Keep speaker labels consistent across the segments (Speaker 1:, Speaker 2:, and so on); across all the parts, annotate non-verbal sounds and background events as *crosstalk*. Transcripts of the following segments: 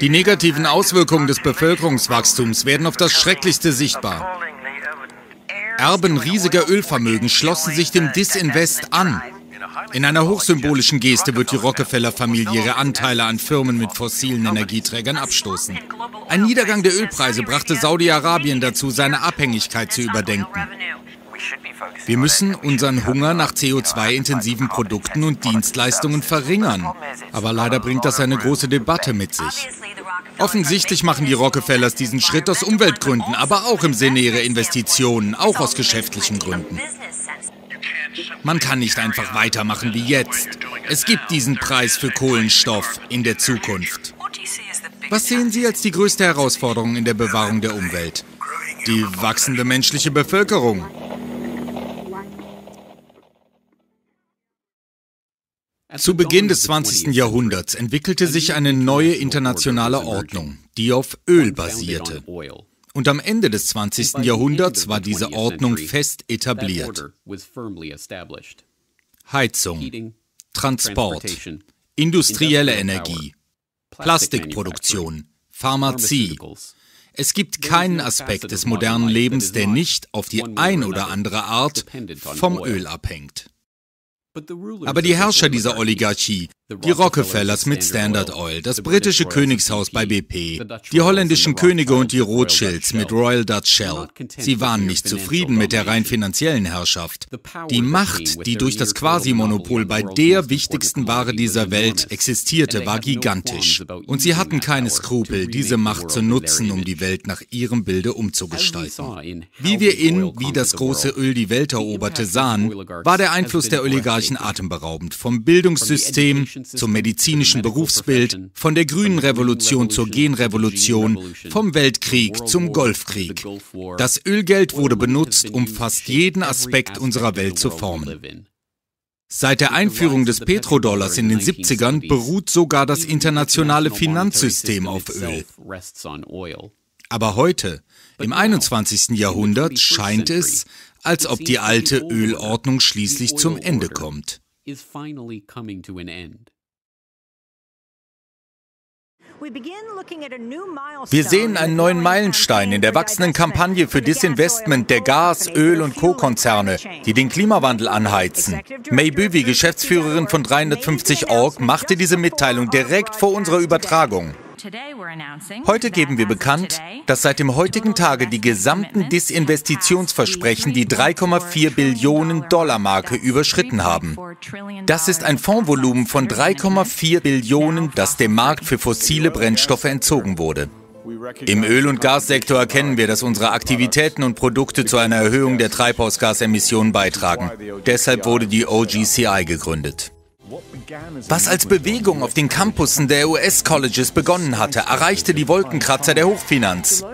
Speaker 1: Die negativen Auswirkungen des Bevölkerungswachstums werden auf das Schrecklichste sichtbar. Erben riesiger Ölvermögen schlossen sich dem Disinvest an. In einer hochsymbolischen Geste wird die Rockefeller-Familie ihre Anteile an Firmen mit fossilen Energieträgern abstoßen. Ein Niedergang der Ölpreise brachte Saudi-Arabien dazu, seine Abhängigkeit zu überdenken. Wir müssen unseren Hunger nach CO2-intensiven Produkten und Dienstleistungen verringern. Aber leider bringt das eine große Debatte mit sich. Offensichtlich machen die Rockefellers diesen Schritt aus Umweltgründen, aber auch im Sinne ihrer Investitionen, auch aus geschäftlichen Gründen. Man kann nicht einfach weitermachen wie jetzt. Es gibt diesen Preis für Kohlenstoff in der Zukunft. Was sehen Sie als die größte Herausforderung in der Bewahrung der Umwelt? Die wachsende menschliche Bevölkerung. Zu Beginn des 20. Jahrhunderts entwickelte sich eine neue internationale Ordnung, die auf Öl basierte. Und am Ende des 20. Jahrhunderts war diese Ordnung fest etabliert. Heizung, Transport, industrielle Energie, Plastikproduktion, Pharmazie. Es gibt keinen Aspekt des modernen Lebens, der nicht auf die ein oder andere Art vom Öl abhängt. Aber die Herrscher dieser Oligarchie, die Rockefellers mit Standard Oil, das britische Königshaus bei BP, die holländischen Könige und die Rothschilds mit Royal Dutch Shell, sie waren nicht zufrieden mit der rein finanziellen Herrschaft. Die Macht, die durch das Quasi-Monopol bei der wichtigsten Ware dieser Welt existierte, war gigantisch. Und sie hatten keine Skrupel, diese Macht zu nutzen, um die Welt nach ihrem Bilde umzugestalten. Wie wir in Wie das große Öl die Welt eroberte sahen, war der Einfluss der Oligarchen atemberaubend. Vom Bildungssystem zum medizinischen Berufsbild, von der grünen Revolution zur Genrevolution, vom Weltkrieg zum Golfkrieg. Das Ölgeld wurde benutzt, um fast jeden Aspekt unserer Welt zu formen. Seit der Einführung des Petrodollars in den 70ern beruht sogar das internationale Finanzsystem auf Öl. Aber heute, im 21. Jahrhundert, scheint es, als ob die alte Ölordnung schließlich zum Ende kommt. Wir sehen einen neuen Meilenstein in der wachsenden Kampagne für Disinvestment der Gas-, Öl- und Co-Konzerne, die den Klimawandel anheizen. May Büvi, Geschäftsführerin von 350 Org, machte diese Mitteilung direkt vor unserer Übertragung. Heute geben wir bekannt, dass seit dem heutigen Tage die gesamten Disinvestitionsversprechen die 3,4 Billionen Dollar Marke überschritten haben. Das ist ein Fondsvolumen von 3,4 Billionen, das dem Markt für fossile Brennstoffe entzogen wurde. Im Öl- und Gassektor erkennen wir, dass unsere Aktivitäten und Produkte zu einer Erhöhung der Treibhausgasemissionen beitragen. Deshalb wurde die OGCI gegründet. Was als Bewegung auf den Campussen der US-Colleges begonnen hatte, erreichte die Wolkenkratzer der Hochfinanz.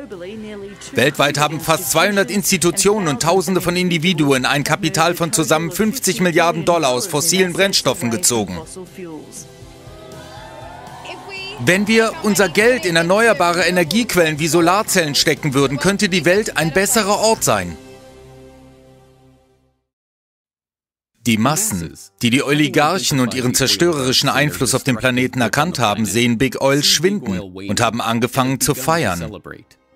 Speaker 1: Weltweit haben fast 200 Institutionen und Tausende von Individuen ein Kapital von zusammen 50 Milliarden Dollar aus fossilen Brennstoffen gezogen. Wenn wir unser Geld in erneuerbare Energiequellen wie Solarzellen stecken würden, könnte die Welt ein besserer Ort sein. Die Massen, die die Oligarchen und ihren zerstörerischen Einfluss auf den Planeten erkannt haben, sehen Big Oil schwinden und haben angefangen zu feiern.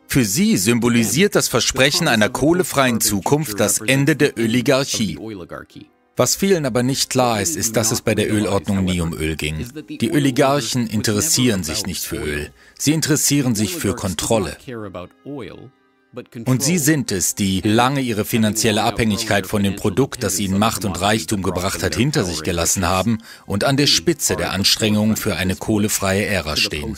Speaker 1: Für sie symbolisiert das Versprechen einer kohlefreien Zukunft das Ende der Oligarchie. Was vielen aber nicht klar ist, ist, dass es bei der Ölordnung nie um Öl ging. Die Oligarchen interessieren sich nicht für Öl. Sie interessieren sich für Kontrolle. Und sie sind es, die lange ihre finanzielle Abhängigkeit von dem Produkt, das ihnen Macht und Reichtum gebracht hat, hinter sich gelassen haben und an der Spitze der Anstrengungen für eine kohlefreie Ära stehen.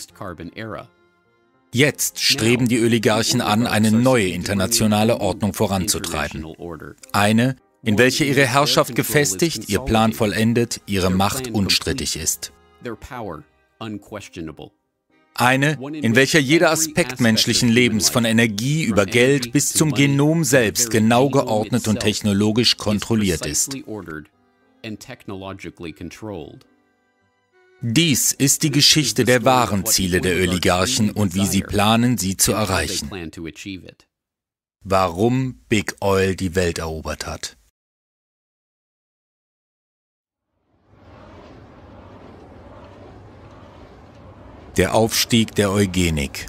Speaker 1: Jetzt streben die Oligarchen an, eine neue internationale Ordnung voranzutreiben. Eine, in welcher ihre Herrschaft gefestigt, ihr Plan vollendet, ihre Macht unstrittig ist. Eine, in welcher jeder Aspekt menschlichen Lebens von Energie über Geld bis zum Genom selbst genau geordnet und technologisch kontrolliert ist. Dies ist die Geschichte der wahren Ziele der Oligarchen und wie sie planen, sie zu erreichen. Warum Big Oil die Welt erobert hat. Der Aufstieg der Eugenik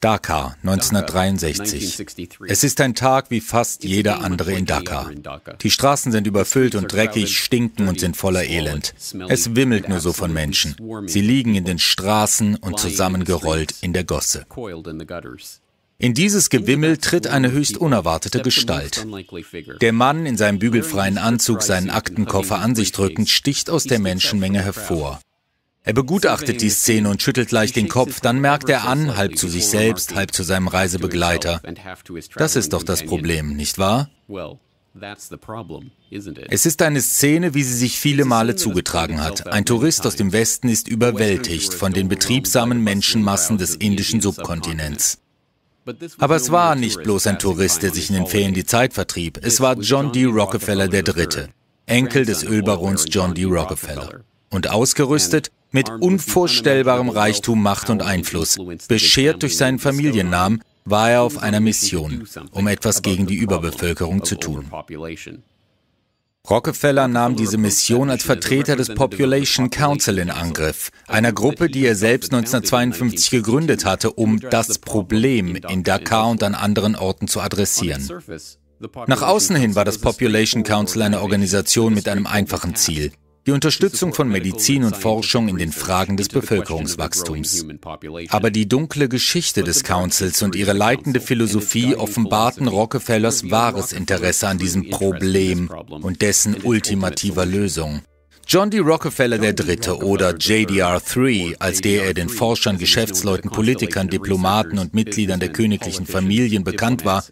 Speaker 1: Dakar 1963. Es ist ein Tag wie fast jeder andere in Dakar. Die Straßen sind überfüllt und dreckig, stinken und sind voller Elend. Es wimmelt nur so von Menschen. Sie liegen in den Straßen und zusammengerollt in der Gosse. In dieses Gewimmel tritt eine höchst unerwartete Gestalt. Der Mann in seinem bügelfreien Anzug, seinen Aktenkoffer an sich drückend, sticht aus der Menschenmenge hervor. Er begutachtet die Szene und schüttelt leicht den Kopf, dann merkt er an, halb zu sich selbst, halb zu seinem Reisebegleiter. Das ist doch das Problem, nicht wahr? Es ist eine Szene, wie sie sich viele Male zugetragen hat. Ein Tourist aus dem Westen ist überwältigt von den betriebsamen Menschenmassen des indischen Subkontinents. Aber es war nicht bloß ein Tourist, der sich in den Ferien die Zeit vertrieb. Es war John D. Rockefeller III., Enkel des Ölbarons John D. Rockefeller. Und ausgerüstet mit unvorstellbarem Reichtum, Macht und Einfluss, beschert durch seinen Familiennamen, war er auf einer Mission, um etwas gegen die Überbevölkerung zu tun. Rockefeller nahm diese Mission als Vertreter des Population Council in Angriff, einer Gruppe, die er selbst 1952 gegründet hatte, um das Problem in Dakar und an anderen Orten zu adressieren. Nach außen hin war das Population Council eine Organisation mit einem einfachen Ziel, die Unterstützung von Medizin und Forschung in den Fragen des Bevölkerungswachstums. Aber die dunkle Geschichte des Councils und ihre leitende Philosophie offenbarten Rockefellers wahres Interesse an diesem Problem und dessen ultimativer Lösung. John D. Rockefeller III. oder JDR3, als der er den Forschern, Geschäftsleuten, Politikern, Diplomaten und Mitgliedern der königlichen Familien bekannt war,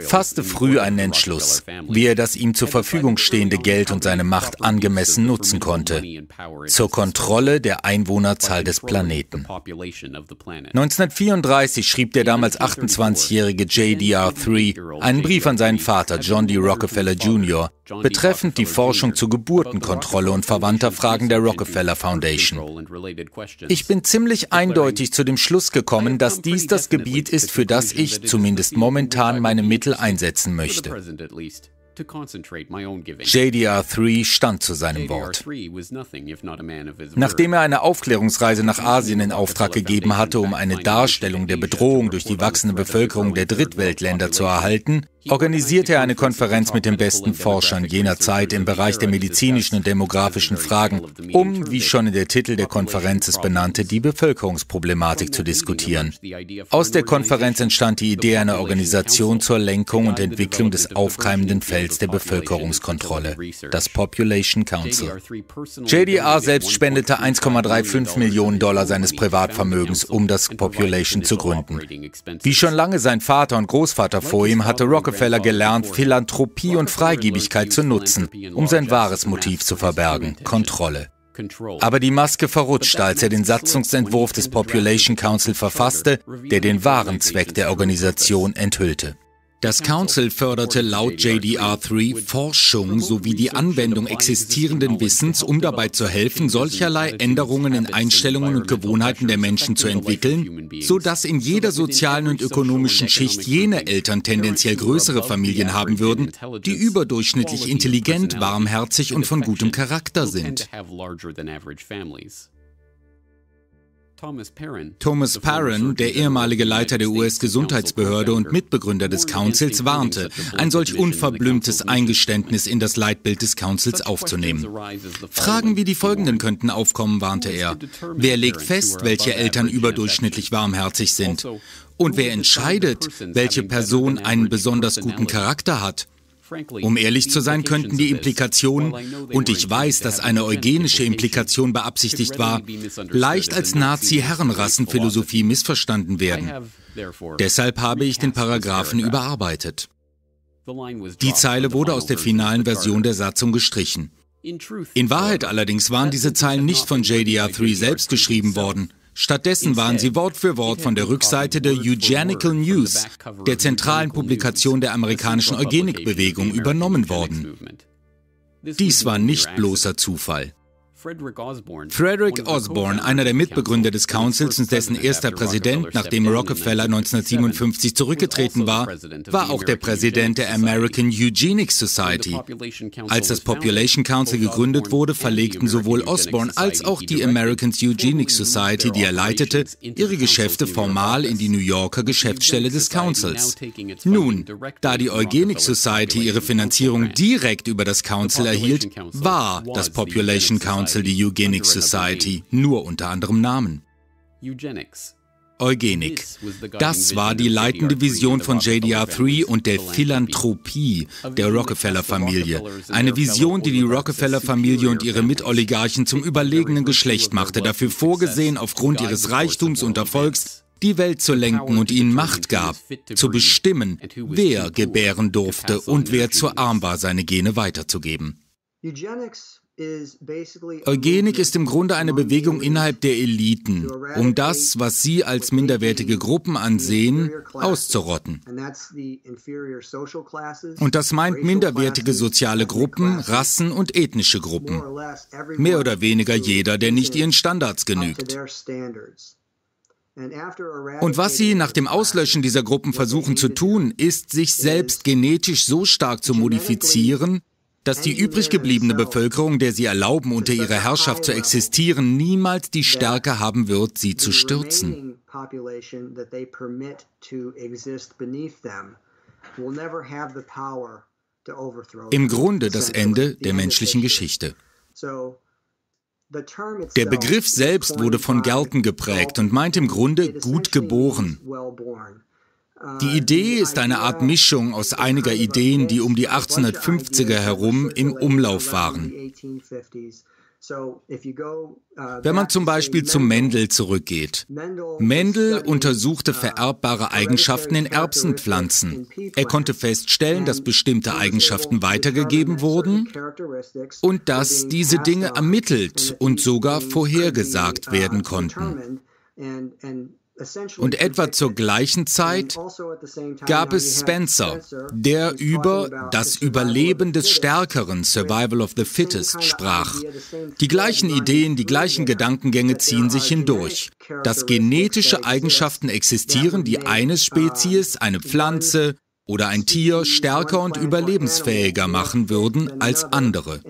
Speaker 1: fasste früh einen Entschluss, wie er das ihm zur Verfügung stehende Geld und seine Macht angemessen nutzen konnte, zur Kontrolle der Einwohnerzahl des Planeten. 1934 schrieb der damals 28-jährige JDR3 einen Brief an seinen Vater John D. Rockefeller Jr., betreffend die Forschung zur Geburtenkontrolle und verwandter Fragen der Rockefeller Foundation. Ich bin ziemlich eindeutig zu dem Schluss gekommen, dass dies das Gebiet ist, für das ich zumindest momentan meine Mittel einsetzen möchte. JDR3 stand zu seinem Wort. Nachdem er eine Aufklärungsreise nach Asien in Auftrag gegeben hatte, um eine Darstellung der Bedrohung durch die wachsende Bevölkerung der Drittweltländer zu erhalten, organisierte er eine Konferenz mit den besten Forschern jener Zeit im Bereich der medizinischen und demografischen Fragen, um, wie schon in der Titel der Konferenz es benannte, die Bevölkerungsproblematik zu diskutieren. Aus der Konferenz entstand die Idee einer Organisation zur Lenkung und Entwicklung des aufkeimenden Felds der Bevölkerungskontrolle, das Population Council. JDR selbst spendete 1,35 Millionen Dollar seines Privatvermögens, um das Population zu gründen. Wie schon lange sein Vater und Großvater vor ihm hatte Rockefeller Rockefeller gelernt, Philanthropie und Freigebigkeit zu nutzen, um sein wahres Motiv zu verbergen, Kontrolle. Aber die Maske verrutschte, als er den Satzungsentwurf des Population Council verfasste, der den wahren Zweck der Organisation enthüllte. Das Council förderte laut JDR3 Forschung sowie die Anwendung existierenden Wissens, um dabei zu helfen, solcherlei Änderungen in Einstellungen und Gewohnheiten der Menschen zu entwickeln, so dass in jeder sozialen und ökonomischen Schicht jene Eltern tendenziell größere Familien haben würden, die überdurchschnittlich intelligent, warmherzig und von gutem Charakter sind. Thomas Parron, der ehemalige Leiter der US-Gesundheitsbehörde und Mitbegründer des Councils, warnte, ein solch unverblümtes Eingeständnis in das Leitbild des Councils aufzunehmen. Fragen wie die folgenden könnten aufkommen, warnte er. Wer legt fest, welche Eltern überdurchschnittlich warmherzig sind? Und wer entscheidet, welche Person einen besonders guten Charakter hat? Um ehrlich zu sein, könnten die Implikationen, und ich weiß, dass eine eugenische Implikation beabsichtigt war, leicht als Nazi-Herrenrassenphilosophie missverstanden werden. Deshalb habe ich den Paragraphen überarbeitet. Die Zeile wurde aus der finalen Version der Satzung gestrichen. In Wahrheit allerdings waren diese Zeilen nicht von JDR3 selbst geschrieben worden. Stattdessen waren sie Wort für Wort von der Rückseite der Eugenical News, der zentralen Publikation der amerikanischen Eugenikbewegung, übernommen worden. Dies war nicht bloßer Zufall. Frederick Osborne, einer der Mitbegründer des Councils und dessen erster Präsident, nachdem Rockefeller 1957 zurückgetreten war, war auch der Präsident der American Eugenics Society. Als das Population Council gegründet wurde, verlegten sowohl Osborne als auch die American Eugenics Society, die er leitete, ihre Geschäfte formal in die New Yorker Geschäftsstelle des Councils. Nun, da die Eugenics Society ihre Finanzierung direkt über das Council erhielt, war das Population Council die Eugenics Society, nur unter anderem Namen. Eugenik. Das war die leitende Vision von JDR3 und der Philanthropie der Rockefeller-Familie. Eine Vision, die die Rockefeller-Familie und ihre Mitoligarchen zum überlegenen Geschlecht machte, dafür vorgesehen, aufgrund ihres Reichtums und Erfolgs die Welt zu lenken und ihnen Macht gab, zu bestimmen, wer gebären durfte und wer zu arm war, seine Gene weiterzugeben. Eugenik ist im Grunde eine Bewegung innerhalb der Eliten, um das, was sie als minderwertige Gruppen ansehen, auszurotten. Und das meint minderwertige soziale Gruppen, Rassen und ethnische Gruppen. Mehr oder weniger jeder, der nicht ihren Standards genügt. Und was sie nach dem Auslöschen dieser Gruppen versuchen zu tun, ist, sich selbst genetisch so stark zu modifizieren, dass die übrig gebliebene Bevölkerung, der sie erlauben, unter ihrer Herrschaft zu existieren, niemals die Stärke haben wird, sie zu stürzen. Im Grunde das Ende der menschlichen Geschichte. Der Begriff selbst wurde von Galton geprägt und meint im Grunde gut geboren. Die Idee ist eine Art Mischung aus einiger Ideen, die um die 1850er herum im Umlauf waren. Wenn man zum Beispiel zu Mendel zurückgeht. Mendel untersuchte vererbbare Eigenschaften in Erbsenpflanzen. Er konnte feststellen, dass bestimmte Eigenschaften weitergegeben wurden und dass diese Dinge ermittelt und sogar vorhergesagt werden konnten. Und etwa zur gleichen Zeit gab es Spencer, der über das Überleben des Stärkeren, Survival of the Fittest, sprach. Die gleichen Ideen, die gleichen Gedankengänge ziehen sich hindurch. Dass genetische Eigenschaften existieren, die eine Spezies, eine Pflanze oder ein Tier stärker und überlebensfähiger machen würden als andere.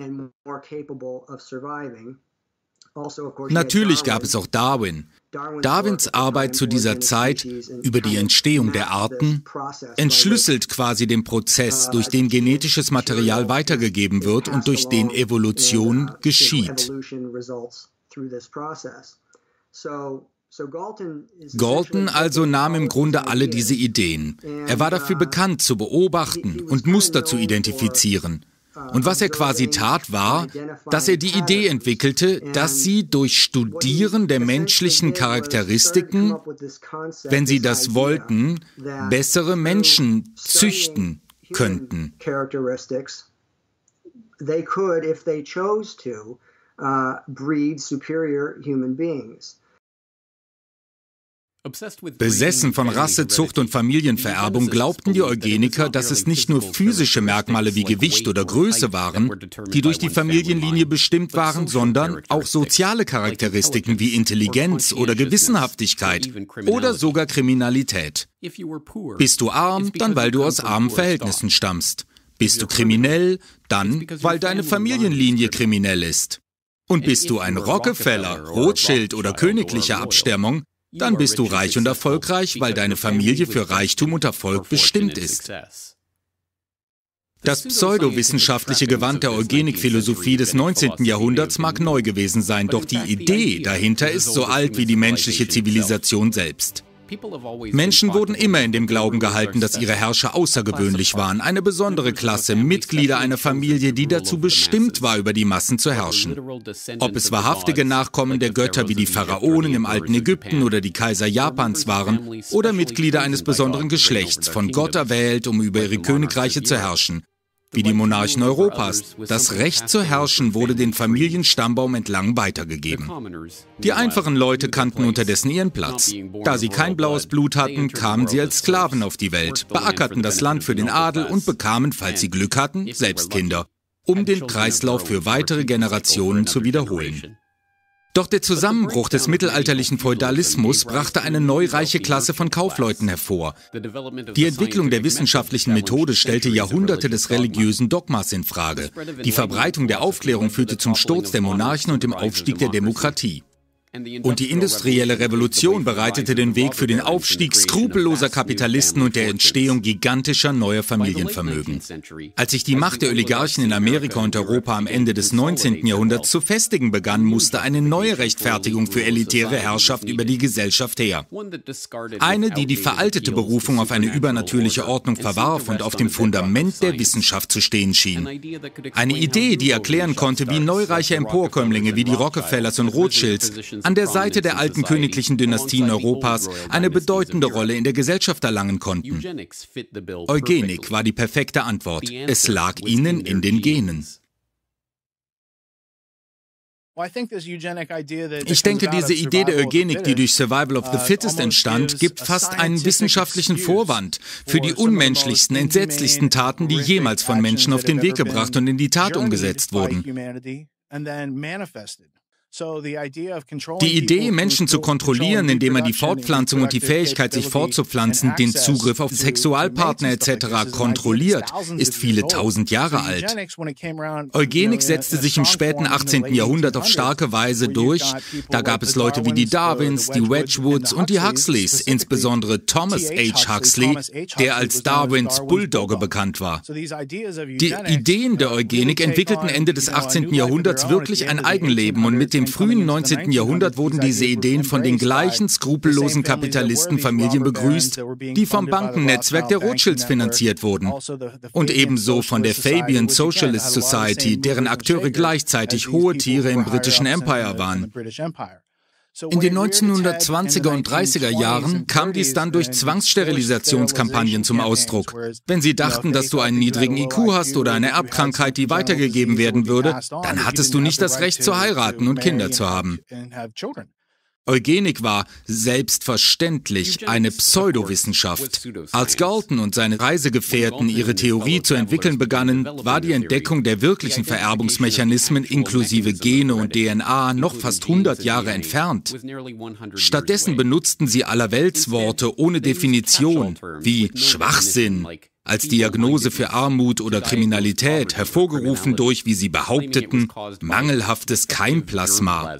Speaker 1: Natürlich gab es auch Darwin, Darwins Arbeit zu dieser Zeit über die Entstehung der Arten entschlüsselt quasi den Prozess, durch den genetisches Material weitergegeben wird und durch den Evolution geschieht. Galton also nahm im Grunde alle diese Ideen. Er war dafür bekannt, zu beobachten und Muster zu identifizieren. Und was er quasi tat, war, dass er die Idee entwickelte, dass sie durch Studieren der menschlichen Charakteristiken, wenn sie das wollten, bessere Menschen züchten könnten. They could, if they chose to, uh, breed superior human beings. Besessen von Rasse, Zucht und Familienvererbung glaubten die Eugeniker, dass es nicht nur physische Merkmale wie Gewicht oder Größe waren, die durch die Familienlinie bestimmt waren, sondern auch soziale Charakteristiken wie Intelligenz oder Gewissenhaftigkeit oder sogar Kriminalität. Bist du arm, dann weil du aus armen Verhältnissen stammst. Bist du kriminell, dann weil deine Familienlinie kriminell ist. Und bist du ein Rockefeller, Rothschild oder königlicher Abstammung, dann bist du reich und erfolgreich, weil deine Familie für Reichtum und Erfolg bestimmt ist. Das pseudowissenschaftliche Gewand der Eugenikphilosophie des 19. Jahrhunderts mag neu gewesen sein, doch die Idee dahinter ist so alt wie die menschliche Zivilisation selbst. Menschen wurden immer in dem Glauben gehalten, dass ihre Herrscher außergewöhnlich waren, eine besondere Klasse, Mitglieder einer Familie, die dazu bestimmt war, über die Massen zu herrschen. Ob es wahrhaftige Nachkommen der Götter wie die Pharaonen im alten Ägypten oder die Kaiser Japans waren, oder Mitglieder eines besonderen Geschlechts, von Gott erwählt, um über ihre Königreiche zu herrschen wie die Monarchen Europas. Das Recht zu herrschen wurde den Familienstammbaum entlang weitergegeben. Die einfachen Leute kannten unterdessen ihren Platz. Da sie kein blaues Blut hatten, kamen sie als Sklaven auf die Welt, beackerten das Land für den Adel und bekamen, falls sie Glück hatten, selbst Kinder. um den Kreislauf für weitere Generationen zu wiederholen. Doch der Zusammenbruch des mittelalterlichen Feudalismus brachte eine neureiche Klasse von Kaufleuten hervor. Die Entwicklung der wissenschaftlichen Methode stellte Jahrhunderte des religiösen Dogmas in Frage. Die Verbreitung der Aufklärung führte zum Sturz der Monarchen und dem Aufstieg der Demokratie. Und die industrielle Revolution bereitete den Weg für den Aufstieg skrupelloser Kapitalisten und der Entstehung gigantischer neuer Familienvermögen. Als sich die Macht der Oligarchen in Amerika und Europa am Ende des 19. Jahrhunderts zu festigen begann, musste eine neue Rechtfertigung für elitäre Herrschaft über die Gesellschaft her. Eine, die die veraltete Berufung auf eine übernatürliche Ordnung verwarf und auf dem Fundament der Wissenschaft zu stehen schien. Eine Idee, die erklären konnte, wie neureiche Emporkömmlinge wie die Rockefellers und Rothschilds an der Seite der alten königlichen Dynastien Europas eine bedeutende Rolle in der Gesellschaft erlangen konnten. Eugenik war die perfekte Antwort. Es lag ihnen in den Genen. Ich denke, diese Idee der Eugenik, die durch Survival of the uh, Fittest entstand, gibt fast einen wissenschaftlichen Vorwand für die unmenschlichsten, entsetzlichsten Taten, die jemals von Menschen auf den Weg gebracht und in die Tat umgesetzt wurden. Die Idee, Menschen zu kontrollieren, indem man die Fortpflanzung und die Fähigkeit, sich fortzupflanzen, den Zugriff auf Sexualpartner etc. kontrolliert, ist viele tausend Jahre alt. Eugenik setzte sich im späten 18. Jahrhundert auf starke Weise durch. Da gab es Leute wie die Darwins, die Wedgwoods und die Huxleys, insbesondere Thomas H. Huxley, der als Darwins Bulldogge bekannt war. Die Ideen der Eugenik entwickelten Ende des 18. Jahrhunderts wirklich ein Eigenleben und mit dem im frühen 19. Jahrhundert wurden diese Ideen von den gleichen skrupellosen Kapitalistenfamilien begrüßt, die vom Bankennetzwerk der Rothschilds finanziert wurden. Und ebenso von der Fabian Socialist Society, deren Akteure gleichzeitig hohe Tiere im britischen Empire waren. In den 1920er und 30er Jahren kam dies dann durch Zwangssterilisationskampagnen zum Ausdruck. Wenn sie dachten, dass du einen niedrigen IQ hast oder eine Erbkrankheit, die weitergegeben werden würde, dann hattest du nicht das Recht zu heiraten und Kinder zu haben. Eugenik war selbstverständlich eine Pseudowissenschaft. Als Galton und seine Reisegefährten ihre Theorie zu entwickeln begannen, war die Entdeckung der wirklichen Vererbungsmechanismen inklusive Gene und DNA noch fast 100 Jahre entfernt. Stattdessen benutzten sie Allerweltsworte ohne Definition, wie Schwachsinn, als Diagnose für Armut oder Kriminalität, hervorgerufen durch, wie sie behaupteten, mangelhaftes Keimplasma.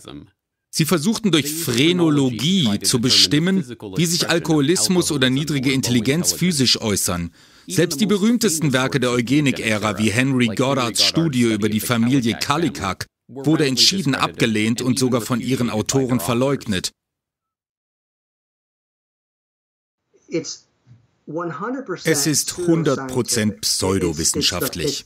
Speaker 1: Sie versuchten durch Phrenologie zu bestimmen, wie sich Alkoholismus oder niedrige Intelligenz physisch äußern. Selbst die berühmtesten Werke der Eugenik-Ära wie Henry Goddards Studie über die Familie Kallikak wurde entschieden abgelehnt und sogar von ihren Autoren verleugnet. It's es ist 100% pseudowissenschaftlich.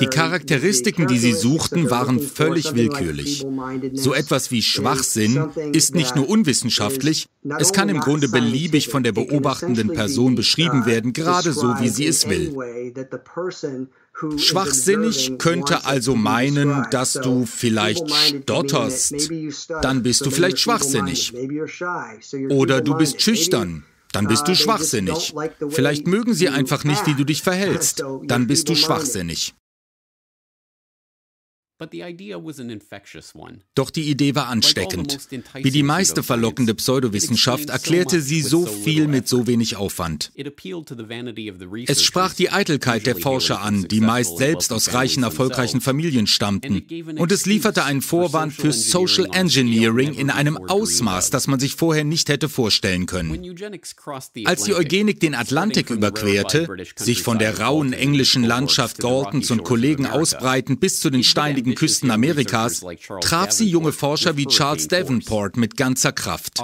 Speaker 1: Die Charakteristiken, die sie suchten, waren völlig willkürlich. So etwas wie Schwachsinn ist nicht nur unwissenschaftlich, es kann im Grunde beliebig von der beobachtenden Person beschrieben werden, gerade so, wie sie es will. Schwachsinnig könnte also meinen, dass du vielleicht stotterst. Dann bist du vielleicht schwachsinnig. Oder du bist schüchtern. Dann bist du schwachsinnig. Vielleicht mögen sie einfach nicht, wie du dich verhältst. Dann bist du schwachsinnig. Doch die Idee war ansteckend. Wie die meiste verlockende Pseudowissenschaft erklärte sie so viel mit so wenig Aufwand. Es sprach die Eitelkeit der Forscher an, die meist selbst aus reichen, erfolgreichen Familien stammten. Und es lieferte einen Vorwand für Social Engineering in einem Ausmaß, das man sich vorher nicht hätte vorstellen können. Als die Eugenik den Atlantik überquerte, sich von der rauen englischen Landschaft Galtons und Kollegen ausbreitend bis zu den steinigen südlichen Küsten Amerikas, traf sie junge Forscher wie Charles Davenport mit ganzer Kraft.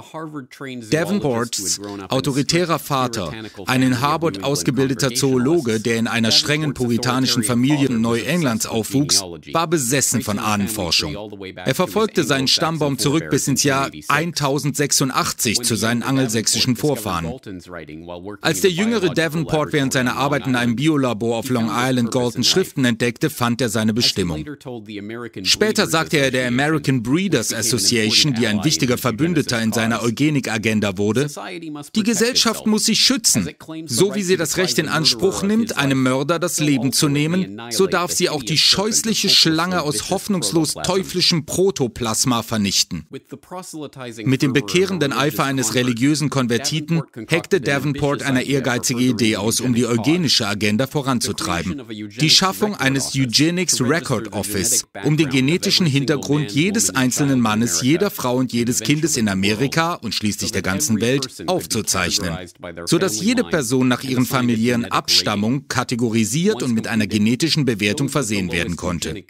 Speaker 1: Davenports autoritärer Vater, ein in Harvard ausgebildeter Zoologe, der in einer strengen puritanischen Familie Neuenglands aufwuchs, war besessen von Ahnenforschung. Er verfolgte seinen Stammbaum zurück bis ins Jahr 1086 zu seinen angelsächsischen Vorfahren. Als der jüngere Davenport während seiner Arbeit in einem Biolabor auf Long Island Galton Schriften entdeckte, fand er seine Bestimmung. Später sagte er der American Breeders Association, die ein wichtiger Verbündeter in seiner Eugenik-Agenda wurde, die Gesellschaft muss sich schützen. So wie sie das Recht in Anspruch nimmt, einem Mörder das Leben zu nehmen, so darf sie auch die scheußliche Schlange aus hoffnungslos teuflischem Protoplasma vernichten. Mit dem bekehrenden Eifer eines religiösen Konvertiten heckte Davenport eine ehrgeizige Idee aus, um die eugenische Agenda voranzutreiben. Die Schaffung eines Eugenics Record Office, um den genetischen Hintergrund jedes einzelnen Mannes, jeder Frau und jedes Kindes in Amerika und schließlich der ganzen Welt aufzuzeichnen, sodass jede Person nach ihren familiären Abstammung kategorisiert und mit einer genetischen Bewertung versehen werden konnte.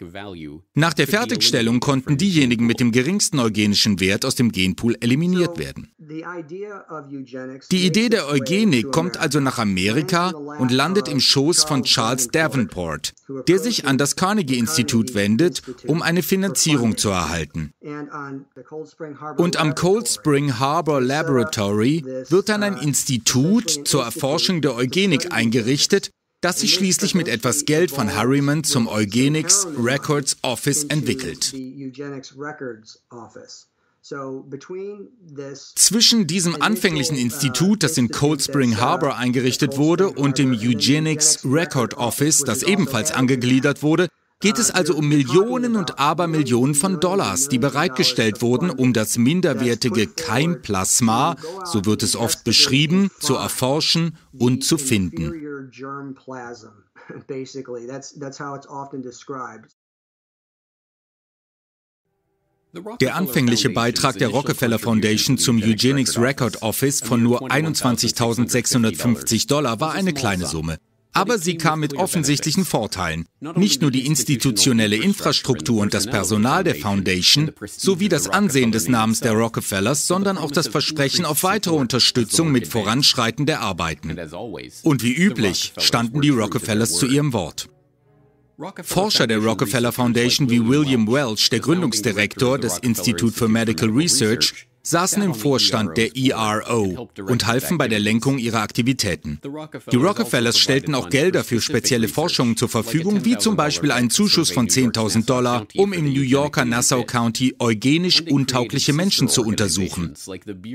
Speaker 1: Nach der Fertigstellung konnten diejenigen mit dem geringsten eugenischen Wert aus dem Genpool eliminiert werden. Die Idee der Eugenik kommt also nach Amerika und landet im Schoß von Charles Davenport, der sich an das Carnegie-Institut wendet, um eine Finanzierung zu erhalten. Und am Cold Spring Harbor Laboratory wird dann ein Institut zur Erforschung der Eugenik eingerichtet, das sich schließlich mit etwas Geld von Harriman zum Eugenics Records Office entwickelt. Zwischen diesem anfänglichen uh, Institut, das in Cold Spring uh, Harbor eingerichtet wurde, und dem Eugenics Record Office, das ebenfalls angegliedert wurde, geht es also um Millionen und Abermillionen von Dollars, die bereitgestellt wurden, um das minderwertige Keimplasma, so wird es oft beschrieben, zu erforschen und zu finden. Der anfängliche Beitrag der Rockefeller Foundation zum Eugenics Record Office von nur 21.650 Dollar war eine kleine Summe. Aber sie kam mit offensichtlichen Vorteilen. Nicht nur die institutionelle Infrastruktur und das Personal der Foundation sowie das Ansehen des Namens der Rockefellers, sondern auch das Versprechen auf weitere Unterstützung mit Voranschreiten der Arbeiten. Und wie üblich standen die Rockefellers zu ihrem Wort. Forscher der Rockefeller Foundation wie William Welch, der Gründungsdirektor des Institute for Medical Research, saßen im Vorstand der ERO und halfen bei der Lenkung ihrer Aktivitäten. Die Rockefellers stellten auch Gelder für spezielle Forschungen zur Verfügung, wie zum Beispiel einen Zuschuss von 10.000 Dollar, um im New Yorker Nassau County eugenisch untaugliche Menschen zu untersuchen.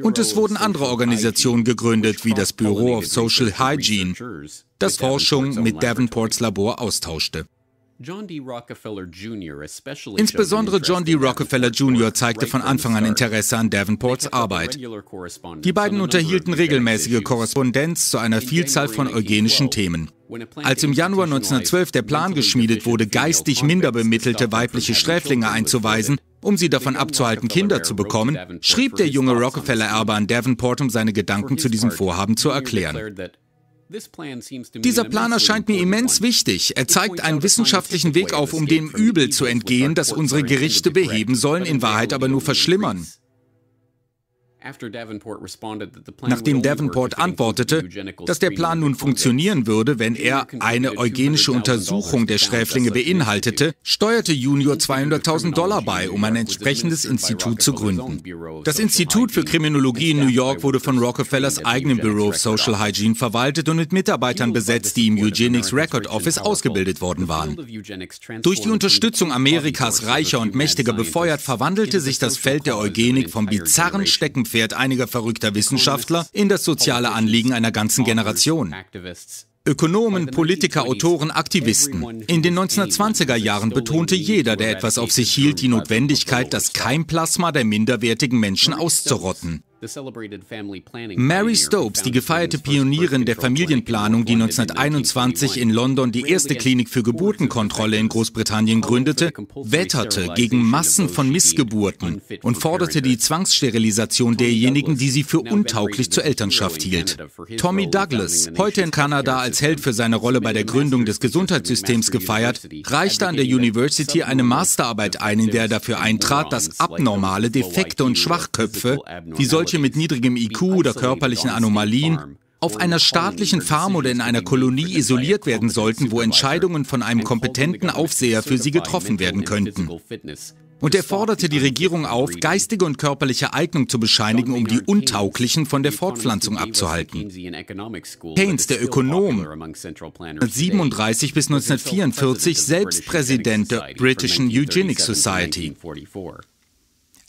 Speaker 1: Und es wurden andere Organisationen gegründet, wie das Bureau of Social Hygiene, das Forschung mit Davenports Labor austauschte. Insbesondere John D. Rockefeller Jr. zeigte von Anfang an Interesse an Davenports Arbeit. Die beiden unterhielten regelmäßige Korrespondenz zu einer Vielzahl von eugenischen Themen. Als im Januar 1912 der Plan geschmiedet wurde, geistig minder bemittelte weibliche Sträflinge einzuweisen, um sie davon abzuhalten, Kinder zu bekommen, schrieb der junge Rockefeller-Erbe an Davenport, um seine Gedanken zu diesem Vorhaben zu erklären. Dieser Plan erscheint mir immens wichtig. Er zeigt einen wissenschaftlichen Weg auf, um dem Übel zu entgehen, das unsere Gerichte beheben sollen, in Wahrheit aber nur verschlimmern. Nachdem Davenport antwortete, dass der Plan nun funktionieren würde, wenn er eine eugenische Untersuchung der Sträflinge beinhaltete, steuerte Junior 200.000 Dollar bei, um ein entsprechendes Institut zu gründen. Das Institut für Kriminologie in New York wurde von Rockefellers eigenem Bureau of Social Hygiene verwaltet und mit Mitarbeitern besetzt, die im Eugenics Record Office ausgebildet worden waren. Durch die Unterstützung Amerikas reicher und mächtiger befeuert, verwandelte sich das Feld der Eugenik vom bizarren Steckenpferd Steckenpferd einiger verrückter Wissenschaftler in das soziale Anliegen einer ganzen Generation. Ökonomen, Politiker, Autoren, Aktivisten. In den 1920er Jahren betonte jeder, der etwas auf sich hielt, die Notwendigkeit, das Keimplasma der minderwertigen Menschen auszurotten. Mary Stopes, die gefeierte Pionierin der Familienplanung, die 1921 in London die erste Klinik für Geburtenkontrolle in Großbritannien gründete, wetterte gegen Massen von Missgeburten und forderte die Zwangssterilisation derjenigen, die sie für untauglich zur Elternschaft hielt. Tommy Douglas, heute in Kanada als Held für seine Rolle bei der Gründung des Gesundheitssystems gefeiert, reichte an der University eine Masterarbeit ein, in der er dafür eintrat, dass abnormale, defekte und Schwachköpfe, wie solche solche mit niedrigem IQ oder körperlichen Anomalien auf einer staatlichen Farm oder in einer Kolonie isoliert werden sollten, wo Entscheidungen von einem kompetenten Aufseher für sie getroffen werden könnten. Und er forderte die Regierung auf, geistige und körperliche Eignung zu bescheinigen, um die Untauglichen von der Fortpflanzung abzuhalten. Keynes, der Ökonom, 1937 bis 1944 selbst Präsident der Britischen Eugenics Society.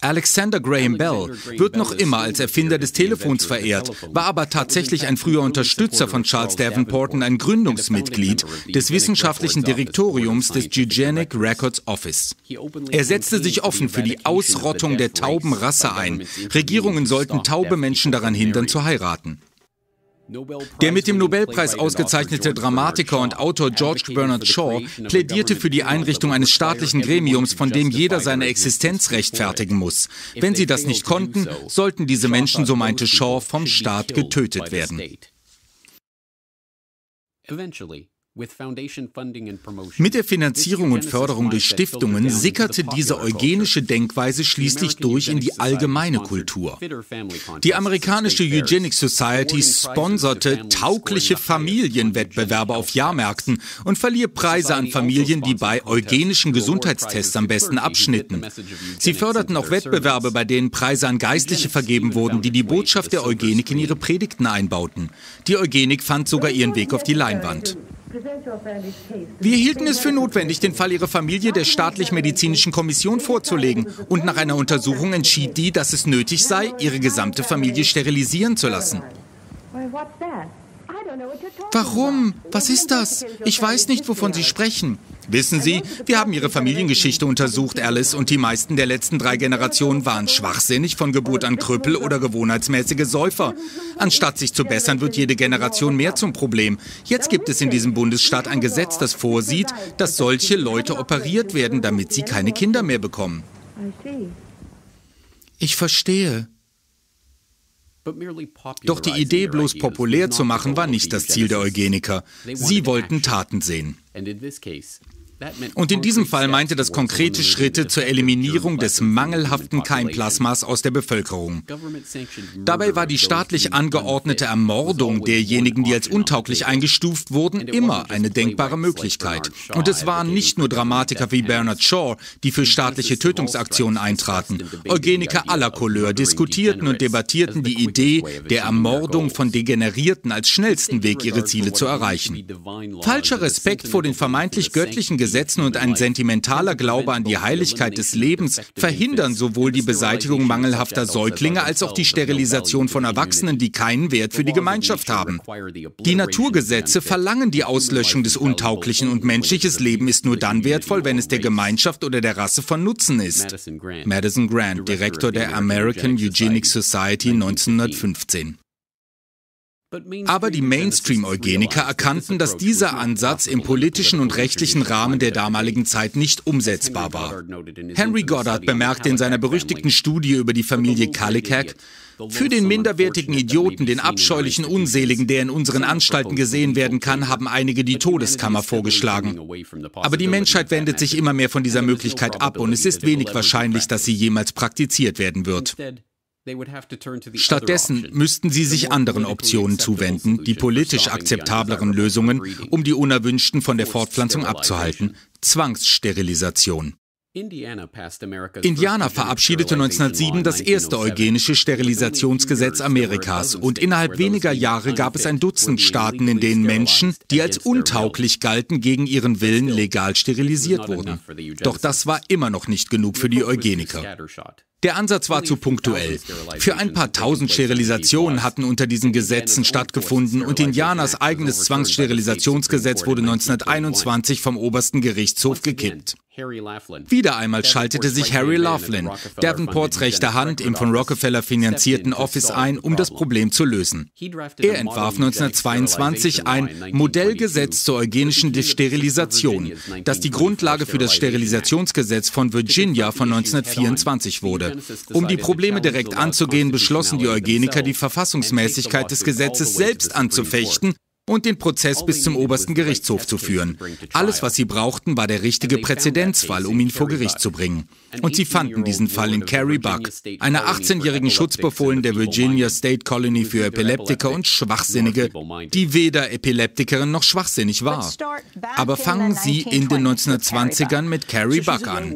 Speaker 1: Alexander Graham Bell wird noch immer als Erfinder des Telefons verehrt, war aber tatsächlich ein früher Unterstützer von Charles Davenport und ein Gründungsmitglied des wissenschaftlichen Direktoriums des Eugenic Records Office. Er setzte sich offen für die Ausrottung der Taubenrasse ein. Regierungen sollten taube Menschen daran hindern zu heiraten. Der mit dem Nobelpreis ausgezeichnete Dramatiker und Autor George Bernard Shaw plädierte für die Einrichtung eines staatlichen Gremiums, von dem jeder seine Existenz rechtfertigen muss. Wenn sie das nicht konnten, sollten diese Menschen, so meinte Shaw, vom Staat getötet werden. Mit der Finanzierung und Förderung durch Stiftungen sickerte diese eugenische Denkweise schließlich durch in die allgemeine Kultur. Die amerikanische Eugenics Society sponserte taugliche Familienwettbewerbe auf Jahrmärkten und verlieh Preise an Familien, die bei eugenischen Gesundheitstests am besten abschnitten. Sie förderten auch Wettbewerbe, bei denen Preise an Geistliche vergeben wurden, die die Botschaft der Eugenik in ihre Predigten einbauten. Die Eugenik fand sogar ihren Weg auf die Leinwand. Wir hielten es für notwendig, den Fall Ihrer Familie der staatlich-medizinischen Kommission vorzulegen. Und nach einer Untersuchung entschied die, dass es nötig sei, Ihre gesamte Familie sterilisieren zu lassen. Warum? Was ist das? Ich weiß nicht, wovon Sie sprechen. Wissen Sie, wir haben Ihre Familiengeschichte untersucht, Alice, und die meisten der letzten drei Generationen waren schwachsinnig von Geburt an Krüppel oder gewohnheitsmäßige Säufer. Anstatt sich zu bessern, wird jede Generation mehr zum Problem. Jetzt gibt es in diesem Bundesstaat ein Gesetz, das vorsieht, dass solche Leute operiert werden, damit sie keine Kinder mehr bekommen. Ich verstehe. Doch die Idee, bloß populär zu machen, war nicht das Ziel der Eugeniker. Sie wollten Taten sehen. Und in diesem Fall meinte das konkrete Schritte zur Eliminierung des mangelhaften Keimplasmas aus der Bevölkerung. Dabei war die staatlich angeordnete Ermordung derjenigen, die als untauglich eingestuft wurden, immer eine denkbare Möglichkeit. Und es waren nicht nur Dramatiker wie Bernard Shaw, die für staatliche Tötungsaktionen eintraten. Eugeniker aller Couleur diskutierten und debattierten die Idee der Ermordung von Degenerierten als schnellsten Weg, ihre Ziele zu erreichen. Falscher Respekt vor den vermeintlich göttlichen Gesetzen und ein sentimentaler Glaube an die Heiligkeit des Lebens verhindern sowohl die Beseitigung mangelhafter Säuglinge als auch die Sterilisation von Erwachsenen, die keinen Wert für die Gemeinschaft haben. Die Naturgesetze verlangen die Auslöschung des Untauglichen und menschliches Leben ist nur dann wertvoll, wenn es der Gemeinschaft oder der Rasse von Nutzen ist. Madison Grant, Direktor der American Eugenics Society 1915. Aber die Mainstream-Eugeniker erkannten, dass dieser Ansatz im politischen und rechtlichen Rahmen der damaligen Zeit nicht umsetzbar war. Henry Goddard bemerkte in seiner berüchtigten Studie über die Familie Kallikak, für den minderwertigen Idioten, den abscheulichen Unseligen, der in unseren Anstalten gesehen werden kann, haben einige die Todeskammer vorgeschlagen. Aber die Menschheit wendet sich immer mehr von dieser Möglichkeit ab und es ist wenig wahrscheinlich, dass sie jemals praktiziert werden wird. Stattdessen müssten sie sich anderen Optionen zuwenden, die politisch akzeptableren Lösungen, um die Unerwünschten von der Fortpflanzung abzuhalten. Zwangssterilisation. Indiana verabschiedete 1907 das erste eugenische Sterilisationsgesetz Amerikas und innerhalb weniger Jahre gab es ein Dutzend Staaten, in denen Menschen, die als untauglich galten, gegen ihren Willen legal sterilisiert wurden. Doch das war immer noch nicht genug für die Eugeniker. Der Ansatz war zu punktuell. Für ein paar tausend Sterilisationen hatten unter diesen Gesetzen stattgefunden und Indianas eigenes Zwangssterilisationsgesetz wurde 1921 vom obersten Gerichtshof gekippt. Wieder einmal schaltete sich Harry Laughlin, Davenports rechte Hand, im von Rockefeller finanzierten Office ein, um das Problem zu lösen. Er entwarf 1922 ein Modellgesetz zur eugenischen Sterilisation, das die Grundlage für das Sterilisationsgesetz von Virginia von 1924 wurde. Um die Probleme direkt anzugehen, beschlossen die Eugeniker, die Verfassungsmäßigkeit des Gesetzes selbst anzufechten und den Prozess bis zum obersten Gerichtshof zu führen. Alles, was sie brauchten, war der richtige Präzedenzfall, um ihn vor Gericht zu bringen. Und sie fanden diesen Fall in Carrie Buck, einer 18-jährigen Schutzbefohlen der Virginia State Colony für Epileptiker und Schwachsinnige, die weder Epileptikerin noch schwachsinnig war. Aber fangen Sie in den 1920ern mit Carrie Buck an.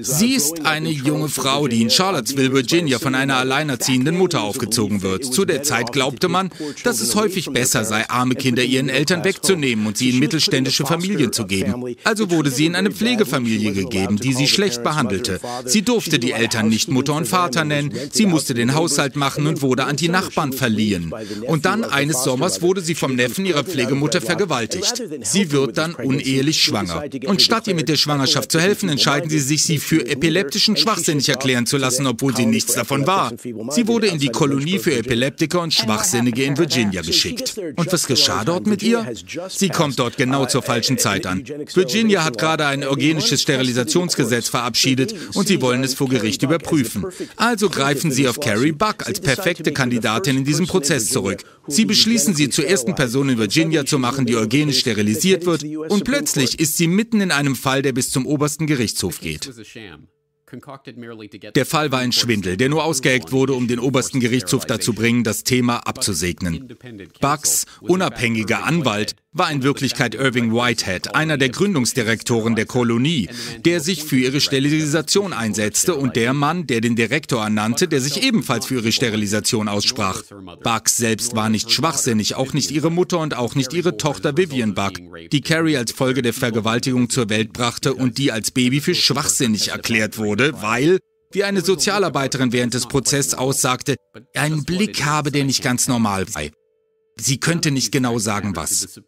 Speaker 1: Sie ist eine junge Frau, die in Charlottesville, Virginia von einer alleinerziehenden Mutter aufgezogen wird. Zu der Zeit glaubte man, dass es häufig besser sei, arme Kinder ihren Eltern wegzunehmen und sie in mittelständische Familien zu geben. Also wurde sie in eine Pflegefamilie gegeben, die sie schlecht behandelte. Sie durfte die Eltern nicht Mutter und Vater nennen, sie musste den Haushalt machen und wurde an die Nachbarn verliehen. Und dann eines Sommers wurde sie vom Neffen ihrer Pflegemutter vergewaltigt. Sie wird dann unehelich schwanger. Und statt ihr mit der Schwangerschaft zu helfen, entscheiden sie sich, sie für epileptischen schwachsinnig erklären zu lassen, obwohl sie nichts davon war. Sie wurde in die Kolonie für Epileptiker und Schwachsinnige in Virginia geschickt. Und was geschah dort mit ihr? Sie kommt dort genau zur falschen Zeit an. Virginia hat gerade ein eugenisches Sterilisationsgesetz verabschiedet und sie wollen es vor Gericht überprüfen. Also greifen sie auf Carrie Buck als perfekte Kandidatin in diesem Prozess zurück. Sie beschließen, sie zur ersten Person in Virginia zu machen, die eugenisch sterilisiert wird, und plötzlich ist sie mitten in einem Fall, der bis zum obersten Gerichtshof geht. Der Fall war ein Schwindel, der nur ausgeheckt wurde, um den obersten Gerichtshof dazu bringen, das Thema abzusegnen. Bucks unabhängiger Anwalt war in Wirklichkeit Irving Whitehead, einer der Gründungsdirektoren der Kolonie, der sich für ihre Sterilisation einsetzte und der Mann, der den Direktor ernannte, der sich ebenfalls für ihre Sterilisation aussprach. Bucks selbst war nicht schwachsinnig, auch nicht ihre Mutter und auch nicht ihre Tochter Vivian Buck, die Carrie als Folge der Vergewaltigung zur Welt brachte und die als Baby für schwachsinnig erklärt wurde weil, wie eine Sozialarbeiterin während des Prozesses aussagte, einen Blick habe, der nicht ganz normal sei. Sie könnte nicht genau sagen, was.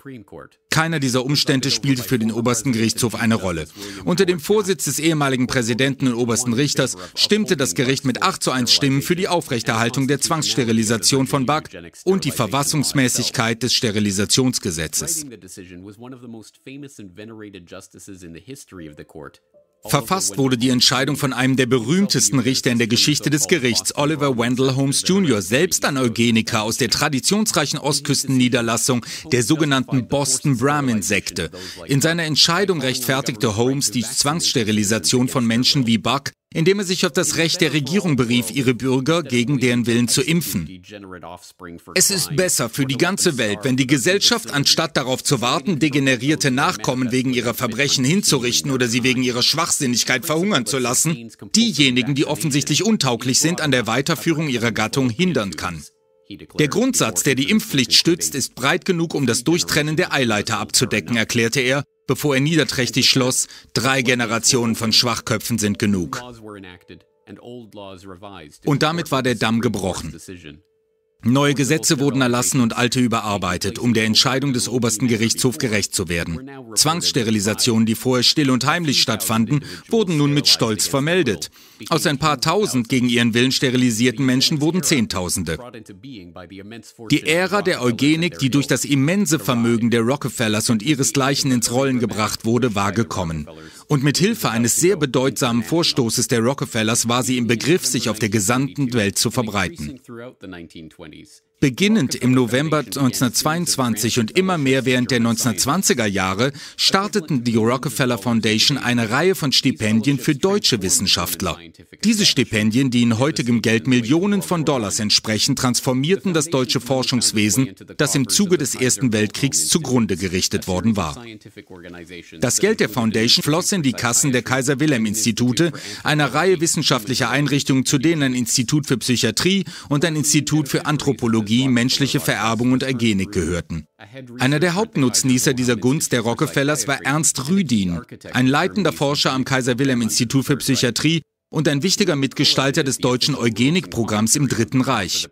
Speaker 1: Keiner dieser Umstände spielte für den obersten Gerichtshof eine Rolle. Unter dem Vorsitz des ehemaligen Präsidenten und obersten Richters stimmte das Gericht mit 8 zu 1 Stimmen für die Aufrechterhaltung der Zwangssterilisation von Buck und die Verfassungsmäßigkeit des Sterilisationsgesetzes. Verfasst wurde die Entscheidung von einem der berühmtesten Richter in der Geschichte des Gerichts, Oliver Wendell Holmes Jr., selbst ein Eugeniker aus der traditionsreichen Ostküstenniederlassung der sogenannten Boston Brahmin-Sekte. In seiner Entscheidung rechtfertigte Holmes die Zwangssterilisation von Menschen wie Buck indem er sich auf das Recht der Regierung berief, ihre Bürger gegen deren Willen zu impfen. Es ist besser für die ganze Welt, wenn die Gesellschaft, anstatt darauf zu warten, degenerierte Nachkommen wegen ihrer Verbrechen hinzurichten oder sie wegen ihrer Schwachsinnigkeit verhungern zu lassen, diejenigen, die offensichtlich untauglich sind, an der Weiterführung ihrer Gattung hindern kann. Der Grundsatz, der die Impfpflicht stützt, ist breit genug, um das Durchtrennen der Eileiter abzudecken, erklärte er, bevor er niederträchtig schloss, drei Generationen von Schwachköpfen sind genug. Und damit war der Damm gebrochen. Neue Gesetze wurden erlassen und alte überarbeitet, um der Entscheidung des obersten Gerichtshofs gerecht zu werden. Zwangssterilisationen, die vorher still und heimlich stattfanden, wurden nun mit Stolz vermeldet. Aus ein paar tausend gegen ihren Willen sterilisierten Menschen wurden Zehntausende. Die Ära der Eugenik, die durch das immense Vermögen der Rockefellers und ihresgleichen ins Rollen gebracht wurde, war gekommen. Und mit Hilfe eines sehr bedeutsamen Vorstoßes der Rockefellers war sie im Begriff, sich auf der gesamten Welt zu verbreiten. 1970s Beginnend im November 1922 und immer mehr während der 1920er Jahre starteten die Rockefeller Foundation eine Reihe von Stipendien für deutsche Wissenschaftler. Diese Stipendien, die in heutigem Geld Millionen von Dollars entsprechen, transformierten das deutsche Forschungswesen, das im Zuge des Ersten Weltkriegs zugrunde gerichtet worden war. Das Geld der Foundation floss in die Kassen der Kaiser Wilhelm Institute, einer Reihe wissenschaftlicher Einrichtungen, zu denen ein Institut für Psychiatrie und ein Institut für Anthropologie Biologie, menschliche Vererbung und Eugenik gehörten. Einer der Hauptnutznießer dieser Gunst der Rockefellers war Ernst Rüdin, ein leitender Forscher am Kaiser Wilhelm Institut für Psychiatrie und ein wichtiger Mitgestalter des deutschen Eugenikprogramms im Dritten Reich.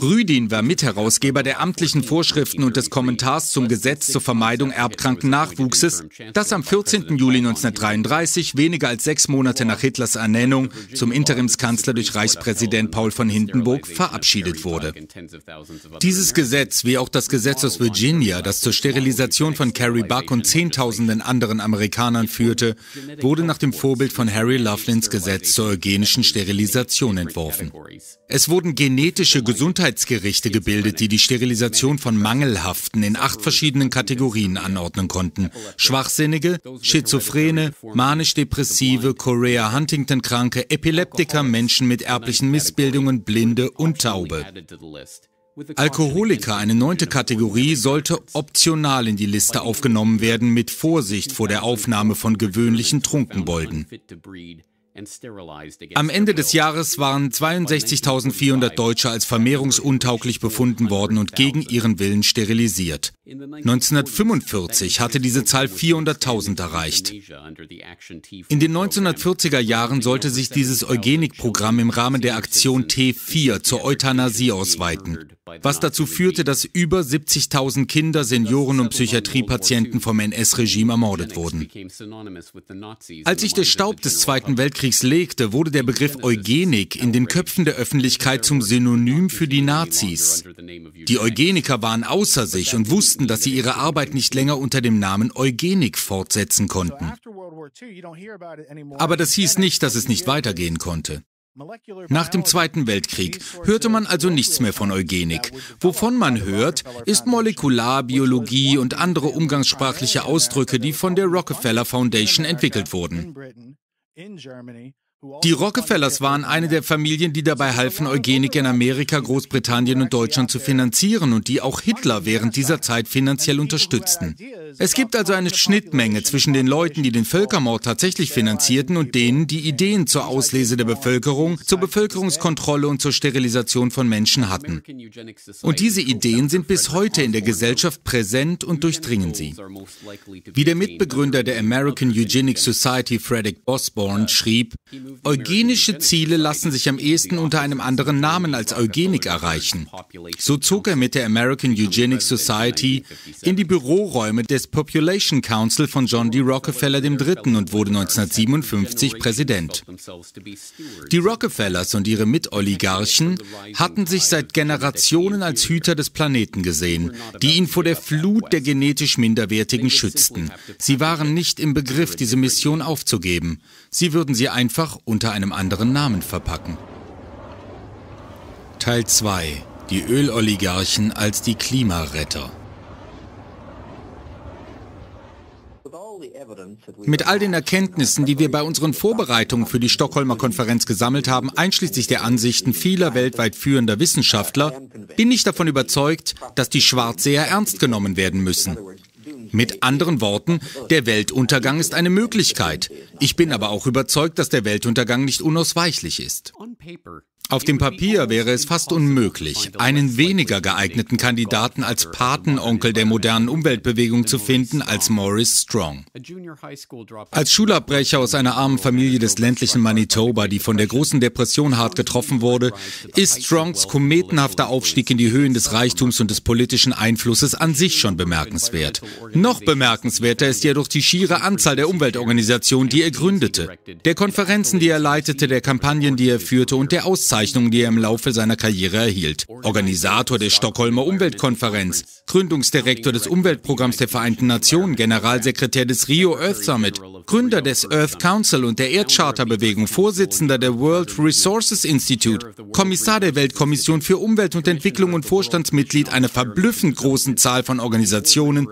Speaker 1: Rüdin war Mitherausgeber der amtlichen Vorschriften und des Kommentars zum Gesetz zur Vermeidung erbkranken Nachwuchses, das am 14. Juli 1933, weniger als sechs Monate nach Hitlers Ernennung zum Interimskanzler durch Reichspräsident Paul von Hindenburg, verabschiedet wurde. Dieses Gesetz, wie auch das Gesetz aus Virginia, das zur Sterilisation von Carrie Buck und Zehntausenden anderen Amerikanern führte, wurde nach dem Vorbild von Harry Loughlins Gesetz zur eugenischen Sterilisation entworfen. Es wurden genetische Gesundheitsgerichte gebildet, die die Sterilisation von Mangelhaften in acht verschiedenen Kategorien anordnen konnten. Schwachsinnige, Schizophrene, manisch-depressive, Chorea-Huntington-Kranke, Epileptiker, Menschen mit erblichen Missbildungen, Blinde und Taube. Alkoholiker, eine neunte Kategorie, sollte optional in die Liste aufgenommen werden mit Vorsicht vor der Aufnahme von gewöhnlichen Trunkenbolden. Am Ende des Jahres waren 62.400 Deutsche als vermehrungsuntauglich befunden worden und gegen ihren Willen sterilisiert. 1945 hatte diese Zahl 400.000 erreicht. In den 1940er Jahren sollte sich dieses Eugenikprogramm im Rahmen der Aktion T4 zur Euthanasie ausweiten, was dazu führte, dass über 70.000 Kinder, Senioren und Psychiatriepatienten vom NS-Regime ermordet wurden. Als sich der Staub des Zweiten Weltkriegs legte, wurde der Begriff Eugenik in den Köpfen der Öffentlichkeit zum Synonym für die Nazis. Die Eugeniker waren außer sich und wussten, dass sie ihre Arbeit nicht länger unter dem Namen Eugenik fortsetzen konnten. Aber das hieß nicht, dass es nicht weitergehen konnte. Nach dem Zweiten Weltkrieg hörte man also nichts mehr von Eugenik. Wovon man hört, ist Molekularbiologie und andere umgangssprachliche Ausdrücke, die von der Rockefeller Foundation entwickelt wurden. Die Rockefellers waren eine der Familien, die dabei halfen, Eugenik in Amerika, Großbritannien und Deutschland zu finanzieren und die auch Hitler während dieser Zeit finanziell unterstützten. Es gibt also eine Schnittmenge zwischen den Leuten, die den Völkermord tatsächlich finanzierten und denen, die Ideen zur Auslese der Bevölkerung, zur Bevölkerungskontrolle und zur Sterilisation von Menschen hatten. Und diese Ideen sind bis heute in der Gesellschaft präsent und durchdringen sie. Wie der Mitbegründer der American Eugenics Society, Frederick Bosborn, schrieb, Eugenische Ziele lassen sich am ehesten unter einem anderen Namen als Eugenik erreichen. So zog er mit der American Eugenics Society in die Büroräume des Population Council von John D. Rockefeller III. und wurde 1957 Präsident. Die Rockefellers und ihre Mitoligarchen hatten sich seit Generationen als Hüter des Planeten gesehen, die ihn vor der Flut der genetisch Minderwertigen schützten. Sie waren nicht im Begriff, diese Mission aufzugeben. Sie würden sie einfach unter einem anderen Namen verpacken. Teil 2. Die Öloligarchen als die Klimaretter. Mit all den Erkenntnissen, die wir bei unseren Vorbereitungen für die Stockholmer Konferenz gesammelt haben, einschließlich der Ansichten vieler weltweit führender Wissenschaftler, bin ich davon überzeugt, dass die Schwarzseher ernst genommen werden müssen. Mit anderen Worten, der Weltuntergang ist eine Möglichkeit. Ich bin aber auch überzeugt, dass der Weltuntergang nicht unausweichlich ist. Auf dem Papier wäre es fast unmöglich, einen weniger geeigneten Kandidaten als Patenonkel der modernen Umweltbewegung zu finden als Morris Strong. Als Schulabbrecher aus einer armen Familie des ländlichen Manitoba, die von der großen Depression hart getroffen wurde, ist Strongs kometenhafter Aufstieg in die Höhen des Reichtums und des politischen Einflusses an sich schon bemerkenswert. Noch bemerkenswerter ist jedoch die schiere Anzahl der Umweltorganisationen, die er gründete, der Konferenzen, die er leitete, der Kampagnen, die er führte und der Auszeichnungen Auszeichnungen, die er im Laufe seiner Karriere erhielt. Organisator der Stockholmer Umweltkonferenz, Gründungsdirektor des Umweltprogramms der Vereinten Nationen, Generalsekretär des Rio Earth Summit, Gründer des Earth Council und der Erdcharterbewegung, Vorsitzender der World Resources Institute, Kommissar der Weltkommission für Umwelt und Entwicklung und Vorstandsmitglied einer verblüffend großen Zahl von Organisationen,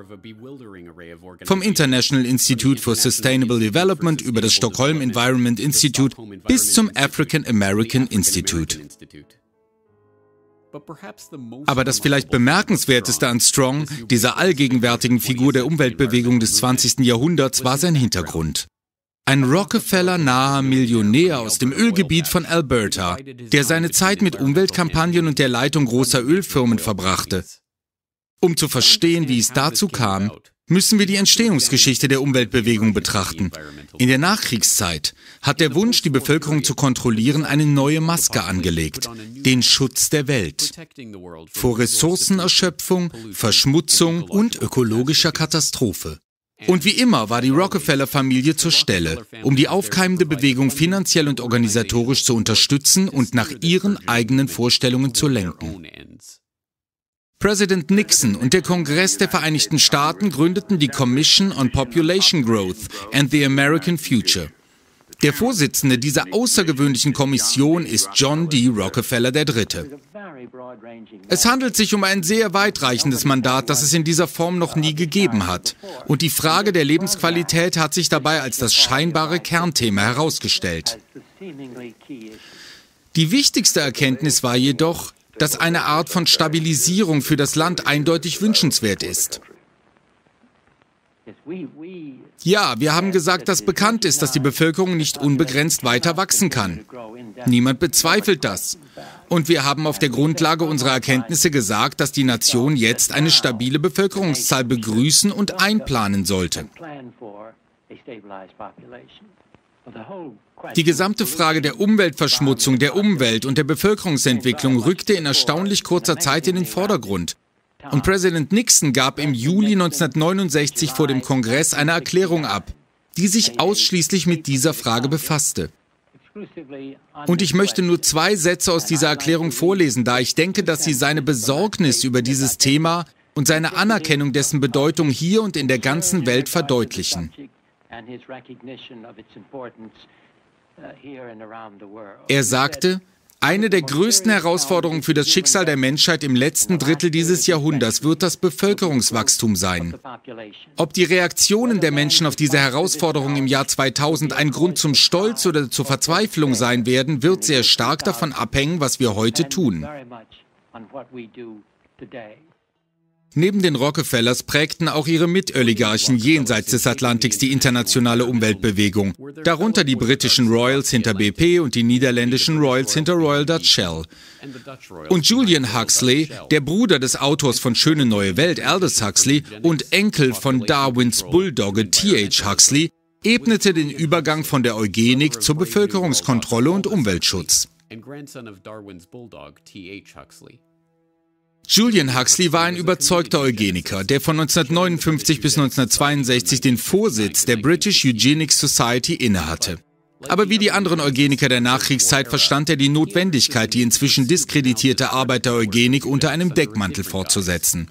Speaker 1: vom International Institute for Sustainable Development über das Stockholm Environment Institute bis zum African American Institute. Institute. Aber das vielleicht bemerkenswerteste an Strong, dieser allgegenwärtigen Figur der Umweltbewegung des 20. Jahrhunderts, war sein Hintergrund. Ein Rockefeller-naher Millionär aus dem Ölgebiet von Alberta, der seine Zeit mit Umweltkampagnen und der Leitung großer Ölfirmen verbrachte. Um zu verstehen, wie es dazu kam, müssen wir die Entstehungsgeschichte der Umweltbewegung betrachten. In der Nachkriegszeit hat der Wunsch, die Bevölkerung zu kontrollieren, eine neue Maske angelegt, den Schutz der Welt vor Ressourcenerschöpfung, Verschmutzung und ökologischer Katastrophe. Und wie immer war die Rockefeller-Familie zur Stelle, um die aufkeimende Bewegung finanziell und organisatorisch zu unterstützen und nach ihren eigenen Vorstellungen zu lenken. Präsident Nixon und der Kongress der Vereinigten Staaten gründeten die Commission on Population Growth and the American Future. Der Vorsitzende dieser außergewöhnlichen Kommission ist John D. Rockefeller III. Es handelt sich um ein sehr weitreichendes Mandat, das es in dieser Form noch nie gegeben hat. Und die Frage der Lebensqualität hat sich dabei als das scheinbare Kernthema herausgestellt. Die wichtigste Erkenntnis war jedoch, dass eine Art von Stabilisierung für das Land eindeutig wünschenswert ist. Ja, wir haben gesagt, dass bekannt ist, dass die Bevölkerung nicht unbegrenzt weiter wachsen kann. Niemand bezweifelt das. Und wir haben auf der Grundlage unserer Erkenntnisse gesagt, dass die Nation jetzt eine stabile Bevölkerungszahl begrüßen und einplanen sollte. Die gesamte Frage der Umweltverschmutzung, der Umwelt und der Bevölkerungsentwicklung rückte in erstaunlich kurzer Zeit in den Vordergrund. Und Präsident Nixon gab im Juli 1969 vor dem Kongress eine Erklärung ab, die sich ausschließlich mit dieser Frage befasste. Und ich möchte nur zwei Sätze aus dieser Erklärung vorlesen, da ich denke, dass sie seine Besorgnis über dieses Thema und seine Anerkennung dessen Bedeutung hier und in der ganzen Welt verdeutlichen. Er sagte, eine der größten Herausforderungen für das Schicksal der Menschheit im letzten Drittel dieses Jahrhunderts wird das Bevölkerungswachstum sein. Ob die Reaktionen der Menschen auf diese Herausforderung im Jahr 2000 ein Grund zum Stolz oder zur Verzweiflung sein werden, wird sehr stark davon abhängen, was wir heute tun. Neben den Rockefellers prägten auch ihre Mitoligarchen jenseits des Atlantiks die internationale Umweltbewegung, darunter die britischen Royals hinter BP und die niederländischen Royals hinter Royal Dutch Shell. Und Julian Huxley, der Bruder des Autors von Schöne neue Welt Aldous Huxley und Enkel von Darwins Bulldogge T.H. Huxley, ebnete den Übergang von der Eugenik zur Bevölkerungskontrolle und Umweltschutz. Julian Huxley war ein überzeugter Eugeniker, der von 1959 bis 1962 den Vorsitz der British Eugenics Society innehatte. Aber wie die anderen Eugeniker der Nachkriegszeit verstand er die Notwendigkeit, die inzwischen diskreditierte Arbeit der Eugenik unter einem Deckmantel fortzusetzen.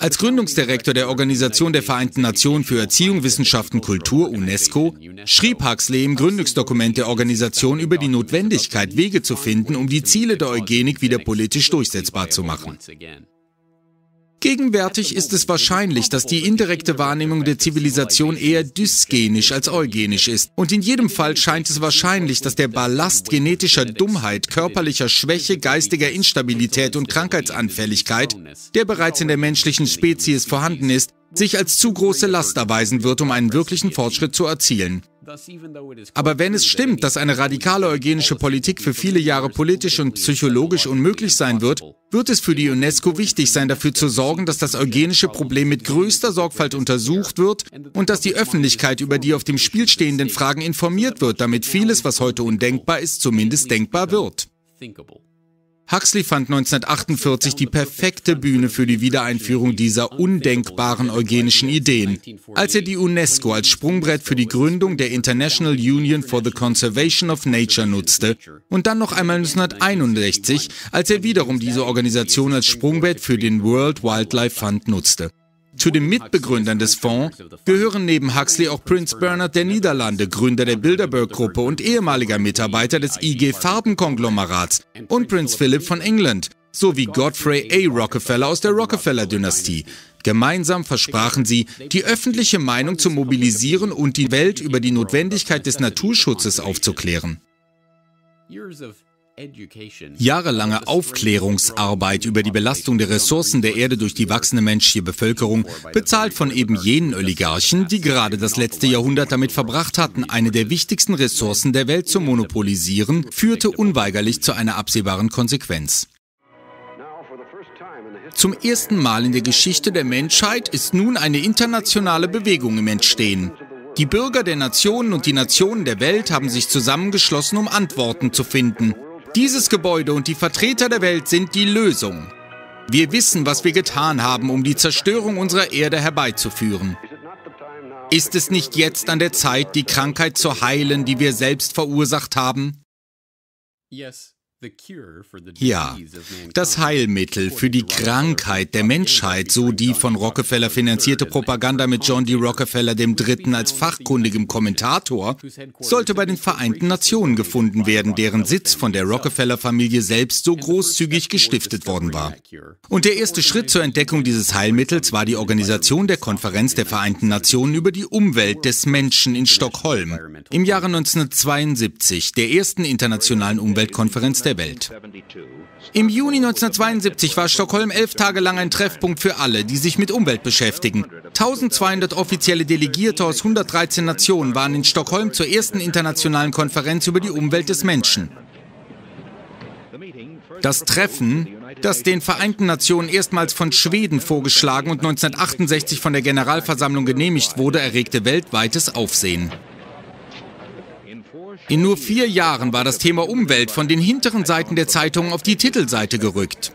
Speaker 1: Als Gründungsdirektor der Organisation der Vereinten Nationen für Erziehung, Wissenschaften, Kultur, UNESCO, schrieb Huxley im Gründungsdokument der Organisation über die Notwendigkeit, Wege zu finden, um die Ziele der Eugenik wieder politisch durchsetzbar zu machen. Gegenwärtig ist es wahrscheinlich, dass die indirekte Wahrnehmung der Zivilisation eher dysgenisch als eugenisch ist. Und in jedem Fall scheint es wahrscheinlich, dass der Ballast genetischer Dummheit, körperlicher Schwäche, geistiger Instabilität und Krankheitsanfälligkeit, der bereits in der menschlichen Spezies vorhanden ist, sich als zu große Last erweisen wird, um einen wirklichen Fortschritt zu erzielen. Aber wenn es stimmt, dass eine radikale eugenische Politik für viele Jahre politisch und psychologisch unmöglich sein wird, wird es für die UNESCO wichtig sein, dafür zu sorgen, dass das eugenische Problem mit größter Sorgfalt untersucht wird und dass die Öffentlichkeit über die auf dem Spiel stehenden Fragen informiert wird, damit vieles, was heute undenkbar ist, zumindest denkbar wird. Huxley fand 1948 die perfekte Bühne für die Wiedereinführung dieser undenkbaren eugenischen Ideen, als er die UNESCO als Sprungbrett für die Gründung der International Union for the Conservation of Nature nutzte und dann noch einmal 1961, als er wiederum diese Organisation als Sprungbrett für den World Wildlife Fund nutzte. Zu den Mitbegründern des Fonds gehören neben Huxley auch Prince Bernard der Niederlande, Gründer der Bilderberg-Gruppe und ehemaliger Mitarbeiter des IG Farbenkonglomerats und Prinz Philip von England, sowie Godfrey A. Rockefeller aus der Rockefeller-Dynastie. Gemeinsam versprachen sie, die öffentliche Meinung zu mobilisieren und die Welt über die Notwendigkeit des Naturschutzes aufzuklären. Jahrelange Aufklärungsarbeit über die Belastung der Ressourcen der Erde durch die wachsende menschliche Bevölkerung, bezahlt von eben jenen Oligarchen, die gerade das letzte Jahrhundert damit verbracht hatten, eine der wichtigsten Ressourcen der Welt zu monopolisieren, führte unweigerlich zu einer absehbaren Konsequenz. Zum ersten Mal in der Geschichte der Menschheit ist nun eine internationale Bewegung im Entstehen. Die Bürger der Nationen und die Nationen der Welt haben sich zusammengeschlossen, um Antworten zu finden. Dieses Gebäude und die Vertreter der Welt sind die Lösung. Wir wissen, was wir getan haben, um die Zerstörung unserer Erde herbeizuführen. Ist es nicht jetzt an der Zeit, die Krankheit zu heilen, die wir selbst verursacht haben? Ja, das Heilmittel für die Krankheit der Menschheit, so die von Rockefeller finanzierte Propaganda mit John D. Rockefeller III. als fachkundigem Kommentator, sollte bei den Vereinten Nationen gefunden werden, deren Sitz von der Rockefeller-Familie selbst so großzügig gestiftet worden war. Und der erste Schritt zur Entdeckung dieses Heilmittels war die Organisation der Konferenz der Vereinten Nationen über die Umwelt des Menschen in Stockholm im Jahre 1972, der ersten internationalen Umweltkonferenz der Welt. Im Juni 1972 war Stockholm elf Tage lang ein Treffpunkt für alle, die sich mit Umwelt beschäftigen. 1200 offizielle Delegierte aus 113 Nationen waren in Stockholm zur ersten internationalen Konferenz über die Umwelt des Menschen. Das Treffen, das den Vereinten Nationen erstmals von Schweden vorgeschlagen und 1968 von der Generalversammlung genehmigt wurde, erregte weltweites Aufsehen. In nur vier Jahren war das Thema Umwelt von den hinteren Seiten der Zeitungen auf die Titelseite gerückt.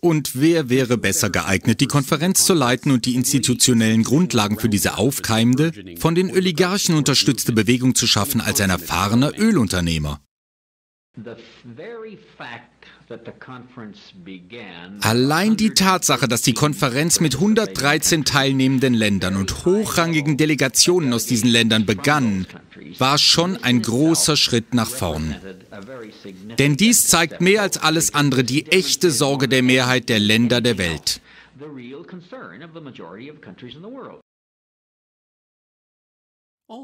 Speaker 1: Und wer wäre besser geeignet, die Konferenz zu leiten und die institutionellen Grundlagen für diese aufkeimende, von den Oligarchen unterstützte Bewegung zu schaffen als ein erfahrener Ölunternehmer? Allein die Tatsache, dass die Konferenz mit 113 teilnehmenden Ländern und hochrangigen Delegationen aus diesen Ländern begann, war schon ein großer Schritt nach vorn. Denn dies zeigt mehr als alles andere die echte Sorge der Mehrheit der Länder der Welt.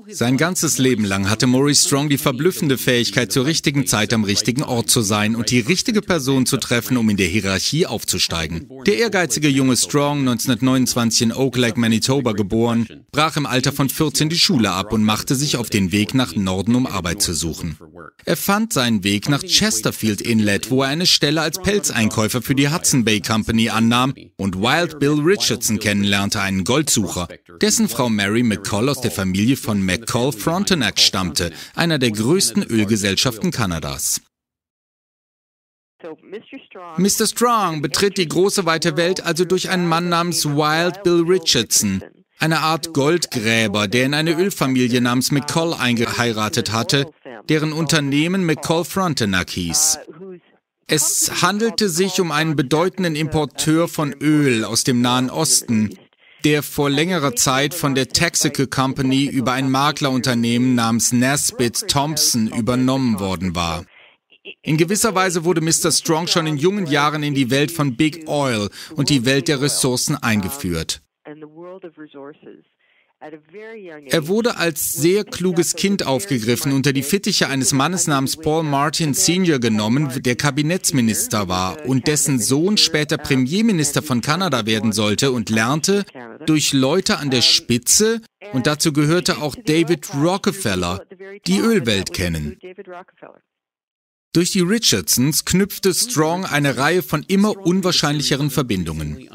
Speaker 1: Sein ganzes Leben lang hatte Maurice Strong die verblüffende Fähigkeit, zur richtigen Zeit am richtigen Ort zu sein und die richtige Person zu treffen, um in der Hierarchie aufzusteigen. Der ehrgeizige junge Strong, 1929 in Oak Lake, Manitoba geboren, brach im Alter von 14 die Schule ab und machte sich auf den Weg nach Norden, um Arbeit zu suchen. Er fand seinen Weg nach Chesterfield Inlet, wo er eine Stelle als Pelzeinkäufer für die Hudson Bay Company annahm und Wild Bill Richardson kennenlernte, einen Goldsucher, dessen Frau Mary McCall aus der Familie von von McCall Frontenac stammte, einer der größten Ölgesellschaften Kanadas. Mr. Strong betritt die große weite Welt also durch einen Mann namens Wild Bill Richardson, eine Art Goldgräber, der in eine Ölfamilie namens McCall eingeheiratet hatte, deren Unternehmen McCall Frontenac hieß. Es handelte sich um einen bedeutenden Importeur von Öl aus dem Nahen Osten, der vor längerer Zeit von der Texaco Company über ein Maklerunternehmen namens Nesbitt Thompson übernommen worden war. In gewisser Weise wurde Mr. Strong schon in jungen Jahren in die Welt von Big Oil und die Welt der Ressourcen eingeführt. Er wurde als sehr kluges Kind aufgegriffen, unter die Fittiche eines Mannes namens Paul Martin Sr. genommen, der Kabinettsminister war und dessen Sohn später Premierminister von Kanada werden sollte und lernte durch Leute an der Spitze, und dazu gehörte auch David Rockefeller, die Ölwelt kennen. Durch die Richardsons knüpfte Strong eine Reihe von immer unwahrscheinlicheren Verbindungen.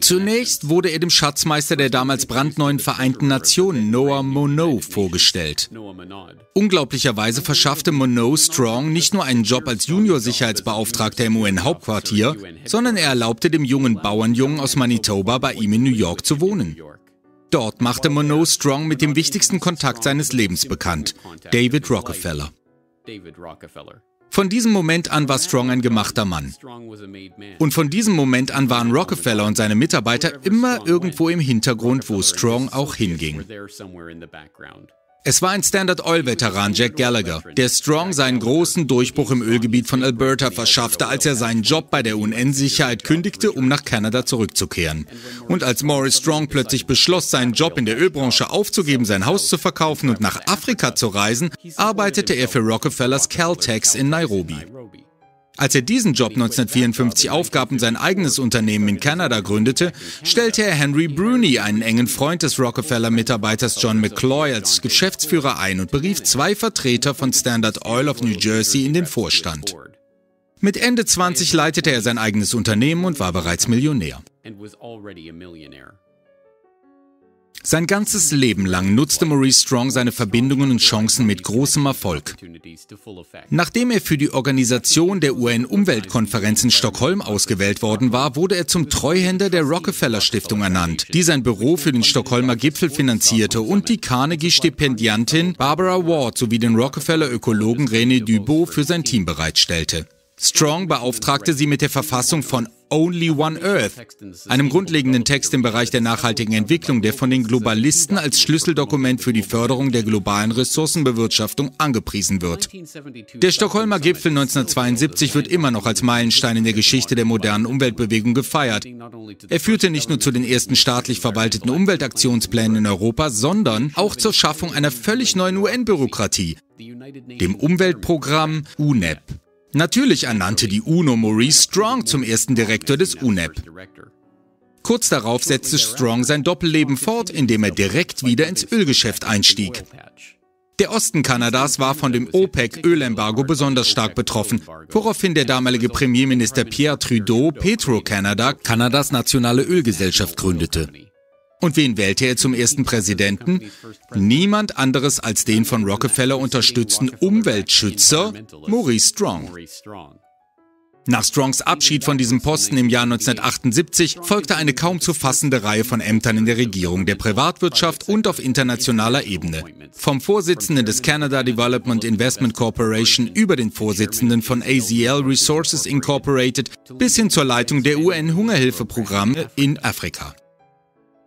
Speaker 1: Zunächst wurde er dem Schatzmeister der damals brandneuen Vereinten Nationen, Noah Monod, vorgestellt. Unglaublicherweise verschaffte Monod Strong nicht nur einen Job als Junior-Sicherheitsbeauftragter im UN-Hauptquartier, sondern er erlaubte dem jungen Bauernjungen aus Manitoba bei ihm in New York zu wohnen. Dort machte Monod Strong mit dem wichtigsten Kontakt seines Lebens bekannt, David Rockefeller. Von diesem Moment an war Strong ein gemachter Mann. Und von diesem Moment an waren Rockefeller und seine Mitarbeiter immer irgendwo im Hintergrund, wo Strong auch hinging. Es war ein Standard Oil-Veteran, Jack Gallagher, der Strong seinen großen Durchbruch im Ölgebiet von Alberta verschaffte, als er seinen Job bei der UN-Sicherheit kündigte, um nach Kanada zurückzukehren. Und als Morris Strong plötzlich beschloss, seinen Job in der Ölbranche aufzugeben, sein Haus zu verkaufen und nach Afrika zu reisen, arbeitete er für Rockefellers Caltex in Nairobi. Als er diesen Job 1954 aufgab und sein eigenes Unternehmen in Kanada gründete, stellte er Henry Bruni, einen engen Freund des Rockefeller-Mitarbeiters John McCloy, als Geschäftsführer ein und berief zwei Vertreter von Standard Oil of New Jersey in den Vorstand. Mit Ende 20 leitete er sein eigenes Unternehmen und war bereits Millionär. Sein ganzes Leben lang nutzte Maurice Strong seine Verbindungen und Chancen mit großem Erfolg. Nachdem er für die Organisation der UN-Umweltkonferenz in Stockholm ausgewählt worden war, wurde er zum Treuhänder der Rockefeller Stiftung ernannt, die sein Büro für den Stockholmer Gipfel finanzierte und die Carnegie-Stipendiantin Barbara Ward sowie den Rockefeller-Ökologen René Dubot für sein Team bereitstellte. Strong beauftragte sie mit der Verfassung von Only One Earth, einem grundlegenden Text im Bereich der nachhaltigen Entwicklung, der von den Globalisten als Schlüsseldokument für die Förderung der globalen Ressourcenbewirtschaftung angepriesen wird. Der Stockholmer Gipfel 1972 wird immer noch als Meilenstein in der Geschichte der modernen Umweltbewegung gefeiert. Er führte nicht nur zu den ersten staatlich verwalteten Umweltaktionsplänen in Europa, sondern auch zur Schaffung einer völlig neuen UN-Bürokratie, dem Umweltprogramm UNEP. Natürlich ernannte die UNO Maurice Strong zum ersten Direktor des UNEP. Kurz darauf setzte Strong sein Doppelleben fort, indem er direkt wieder ins Ölgeschäft einstieg. Der Osten Kanadas war von dem OPEC-Ölembargo besonders stark betroffen, woraufhin der damalige Premierminister Pierre Trudeau Petro-Canada, Kanadas nationale Ölgesellschaft, gründete. Und wen wählte er zum ersten Präsidenten? Niemand anderes als den von Rockefeller unterstützten Umweltschützer Maurice Strong. Nach Strongs Abschied von diesem Posten im Jahr 1978 folgte eine kaum zu fassende Reihe von Ämtern in der Regierung, der Privatwirtschaft und auf internationaler Ebene. Vom Vorsitzenden des Canada Development Investment Corporation über den Vorsitzenden von AZL Resources Incorporated bis hin zur Leitung der UN-Hungerhilfeprogramme in Afrika.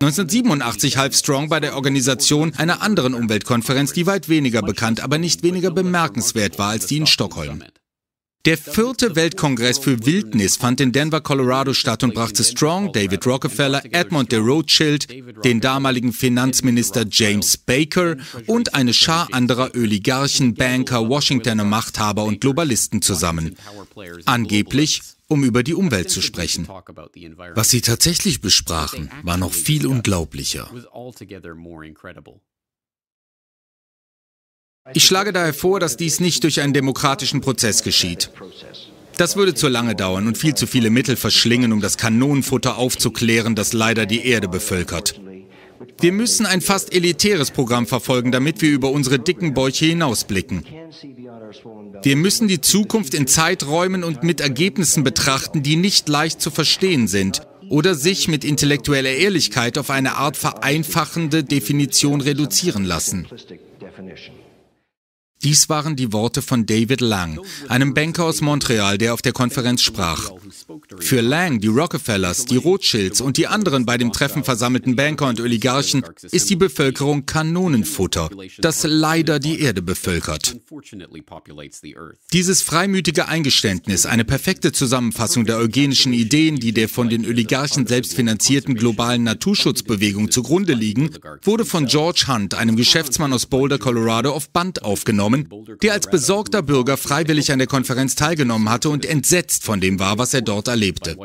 Speaker 1: 1987 half Strong bei der Organisation einer anderen Umweltkonferenz, die weit weniger bekannt, aber nicht weniger bemerkenswert war als die in Stockholm. Der vierte Weltkongress für Wildnis fand in Denver, Colorado statt und brachte Strong, David Rockefeller, Edmund de Rothschild, den damaligen Finanzminister James Baker und eine Schar anderer Oligarchen, Banker, Washingtoner Machthaber und Globalisten zusammen. Angeblich um über die Umwelt zu sprechen. Was sie tatsächlich besprachen, war noch viel unglaublicher. Ich schlage daher vor, dass dies nicht durch einen demokratischen Prozess geschieht. Das würde zu lange dauern und viel zu viele Mittel verschlingen, um das Kanonenfutter aufzuklären, das leider die Erde bevölkert. Wir müssen ein fast elitäres Programm verfolgen, damit wir über unsere dicken Bäuche hinausblicken. Wir müssen die Zukunft in Zeiträumen und mit Ergebnissen betrachten, die nicht leicht zu verstehen sind oder sich mit intellektueller Ehrlichkeit auf eine Art vereinfachende Definition reduzieren lassen. Dies waren die Worte von David Lang, einem Banker aus Montreal, der auf der Konferenz sprach. Für Lang, die Rockefellers, die Rothschilds und die anderen bei dem Treffen versammelten Banker und Oligarchen ist die Bevölkerung Kanonenfutter, das leider die Erde bevölkert. Dieses freimütige Eingeständnis, eine perfekte Zusammenfassung der eugenischen Ideen, die der von den Oligarchen selbst finanzierten globalen Naturschutzbewegung zugrunde liegen, wurde von George Hunt, einem Geschäftsmann aus Boulder, Colorado, auf Band aufgenommen, der als besorgter Bürger freiwillig an der Konferenz teilgenommen hatte und entsetzt von dem war, was er dort erlebte.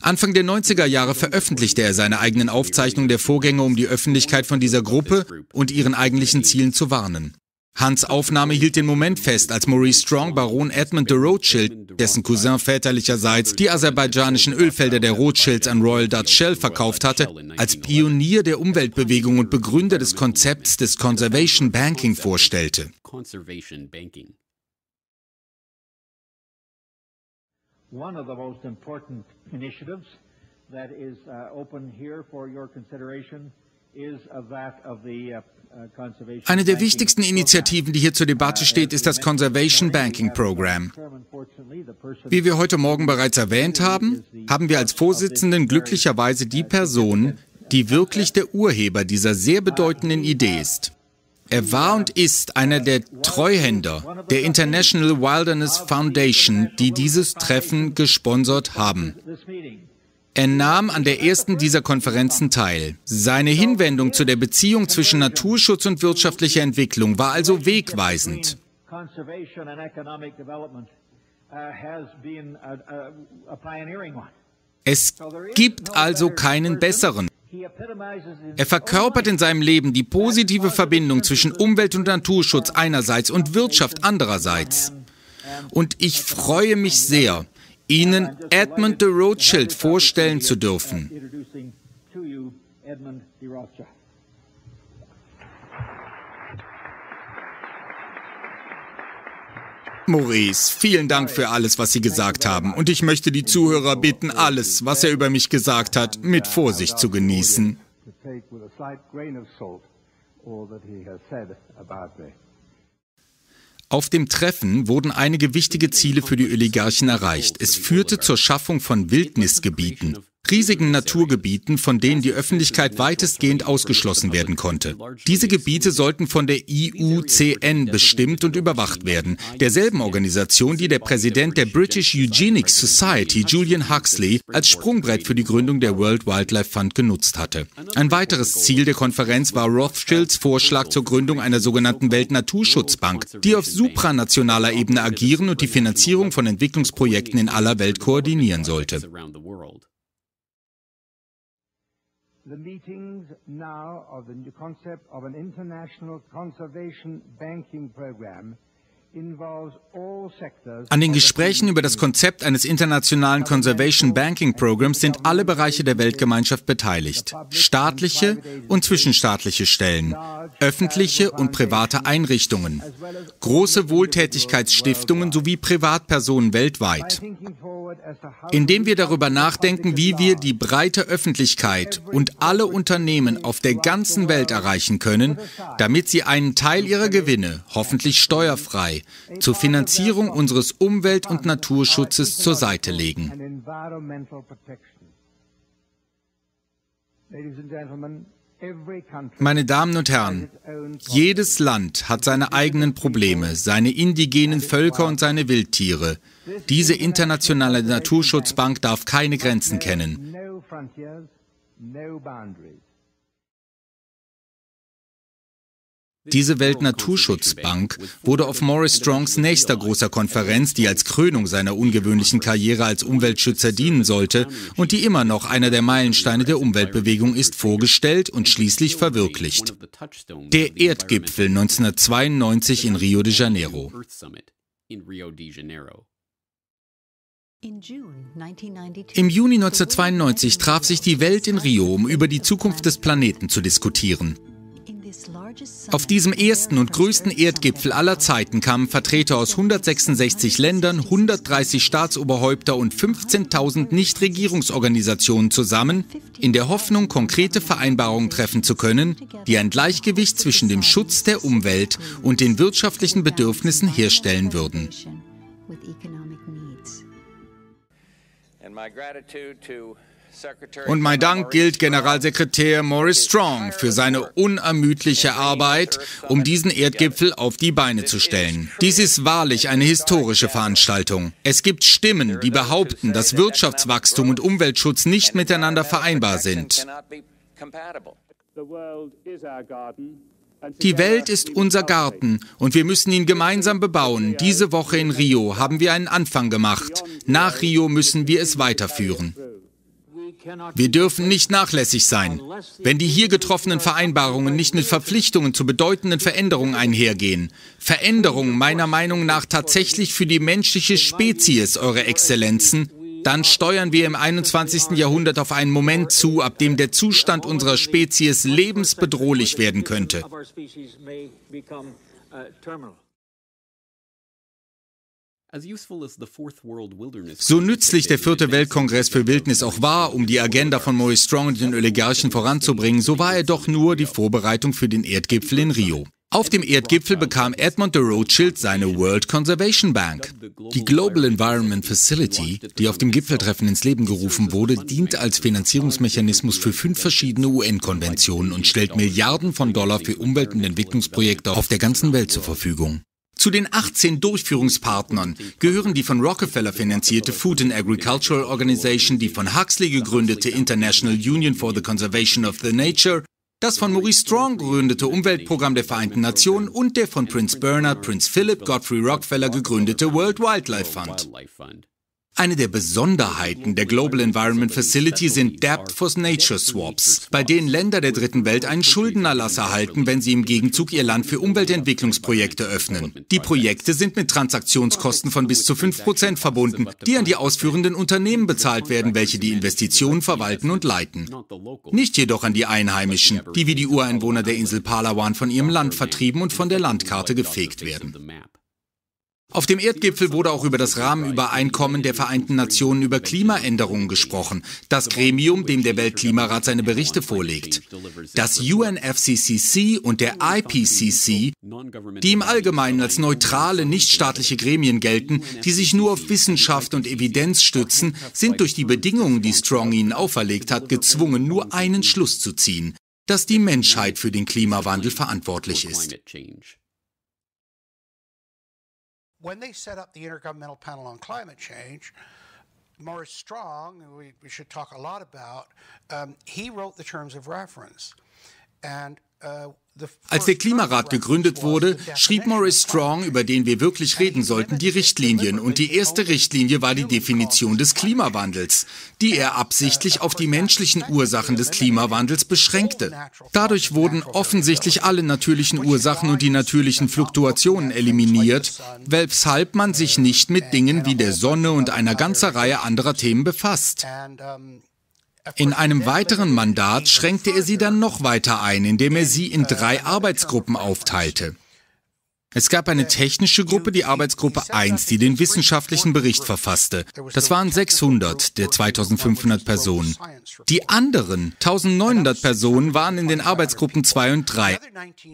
Speaker 1: Anfang der 90er Jahre veröffentlichte er seine eigenen Aufzeichnungen der Vorgänge, um die Öffentlichkeit von dieser Gruppe und ihren eigentlichen Zielen zu warnen. Hans Aufnahme hielt den Moment fest, als Maurice Strong Baron Edmund de Rothschild, dessen Cousin väterlicherseits die aserbaidschanischen Ölfelder der Rothschilds an Royal Dutch Shell verkauft hatte, als Pionier der Umweltbewegung und Begründer des Konzepts des Conservation Banking vorstellte. One of the most important initiatives that is uh, open here for your consideration is that of the uh, uh eine der wichtigsten Initiativen, die hier zur Debatte steht, ist das Conservation Banking Program. Wie wir heute Morgen bereits erwähnt haben, haben wir als Vorsitzenden glücklicherweise die Person, die wirklich der Urheber dieser sehr bedeutenden Idee ist. Er war und ist einer der Treuhänder der International Wilderness Foundation, die dieses Treffen gesponsert haben. Er nahm an der ersten dieser Konferenzen teil. Seine Hinwendung zu der Beziehung zwischen Naturschutz und wirtschaftlicher Entwicklung war also wegweisend. Es gibt also keinen besseren. Er verkörpert in seinem Leben die positive Verbindung zwischen Umwelt- und Naturschutz einerseits und Wirtschaft andererseits. Und ich freue mich sehr, Ihnen Edmund de Rothschild vorstellen zu dürfen.
Speaker 2: Edmund de Rothschild.
Speaker 1: Maurice, vielen Dank für alles, was Sie gesagt haben. Und ich möchte die Zuhörer bitten, alles, was er über mich gesagt hat, mit Vorsicht zu genießen. Auf dem Treffen wurden einige wichtige Ziele für die Oligarchen erreicht. Es führte zur Schaffung von Wildnisgebieten riesigen Naturgebieten, von denen die Öffentlichkeit weitestgehend ausgeschlossen werden konnte. Diese Gebiete sollten von der IUCN bestimmt und überwacht werden, derselben Organisation, die der Präsident der British Eugenics Society, Julian Huxley, als Sprungbrett für die Gründung der World Wildlife Fund genutzt hatte. Ein weiteres Ziel der Konferenz war Rothschilds Vorschlag zur Gründung einer sogenannten Weltnaturschutzbank, die auf supranationaler Ebene agieren und die Finanzierung von Entwicklungsprojekten in aller Welt koordinieren sollte. The meetings now of the new concept of an international conservation banking program An den Gesprächen über das Konzept eines internationalen Conservation Banking Programs sind alle Bereiche der Weltgemeinschaft beteiligt. Staatliche und zwischenstaatliche Stellen, öffentliche und private Einrichtungen, große Wohltätigkeitsstiftungen sowie Privatpersonen weltweit. Indem wir darüber nachdenken, wie wir die breite Öffentlichkeit und alle Unternehmen auf der ganzen Welt erreichen können, damit sie einen Teil ihrer Gewinne, hoffentlich steuerfrei, zur Finanzierung unseres Umwelt- und Naturschutzes zur Seite legen. Meine Damen und Herren, jedes Land hat seine eigenen Probleme, seine indigenen Völker und seine Wildtiere. Diese internationale Naturschutzbank darf keine Grenzen kennen. Diese Weltnaturschutzbank wurde auf Morris Strongs nächster großer Konferenz, die als Krönung seiner ungewöhnlichen Karriere als Umweltschützer dienen sollte und die immer noch einer der Meilensteine der Umweltbewegung ist, vorgestellt und schließlich verwirklicht. Der Erdgipfel 1992 in Rio de Janeiro. Im Juni 1992 traf sich die Welt in Rio, um über die Zukunft des Planeten zu diskutieren. Auf diesem ersten und größten Erdgipfel aller Zeiten kamen Vertreter aus 166 Ländern, 130 Staatsoberhäupter und 15.000 Nichtregierungsorganisationen zusammen, in der Hoffnung, konkrete Vereinbarungen treffen zu können, die ein Gleichgewicht zwischen dem Schutz der Umwelt und den wirtschaftlichen Bedürfnissen herstellen würden. And my gratitude to und mein Dank gilt Generalsekretär Maurice Strong für seine unermüdliche Arbeit, um diesen Erdgipfel auf die Beine zu stellen. Dies ist wahrlich eine historische Veranstaltung. Es gibt Stimmen, die behaupten, dass Wirtschaftswachstum und Umweltschutz nicht miteinander vereinbar sind. Die Welt ist unser Garten und wir müssen ihn gemeinsam bebauen. Diese Woche in Rio haben wir einen Anfang gemacht. Nach Rio müssen wir es weiterführen. Wir dürfen nicht nachlässig sein. Wenn die hier getroffenen Vereinbarungen nicht mit Verpflichtungen zu bedeutenden Veränderungen einhergehen, Veränderungen meiner Meinung nach tatsächlich für die menschliche Spezies, Eure Exzellenzen, dann steuern wir im 21. Jahrhundert auf einen Moment zu, ab dem der Zustand unserer Spezies lebensbedrohlich werden könnte. So nützlich der vierte Weltkongress für Wildnis auch war, um die Agenda von Maurice Strong und den Oligarchen voranzubringen, so war er doch nur die Vorbereitung für den Erdgipfel in Rio. Auf dem Erdgipfel bekam Edmund de Rothschild seine World Conservation Bank. Die Global Environment Facility, die auf dem Gipfeltreffen ins Leben gerufen wurde, dient als Finanzierungsmechanismus für fünf verschiedene UN-Konventionen und stellt Milliarden von Dollar für Umwelt- und Entwicklungsprojekte auf der ganzen Welt zur Verfügung. Zu den 18 Durchführungspartnern gehören die von Rockefeller finanzierte Food and Agricultural Organization, die von Huxley gegründete International Union for the Conservation of the Nature, das von Maurice Strong gegründete Umweltprogramm der Vereinten Nationen und der von Prince Bernard, Prince Philip, Godfrey Rockefeller gegründete World Wildlife Fund. Eine der Besonderheiten der Global Environment Facility sind Debt for Nature Swaps, bei denen Länder der dritten Welt einen Schuldenerlass erhalten, wenn sie im Gegenzug ihr Land für Umweltentwicklungsprojekte öffnen. Die Projekte sind mit Transaktionskosten von bis zu 5% verbunden, die an die ausführenden Unternehmen bezahlt werden, welche die Investitionen verwalten und leiten. Nicht jedoch an die Einheimischen, die wie die Ureinwohner der Insel Palawan von ihrem Land vertrieben und von der Landkarte gefegt werden. Auf dem Erdgipfel wurde auch über das Rahmenübereinkommen der Vereinten Nationen über Klimaänderungen gesprochen, das Gremium, dem der Weltklimarat seine Berichte vorlegt. Das UNFCCC und der IPCC, die im Allgemeinen als neutrale, nichtstaatliche Gremien gelten, die sich nur auf Wissenschaft und Evidenz stützen, sind durch die Bedingungen, die Strong ihnen auferlegt hat, gezwungen, nur einen Schluss zu ziehen, dass die Menschheit für den Klimawandel verantwortlich ist. When they set up the Intergovernmental Panel on Climate Change, Maurice Strong, who we, we should talk a lot about, um, he wrote the terms of reference. And uh, Als der Klimarat gegründet wurde, schrieb Maurice Strong, über den wir wirklich reden sollten, die Richtlinien. Und die erste Richtlinie war die Definition des Klimawandels, die er absichtlich auf die menschlichen Ursachen des Klimawandels beschränkte. Dadurch wurden offensichtlich alle natürlichen Ursachen und die natürlichen Fluktuationen eliminiert, weshalb man sich nicht mit Dingen wie der Sonne und einer ganzen Reihe anderer Themen befasst. In einem weiteren Mandat schränkte er sie dann noch weiter ein, indem er sie in drei Arbeitsgruppen aufteilte. Es gab eine technische Gruppe, die Arbeitsgruppe 1, die den wissenschaftlichen Bericht verfasste. Das waren 600 der 2500 Personen. Die anderen 1900 Personen waren in den Arbeitsgruppen 2 und 3.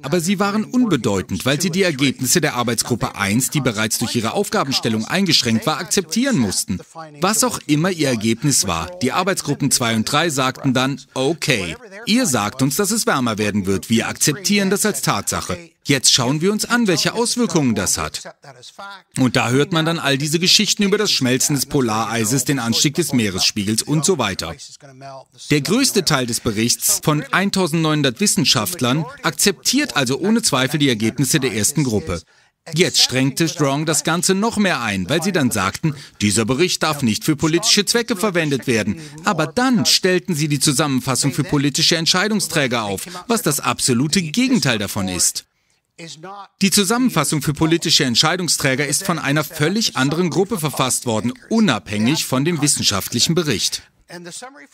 Speaker 1: Aber sie waren unbedeutend, weil sie die Ergebnisse der Arbeitsgruppe 1, die bereits durch ihre Aufgabenstellung eingeschränkt war, akzeptieren mussten. Was auch immer ihr Ergebnis war, die Arbeitsgruppen 2 und 3 sagten dann, okay, ihr sagt uns, dass es wärmer werden wird, wir akzeptieren das als Tatsache. Jetzt schauen wir uns an, welche Auswirkungen das hat. Und da hört man dann all diese Geschichten über das Schmelzen des Polareises, den Anstieg des Meeresspiegels und so weiter. Der größte Teil des Berichts von 1900 Wissenschaftlern akzeptiert also ohne Zweifel die Ergebnisse der ersten Gruppe. Jetzt strengte Strong das Ganze noch mehr ein, weil sie dann sagten, dieser Bericht darf nicht für politische Zwecke verwendet werden. Aber dann stellten sie die Zusammenfassung für politische Entscheidungsträger auf, was das absolute Gegenteil davon ist. Die Zusammenfassung für politische Entscheidungsträger ist von einer völlig anderen Gruppe verfasst worden, unabhängig von dem wissenschaftlichen Bericht.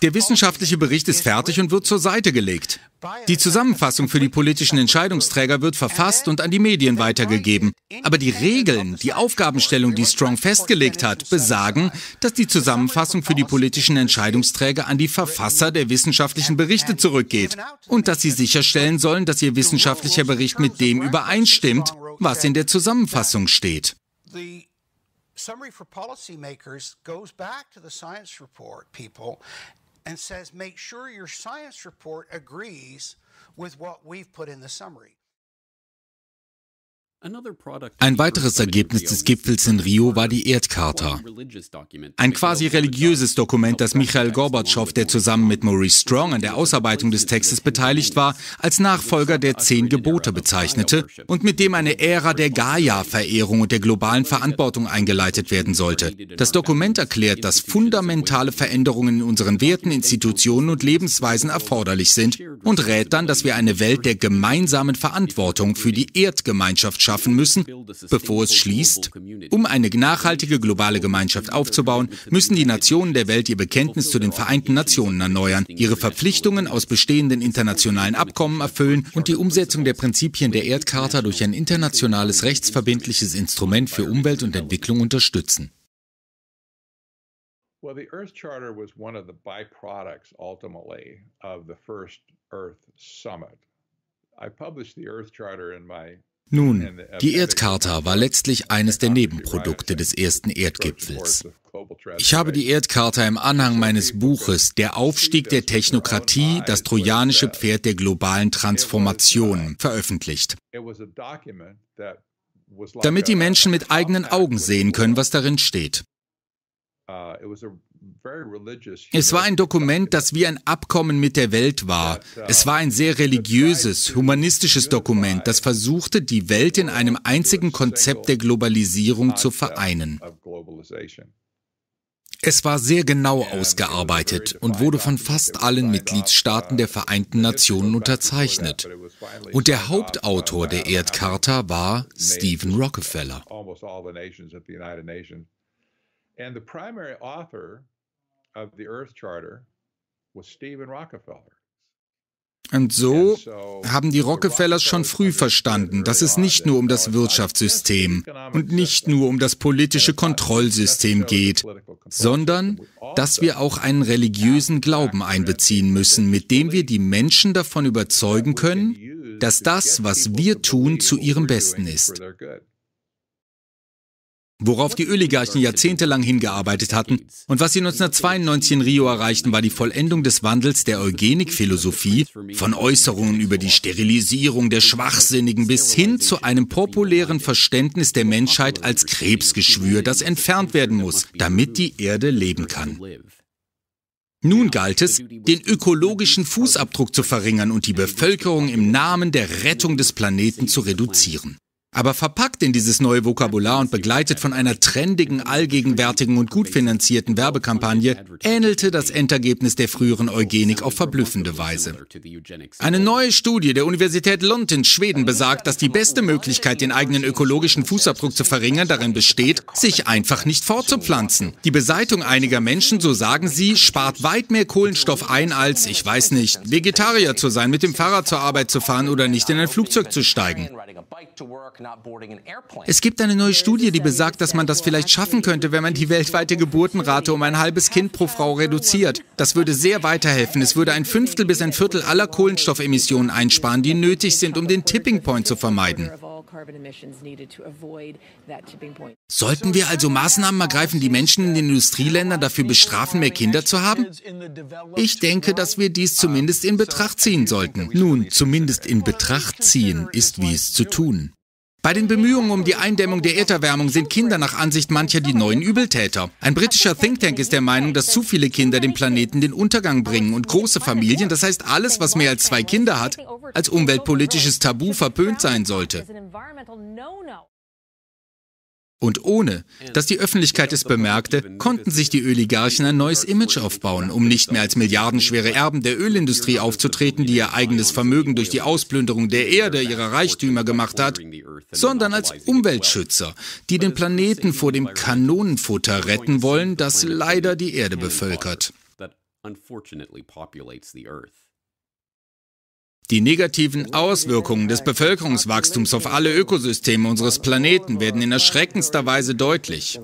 Speaker 1: Der wissenschaftliche Bericht ist fertig und wird zur Seite gelegt. Die Zusammenfassung für die politischen Entscheidungsträger wird verfasst und an die Medien weitergegeben. Aber die Regeln, die Aufgabenstellung, die Strong festgelegt hat, besagen, dass die Zusammenfassung für die politischen Entscheidungsträger an die Verfasser der wissenschaftlichen Berichte zurückgeht und dass sie sicherstellen sollen, dass ihr wissenschaftlicher Bericht mit dem übereinstimmt, was in der Zusammenfassung steht. Summary for policymakers goes back to the science report people and says make sure your science report agrees with what we've put in the summary. Ein weiteres Ergebnis des Gipfels in Rio war die Erdcharta. Ein quasi religiöses Dokument, das Michael Gorbatschow, der zusammen mit Maurice Strong an der Ausarbeitung des Textes beteiligt war, als Nachfolger der Zehn Gebote bezeichnete und mit dem eine Ära der Gaia-Verehrung und der globalen Verantwortung eingeleitet werden sollte. Das Dokument erklärt, dass fundamentale Veränderungen in unseren Werten, Institutionen und Lebensweisen erforderlich sind und rät dann, dass wir eine Welt der gemeinsamen Verantwortung für die Erdgemeinschaft schaffen müssen, bevor es schließt. Um eine nachhaltige globale Gemeinschaft aufzubauen, müssen die Nationen der Welt ihr Bekenntnis zu den Vereinten Nationen erneuern, ihre Verpflichtungen aus bestehenden internationalen Abkommen erfüllen und die Umsetzung der Prinzipien der Erdcharta durch ein internationales rechtsverbindliches Instrument für Umwelt und Entwicklung unterstützen. Well, the Earth Charter was one of the byproducts ultimately of the first Earth Summit. I published the Earth Charter in my nun, die Erdcharta war letztlich eines der Nebenprodukte des ersten Erdgipfels. Ich habe die Erdcharta im Anhang meines Buches Der Aufstieg der Technokratie, das trojanische Pferd der globalen Transformation veröffentlicht, damit die Menschen mit eigenen Augen sehen können, was darin steht. Es war ein Dokument, das wie ein Abkommen mit der Welt war. Es war ein sehr religiöses, humanistisches Dokument, das versuchte, die Welt in einem einzigen Konzept der Globalisierung zu vereinen. Es war sehr genau ausgearbeitet und wurde von fast allen Mitgliedstaaten der Vereinten Nationen unterzeichnet. Und der Hauptautor der Erdcharta war Stephen Rockefeller. And the primary author of the Earth Charter was Stephen Rockefeller. Und so haben die Rockefellers schon früh verstanden, dass es nicht nur um das Wirtschaftssystem und nicht nur um das politische Kontrollsystem geht, sondern dass wir auch einen religiösen Glauben einbeziehen müssen, mit dem wir die Menschen davon überzeugen können, dass das, was wir tun, zu ihrem Besten ist. Worauf die Oligarchen jahrzehntelang hingearbeitet hatten und was sie 1992 in Rio erreichten, war die Vollendung des Wandels der Eugenikphilosophie von Äußerungen über die Sterilisierung der Schwachsinnigen bis hin zu einem populären Verständnis der Menschheit als Krebsgeschwür, das entfernt werden muss, damit die Erde leben kann. Nun galt es, den ökologischen Fußabdruck zu verringern und die Bevölkerung im Namen der Rettung des Planeten zu reduzieren. Aber verpackt in dieses neue Vokabular und begleitet von einer trendigen, allgegenwärtigen und gut finanzierten Werbekampagne, ähnelte das Endergebnis der früheren Eugenik auf verblüffende Weise. Eine neue Studie der Universität Lund in Schweden besagt, dass die beste Möglichkeit, den eigenen ökologischen Fußabdruck zu verringern, darin besteht, sich einfach nicht fortzupflanzen. Die Beseitung einiger Menschen, so sagen sie, spart weit mehr Kohlenstoff ein als, ich weiß nicht, Vegetarier zu sein, mit dem Fahrrad zur Arbeit zu fahren oder nicht in ein Flugzeug zu steigen. Es gibt eine neue Studie, die besagt, dass man das vielleicht schaffen könnte, wenn man die weltweite Geburtenrate um ein halbes Kind pro Frau reduziert. Das würde sehr weiterhelfen. Es würde ein Fünftel bis ein Viertel aller Kohlenstoffemissionen einsparen, die nötig sind, um den Tipping Point zu vermeiden. Sollten wir also Maßnahmen ergreifen, die Menschen in den Industrieländern dafür bestrafen, mehr Kinder zu haben? Ich denke, dass wir dies zumindest in Betracht ziehen sollten. Nun, zumindest in Betracht ziehen ist, wie es zu tun. Bei den Bemühungen um die Eindämmung der Erderwärmung sind Kinder nach Ansicht mancher die neuen Übeltäter. Ein britischer Think Tank ist der Meinung, dass zu viele Kinder dem Planeten den Untergang bringen und große Familien, das heißt alles, was mehr als zwei Kinder hat, als umweltpolitisches Tabu verpönt sein sollte. Und ohne, dass die Öffentlichkeit es bemerkte, konnten sich die Oligarchen ein neues Image aufbauen, um nicht mehr als milliardenschwere Erben der Ölindustrie aufzutreten, die ihr eigenes Vermögen durch die Ausplünderung der Erde ihrer Reichtümer gemacht hat, sondern als Umweltschützer, die den Planeten vor dem Kanonenfutter retten wollen, das leider die Erde bevölkert. Die negativen Auswirkungen des Bevölkerungswachstums auf alle Ökosysteme unseres Planeten werden in erschreckendster Weise deutlich.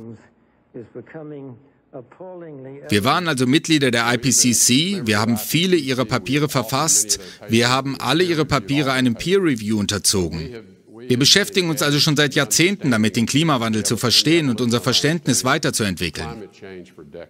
Speaker 1: Wir waren also Mitglieder der IPCC, wir haben viele ihrer Papiere verfasst, wir haben alle ihre Papiere einem Peer Review unterzogen. Wir beschäftigen uns also schon seit Jahrzehnten damit, den Klimawandel zu verstehen und unser Verständnis weiterzuentwickeln.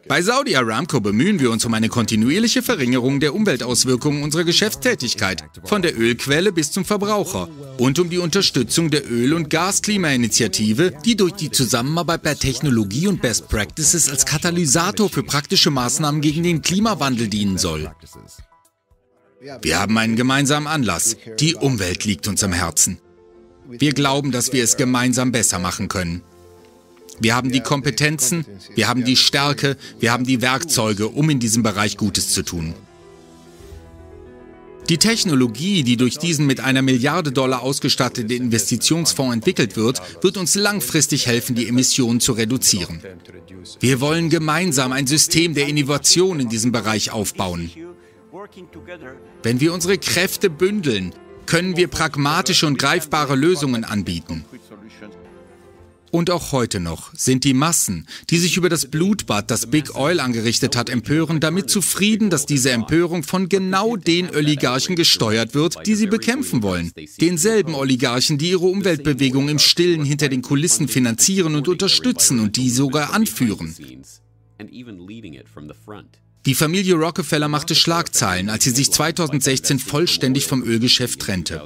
Speaker 1: Bei Saudi Aramco bemühen wir uns um eine kontinuierliche Verringerung der Umweltauswirkungen unserer Geschäftstätigkeit, von der Ölquelle bis zum Verbraucher, und um die Unterstützung der Öl- und Gasklimainitiative, die durch die Zusammenarbeit bei Technologie und Best Practices als Katalysator für praktische Maßnahmen gegen den Klimawandel dienen soll. Wir haben einen gemeinsamen Anlass. Die Umwelt liegt uns am Herzen. Wir glauben, dass wir es gemeinsam besser machen können. Wir haben die Kompetenzen, wir haben die Stärke, wir haben die Werkzeuge, um in diesem Bereich Gutes zu tun. Die Technologie, die durch diesen mit einer Milliarde Dollar ausgestatteten Investitionsfonds entwickelt wird, wird uns langfristig helfen, die Emissionen zu reduzieren. Wir wollen gemeinsam ein System der Innovation in diesem Bereich aufbauen. Wenn wir unsere Kräfte bündeln, können wir pragmatische und greifbare Lösungen anbieten. Und auch heute noch sind die Massen, die sich über das Blutbad, das Big Oil angerichtet hat, empören, damit zufrieden, dass diese Empörung von genau den Oligarchen gesteuert wird, die sie bekämpfen wollen. Denselben Oligarchen, die ihre Umweltbewegung im Stillen hinter den Kulissen finanzieren und unterstützen und die sogar anführen. Die Familie Rockefeller machte Schlagzeilen, als sie sich 2016 vollständig vom Ölgeschäft trennte.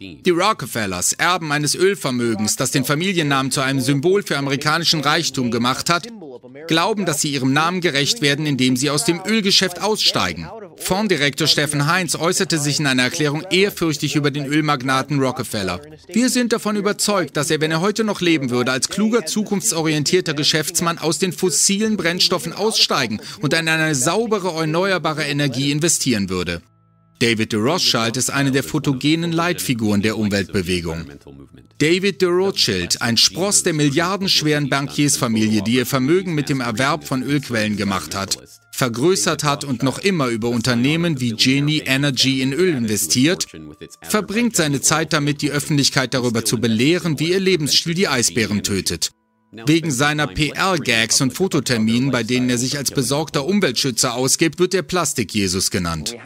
Speaker 1: Die Rockefellers, Erben eines Ölvermögens, das den Familiennamen zu einem Symbol für amerikanischen Reichtum gemacht hat, glauben, dass sie ihrem Namen gerecht werden, indem sie aus dem Ölgeschäft aussteigen. Fonddirektor Steffen Heinz äußerte sich in einer Erklärung ehrfürchtig über den Ölmagnaten Rockefeller. Wir sind davon überzeugt, dass er, wenn er heute noch leben würde, als kluger, zukunftsorientierter Geschäftsmann aus den fossilen Brennstoffen aussteigen und in eine saubere, erneuerbare Energie investieren würde. David de Rothschild ist eine der fotogenen Leitfiguren der Umweltbewegung. David de Rothschild, ein Spross der milliardenschweren Bankiersfamilie, die ihr Vermögen mit dem Erwerb von Ölquellen gemacht hat, vergrößert hat und noch immer über Unternehmen wie Genie Energy in Öl investiert, verbringt seine Zeit damit, die Öffentlichkeit darüber zu belehren, wie ihr Lebensstil die Eisbären tötet. Wegen seiner PR-Gags und Fototerminen, bei denen er sich als besorgter Umweltschützer ausgibt, wird er Plastik-Jesus genannt.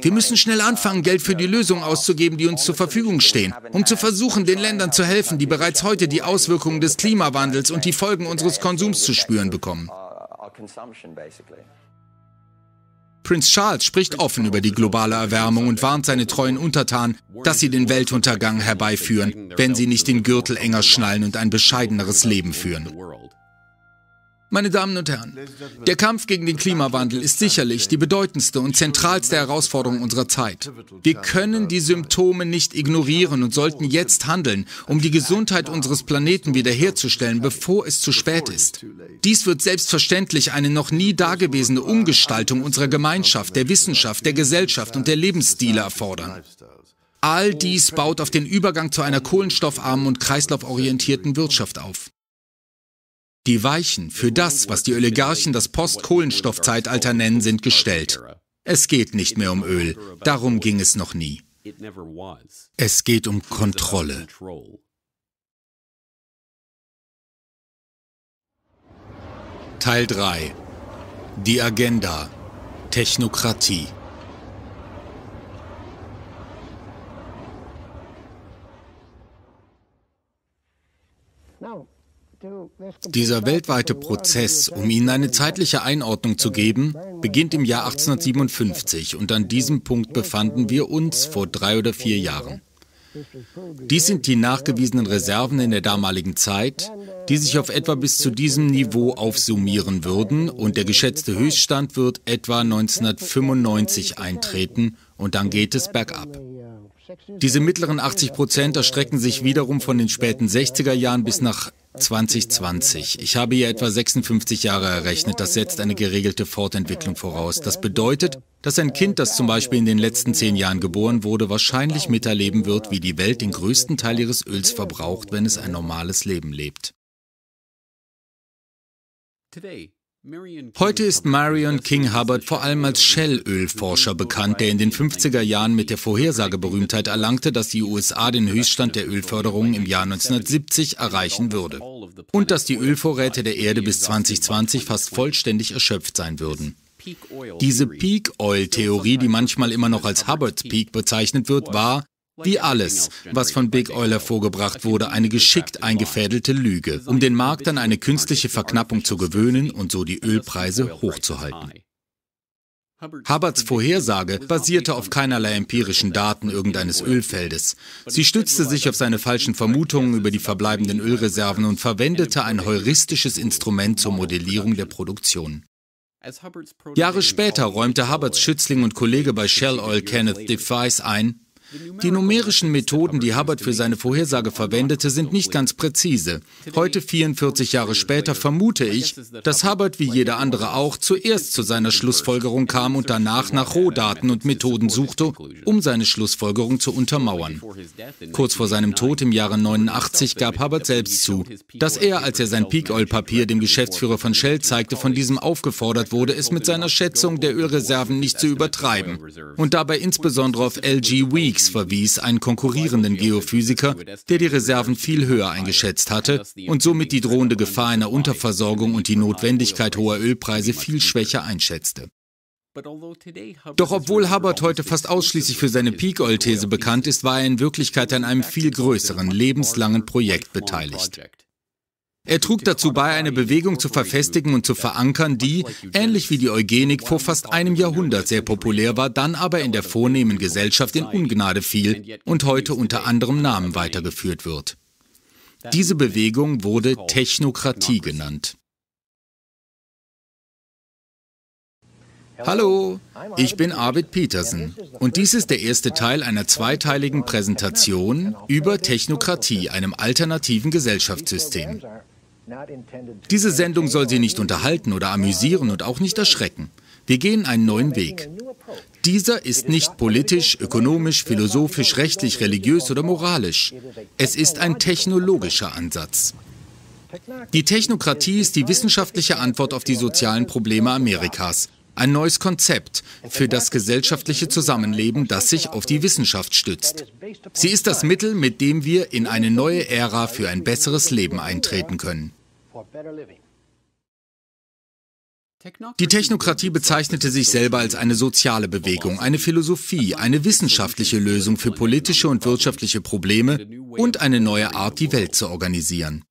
Speaker 1: Wir müssen schnell anfangen, Geld für die Lösungen auszugeben, die uns zur Verfügung stehen, um zu versuchen, den Ländern zu helfen, die bereits heute die Auswirkungen des Klimawandels und die Folgen unseres Konsums zu spüren bekommen. Prinz Charles spricht offen über die globale Erwärmung und warnt seine treuen Untertanen, dass sie den Weltuntergang herbeiführen, wenn sie nicht den Gürtel enger schnallen und ein bescheideneres Leben führen. Meine Damen und Herren, der Kampf gegen den Klimawandel ist sicherlich die bedeutendste und zentralste Herausforderung unserer Zeit. Wir können die Symptome nicht ignorieren und sollten jetzt handeln, um die Gesundheit unseres Planeten wiederherzustellen, bevor es zu spät ist. Dies wird selbstverständlich eine noch nie dagewesene Umgestaltung unserer Gemeinschaft, der Wissenschaft, der Gesellschaft und der Lebensstile erfordern. All dies baut auf den Übergang zu einer kohlenstoffarmen und kreislauforientierten Wirtschaft auf. Die Weichen für das, was die Oligarchen das Post-Kohlenstoffzeitalter nennen, sind gestellt. Es geht nicht mehr um Öl, darum ging es noch nie. Es geht um Kontrolle. Teil 3 Die Agenda Technokratie Dieser weltweite Prozess, um ihnen eine zeitliche Einordnung zu geben, beginnt im Jahr 1857 und an diesem Punkt befanden wir uns vor drei oder vier Jahren. Dies sind die nachgewiesenen Reserven in der damaligen Zeit, die sich auf etwa bis zu diesem Niveau aufsummieren würden und der geschätzte Höchststand wird etwa 1995 eintreten und dann geht es bergab. Diese mittleren 80 Prozent erstrecken sich wiederum von den späten 60er Jahren bis nach 2020. Ich habe hier etwa 56 Jahre errechnet. Das setzt eine geregelte Fortentwicklung voraus. Das bedeutet, dass ein Kind, das zum Beispiel in den letzten zehn Jahren geboren wurde, wahrscheinlich miterleben wird, wie die Welt den größten Teil ihres Öls verbraucht, wenn es ein normales Leben lebt. Heute ist Marion King Hubbard vor allem als Shell-Ölforscher bekannt, der in den 50er Jahren mit der Vorhersage Berühmtheit erlangte, dass die USA den Höchststand der Ölförderung im Jahr 1970 erreichen würde und dass die Ölvorräte der Erde bis 2020 fast vollständig erschöpft sein würden. Diese Peak Oil Theorie, die manchmal immer noch als Hubbard's Peak bezeichnet wird, war, wie alles, was von Big Oil hervorgebracht wurde, eine geschickt eingefädelte Lüge, um den Markt an eine künstliche Verknappung zu gewöhnen und so die Ölpreise hochzuhalten. Hubbards Vorhersage basierte auf keinerlei empirischen Daten irgendeines Ölfeldes. Sie stützte sich auf seine falschen Vermutungen über die verbleibenden Ölreserven und verwendete ein heuristisches Instrument zur Modellierung der Produktion. Jahre später räumte Hubbards Schützling und Kollege bei Shell Oil Kenneth DeVice ein, die numerischen Methoden, die Hubbard für seine Vorhersage verwendete, sind nicht ganz präzise. Heute, 44 Jahre später, vermute ich, dass Hubbard wie jeder andere auch zuerst zu seiner Schlussfolgerung kam und danach nach Rohdaten und Methoden suchte, um seine Schlussfolgerung zu untermauern. Kurz vor seinem Tod im Jahre 89 gab Hubbard selbst zu, dass er, als er sein Peak Oil Papier dem Geschäftsführer von Shell zeigte, von diesem aufgefordert wurde, es mit seiner Schätzung der Ölreserven nicht zu übertreiben und dabei insbesondere auf LG Weeks Higgs verwies einen konkurrierenden Geophysiker, der die Reserven viel höher eingeschätzt hatte und somit die drohende Gefahr einer Unterversorgung und die Notwendigkeit hoher Ölpreise viel schwächer einschätzte. Doch obwohl Hubbard heute fast ausschließlich für seine Peak-Oil-These bekannt ist, war er in Wirklichkeit an einem viel größeren, lebenslangen Projekt beteiligt. Er trug dazu bei, eine Bewegung zu verfestigen und zu verankern, die, ähnlich wie die Eugenik, vor fast einem Jahrhundert sehr populär war, dann aber in der vornehmen Gesellschaft in Ungnade fiel und heute unter anderem Namen weitergeführt wird. Diese Bewegung wurde Technokratie genannt. Hallo, ich bin Arvid Peterson und dies ist der erste Teil einer zweiteiligen Präsentation über Technokratie, einem alternativen Gesellschaftssystem. Diese Sendung soll Sie nicht unterhalten oder amüsieren und auch nicht erschrecken. Wir gehen einen neuen Weg. Dieser ist nicht politisch, ökonomisch, philosophisch, rechtlich, religiös oder moralisch. Es ist ein technologischer Ansatz. Die Technokratie ist die wissenschaftliche Antwort auf die sozialen Probleme Amerikas. Ein neues Konzept für das gesellschaftliche Zusammenleben, das sich auf die Wissenschaft stützt. Sie ist das Mittel, mit dem wir in eine neue Ära für ein besseres Leben eintreten können. Die Technokratie bezeichnete sich selber als eine soziale Bewegung, eine Philosophie, eine wissenschaftliche Lösung für politische und wirtschaftliche Probleme und eine neue Art, die Welt zu organisieren.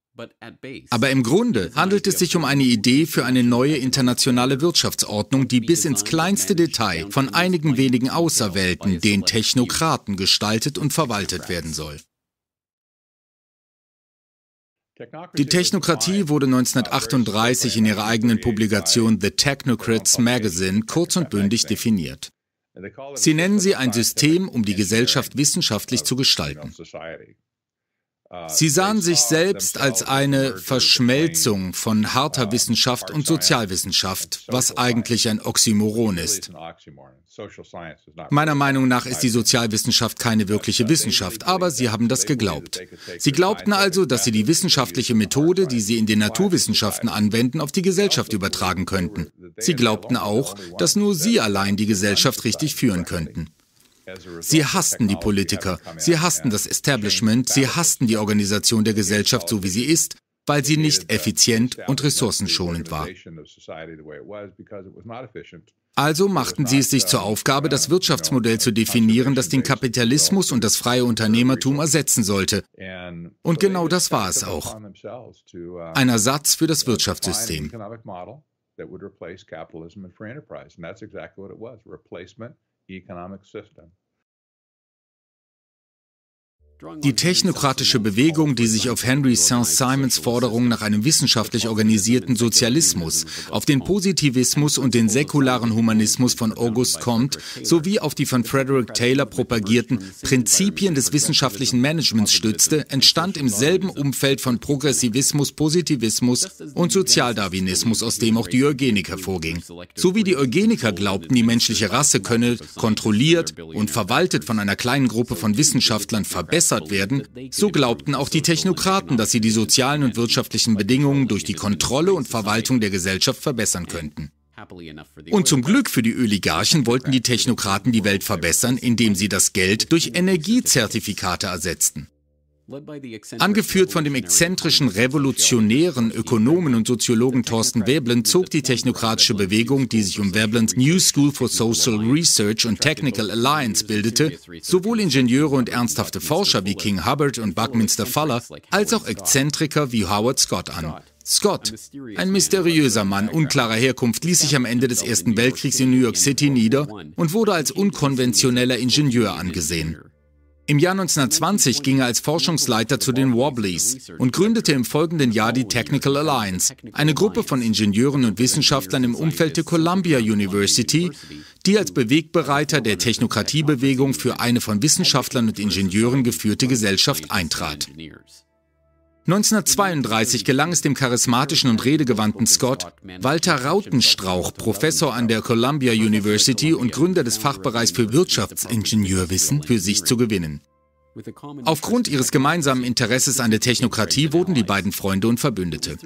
Speaker 1: Aber im Grunde handelt es sich um eine Idee für eine neue internationale Wirtschaftsordnung, die bis ins kleinste Detail von einigen wenigen Auserwählten, den Technokraten, gestaltet und verwaltet werden soll. Die Technokratie wurde 1938 in ihrer eigenen Publikation The Technocrats Magazine kurz und bündig definiert. Sie nennen sie ein System, um die Gesellschaft wissenschaftlich zu gestalten. Sie sahen sich selbst als eine Verschmelzung von harter Wissenschaft und Sozialwissenschaft, was eigentlich ein Oxymoron ist. Meiner Meinung nach ist die Sozialwissenschaft keine wirkliche Wissenschaft, aber sie haben das geglaubt. Sie glaubten also, dass sie die wissenschaftliche Methode, die sie in den Naturwissenschaften anwenden, auf die Gesellschaft übertragen könnten. Sie glaubten auch, dass nur sie allein die Gesellschaft richtig führen könnten. Sie hassten die Politiker, sie hassten das Establishment, sie hassten die Organisation der Gesellschaft so wie sie ist, weil sie nicht effizient und ressourcenschonend war. Also machten sie es sich zur Aufgabe, das Wirtschaftsmodell zu definieren, das den Kapitalismus und das freie Unternehmertum ersetzen sollte. Und genau das war es auch. Ein Ersatz für das Wirtschaftssystem. Economic system. Die technokratische Bewegung, die sich auf Henry Saint-Simons Forderung nach einem wissenschaftlich organisierten Sozialismus, auf den Positivismus und den säkularen Humanismus von Auguste Comte sowie auf die von Frederick Taylor propagierten Prinzipien des wissenschaftlichen Managements stützte, entstand im selben Umfeld von Progressivismus, Positivismus und Sozialdarwinismus, aus dem auch die Eugenik hervorging. So wie die Eugeniker glaubten, die menschliche Rasse könne kontrolliert und verwaltet von einer kleinen Gruppe von Wissenschaftlern verbessert verbessert werden, so glaubten auch die Technokraten, dass sie die sozialen und wirtschaftlichen Bedingungen durch die Kontrolle und Verwaltung der Gesellschaft verbessern könnten. Und zum Glück für die Oligarchen wollten die Technokraten die Welt verbessern, indem sie das Geld durch Energiezertifikate ersetzten. Angeführt von dem exzentrischen, revolutionären Ökonomen und Soziologen Thorsten Veblen zog die technokratische Bewegung, die sich um Veblens New School for Social Research und Technical Alliance bildete, sowohl Ingenieure und ernsthafte Forscher wie King Hubbard und Buckminster Fuller, als auch Exzentriker wie Howard Scott an. Scott, ein mysteriöser Mann unklarer Herkunft, ließ sich am Ende des Ersten Weltkriegs in New York City nieder und wurde als unkonventioneller Ingenieur angesehen. Im Jahr 1920 ging er als Forschungsleiter zu den Wobblies und gründete im folgenden Jahr die Technical Alliance, eine Gruppe von Ingenieuren und Wissenschaftlern im Umfeld der Columbia University, die als Bewegbereiter der Technokratiebewegung für eine von Wissenschaftlern und Ingenieuren geführte Gesellschaft eintrat. 1932 gelang es dem charismatischen und redegewandten Scott, Walter Rautenstrauch, Professor an der Columbia University und Gründer des Fachbereichs für Wirtschaftsingenieurwissen, für sich zu gewinnen. Aufgrund ihres gemeinsamen Interesses an der Technokratie wurden die beiden Freunde und Verbündete.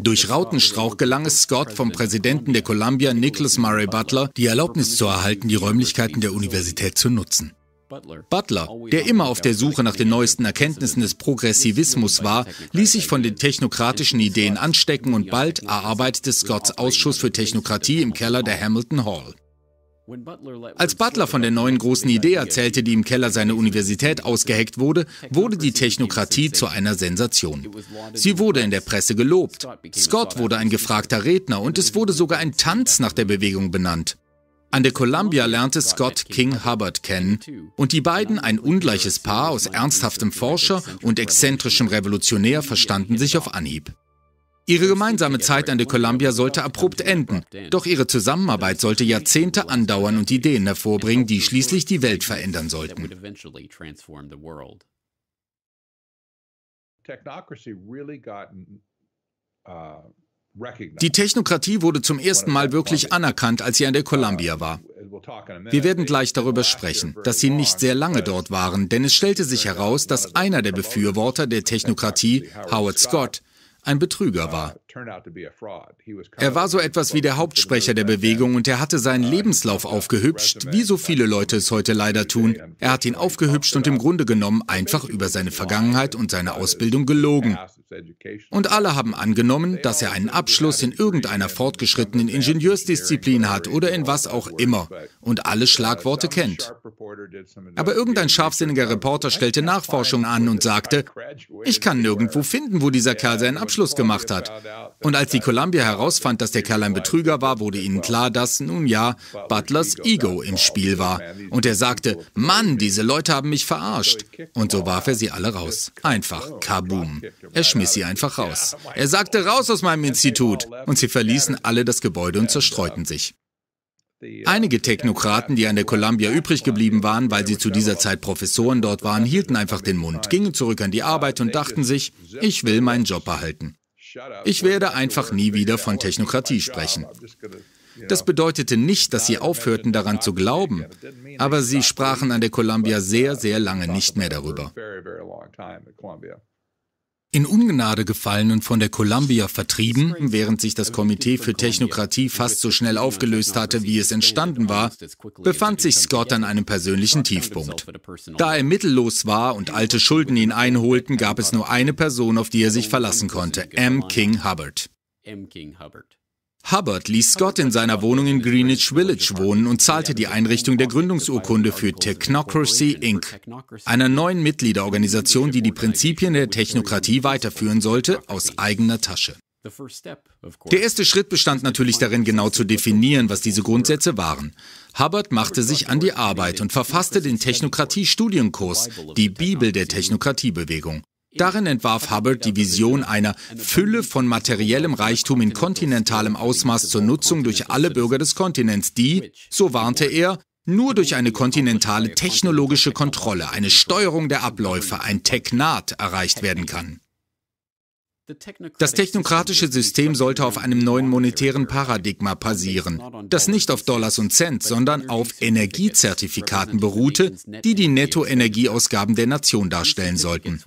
Speaker 1: Durch Rautenstrauch gelang es Scott vom Präsidenten der Columbia, Nicholas Murray Butler, die Erlaubnis zu erhalten, die Räumlichkeiten der Universität zu nutzen. Butler, der immer auf der Suche nach den neuesten Erkenntnissen des Progressivismus war, ließ sich von den technokratischen Ideen anstecken und bald erarbeitete Scotts Ausschuss für Technokratie im Keller der Hamilton Hall. Als Butler von der neuen großen Idee erzählte, die im Keller seiner Universität ausgeheckt wurde, wurde die Technokratie zu einer Sensation. Sie wurde in der Presse gelobt. Scott wurde ein gefragter Redner und es wurde sogar ein Tanz nach der Bewegung benannt. An der Columbia lernte Scott King Hubbard kennen und die beiden, ein ungleiches Paar aus ernsthaftem Forscher und exzentrischem Revolutionär, verstanden sich auf Anhieb. Ihre gemeinsame Zeit an der Columbia sollte abrupt enden, doch ihre Zusammenarbeit sollte Jahrzehnte andauern und Ideen hervorbringen, die schließlich die Welt verändern sollten. Die Technokratie wurde zum ersten Mal wirklich anerkannt, als sie an der Columbia war. Wir werden gleich darüber sprechen, dass sie nicht sehr lange dort waren, denn es stellte sich heraus, dass einer der Befürworter der Technokratie, Howard Scott, ein Betrüger war. Er war so etwas wie der Hauptsprecher der Bewegung und er hatte seinen Lebenslauf aufgehübscht, wie so viele Leute es heute leider tun. Er hat ihn aufgehübscht und im Grunde genommen einfach über seine Vergangenheit und seine Ausbildung gelogen. Und alle haben angenommen, dass er einen Abschluss in irgendeiner fortgeschrittenen Ingenieursdisziplin hat oder in was auch immer und alle Schlagworte kennt. Aber irgendein scharfsinniger Reporter stellte Nachforschung an und sagte, ich kann nirgendwo finden, wo dieser Kerl seinen Abschluss gemacht hat. Und als die Columbia herausfand, dass der Kerl ein Betrüger war, wurde ihnen klar, dass, nun ja, Butlers Ego im Spiel war. Und er sagte, Mann, diese Leute haben mich verarscht. Und so warf er sie alle raus. Einfach, kaboom. Er schmiss sie einfach raus. Er sagte, raus aus meinem Institut. Und sie verließen alle das Gebäude und zerstreuten sich. Einige Technokraten, die an der Columbia übrig geblieben waren, weil sie zu dieser Zeit Professoren dort waren, hielten einfach den Mund, gingen zurück an die Arbeit und dachten sich, ich will meinen Job behalten. Ich werde einfach nie wieder von Technokratie sprechen. Das bedeutete nicht, dass sie aufhörten daran zu glauben, aber sie sprachen an der Columbia sehr, sehr lange nicht mehr darüber. In Ungnade gefallen und von der Columbia vertrieben, während sich das Komitee für Technokratie fast so schnell aufgelöst hatte, wie es entstanden war, befand sich Scott an einem persönlichen Tiefpunkt. Da er mittellos war und alte Schulden ihn einholten, gab es nur eine Person, auf die er sich verlassen konnte, M. King Hubbard. Hubbard ließ Scott in seiner Wohnung in Greenwich Village wohnen und zahlte die Einrichtung der Gründungsurkunde für Technocracy Inc., einer neuen Mitgliederorganisation, die die Prinzipien der Technokratie weiterführen sollte, aus eigener Tasche. Der erste Schritt bestand natürlich darin, genau zu definieren, was diese Grundsätze waren. Hubbard machte sich an die Arbeit und verfasste den Technokratie-Studienkurs, die Bibel der Technokratiebewegung. Darin entwarf Hubbard die Vision einer Fülle von materiellem Reichtum in kontinentalem Ausmaß zur Nutzung durch alle Bürger des Kontinents, die, so warnte er, nur durch eine kontinentale technologische Kontrolle, eine Steuerung der Abläufe, ein Technat erreicht werden kann. Das technokratische System sollte auf einem neuen monetären Paradigma basieren, das nicht auf Dollars und Cent, sondern auf Energiezertifikaten beruhte, die die Nettoenergieausgaben der Nation darstellen sollten.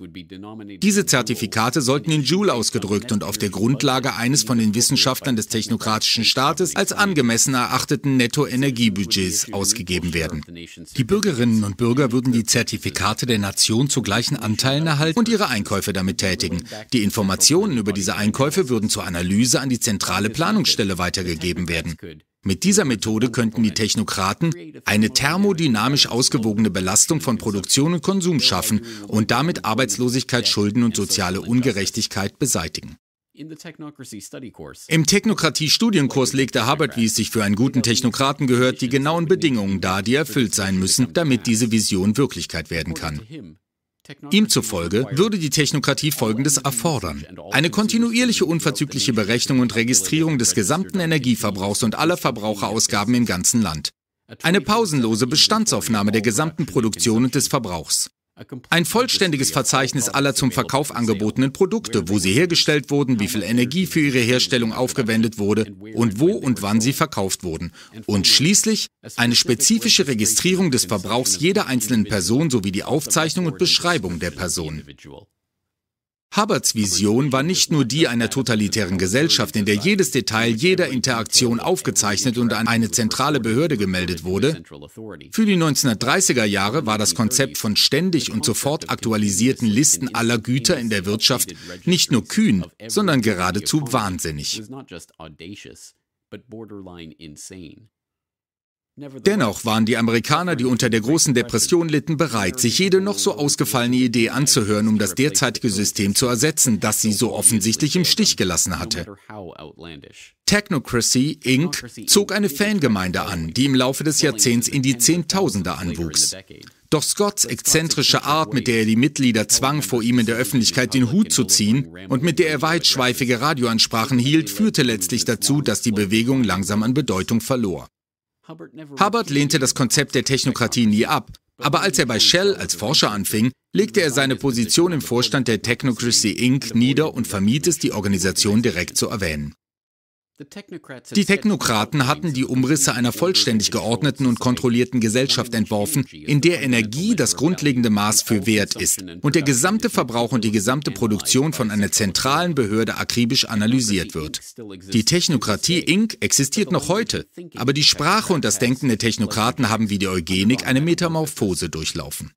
Speaker 1: Diese Zertifikate sollten in Joule ausgedrückt und auf der Grundlage eines von den Wissenschaftlern des technokratischen Staates als angemessen erachteten Nettoenergiebudgets ausgegeben werden. Die Bürgerinnen und Bürger würden die Zertifikate der Nation zu gleichen Anteilen erhalten und ihre Einkäufe damit tätigen. Die Informationen Informationen über diese Einkäufe würden zur Analyse an die zentrale Planungsstelle weitergegeben werden. Mit dieser Methode könnten die Technokraten eine thermodynamisch ausgewogene Belastung von Produktion und Konsum schaffen und damit Arbeitslosigkeit, Schulden und soziale Ungerechtigkeit beseitigen. Im Technokratie-Studienkurs legte Hubbard, wie es sich für einen guten Technokraten gehört, die genauen Bedingungen dar, die erfüllt sein müssen, damit diese Vision Wirklichkeit werden kann. Ihm zufolge würde die Technokratie Folgendes erfordern. Eine kontinuierliche unverzügliche Berechnung und Registrierung des gesamten Energieverbrauchs und aller Verbraucherausgaben im ganzen Land. Eine pausenlose Bestandsaufnahme der gesamten Produktion und des Verbrauchs. Ein vollständiges Verzeichnis aller zum Verkauf angebotenen Produkte, wo sie hergestellt wurden, wie viel Energie für ihre Herstellung aufgewendet wurde und wo und wann sie verkauft wurden. Und schließlich eine spezifische Registrierung des Verbrauchs jeder einzelnen Person sowie die Aufzeichnung und Beschreibung der Person. Hubbards Vision war nicht nur die einer totalitären Gesellschaft, in der jedes Detail jeder Interaktion aufgezeichnet und an eine zentrale Behörde gemeldet wurde. Für die 1930er Jahre war das Konzept von ständig und sofort aktualisierten Listen aller Güter in der Wirtschaft nicht nur kühn, sondern geradezu wahnsinnig. Dennoch waren die Amerikaner, die unter der großen Depression litten, bereit, sich jede noch so ausgefallene Idee anzuhören, um das derzeitige System zu ersetzen, das sie so offensichtlich im Stich gelassen hatte. Technocracy Inc. zog eine Fangemeinde an, die im Laufe des Jahrzehnts in die Zehntausender anwuchs. Doch Scotts exzentrische Art, mit der er die Mitglieder zwang, vor ihm in der Öffentlichkeit den Hut zu ziehen und mit der er weitschweifige Radioansprachen hielt, führte letztlich dazu, dass die Bewegung langsam an Bedeutung verlor. Hubbard lehnte das Konzept der Technokratie nie ab, aber als er bei Shell als Forscher anfing, legte er seine Position im Vorstand der Technocracy Inc. nieder und vermied es, die Organisation direkt zu erwähnen. Die Technokraten hatten die Umrisse einer vollständig geordneten und kontrollierten Gesellschaft entworfen, in der Energie das grundlegende Maß für Wert ist und der gesamte Verbrauch und die gesamte Produktion von einer zentralen Behörde akribisch analysiert wird. Die Technokratie Inc. existiert noch heute, aber die Sprache und das Denken der Technokraten haben wie die Eugenik eine Metamorphose durchlaufen.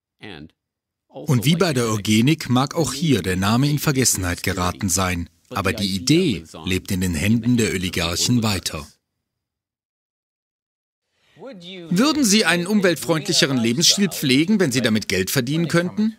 Speaker 1: Und wie bei der Eugenik mag auch hier der Name in Vergessenheit geraten sein aber die Idee lebt in den Händen der Oligarchen weiter. Würden Sie einen umweltfreundlicheren Lebensstil pflegen, wenn Sie damit Geld verdienen könnten?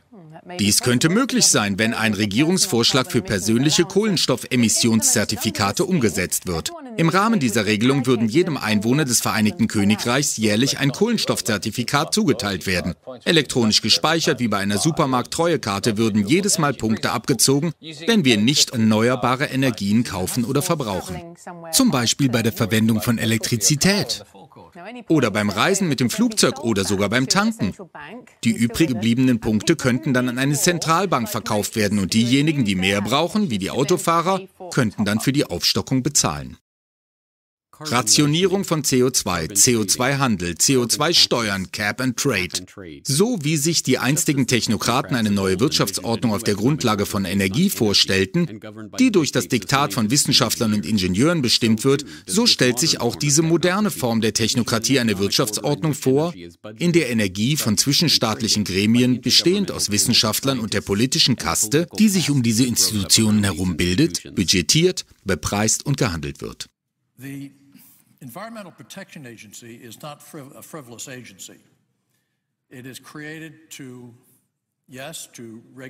Speaker 1: Dies könnte möglich sein, wenn ein Regierungsvorschlag für persönliche Kohlenstoffemissionszertifikate umgesetzt wird. Im Rahmen dieser Regelung würden jedem Einwohner des Vereinigten Königreichs jährlich ein Kohlenstoffzertifikat zugeteilt werden. Elektronisch gespeichert wie bei einer Supermarkt-Treuekarte würden jedes Mal Punkte abgezogen, wenn wir nicht erneuerbare Energien kaufen oder verbrauchen. Zum Beispiel bei der Verwendung von Elektrizität oder beim Reisen mit dem Flugzeug oder sogar beim Tanken. Die übrig gebliebenen Punkte könnten dann an eine Zentralbank verkauft werden und diejenigen, die mehr brauchen, wie die Autofahrer, könnten dann für die Aufstockung bezahlen. Rationierung von CO2, CO2-Handel, CO2-Steuern, Cap and Trade. So wie sich die einstigen Technokraten eine neue Wirtschaftsordnung auf der Grundlage von Energie vorstellten, die durch das Diktat von Wissenschaftlern und Ingenieuren bestimmt wird, so stellt sich auch diese moderne Form der Technokratie eine Wirtschaftsordnung vor, in der Energie von zwischenstaatlichen Gremien, bestehend aus Wissenschaftlern und der politischen Kaste, die sich um diese Institutionen herum bildet, budgetiert, bepreist und gehandelt wird. Environmental Protection Agency is not friv a frivolous agency. It is created to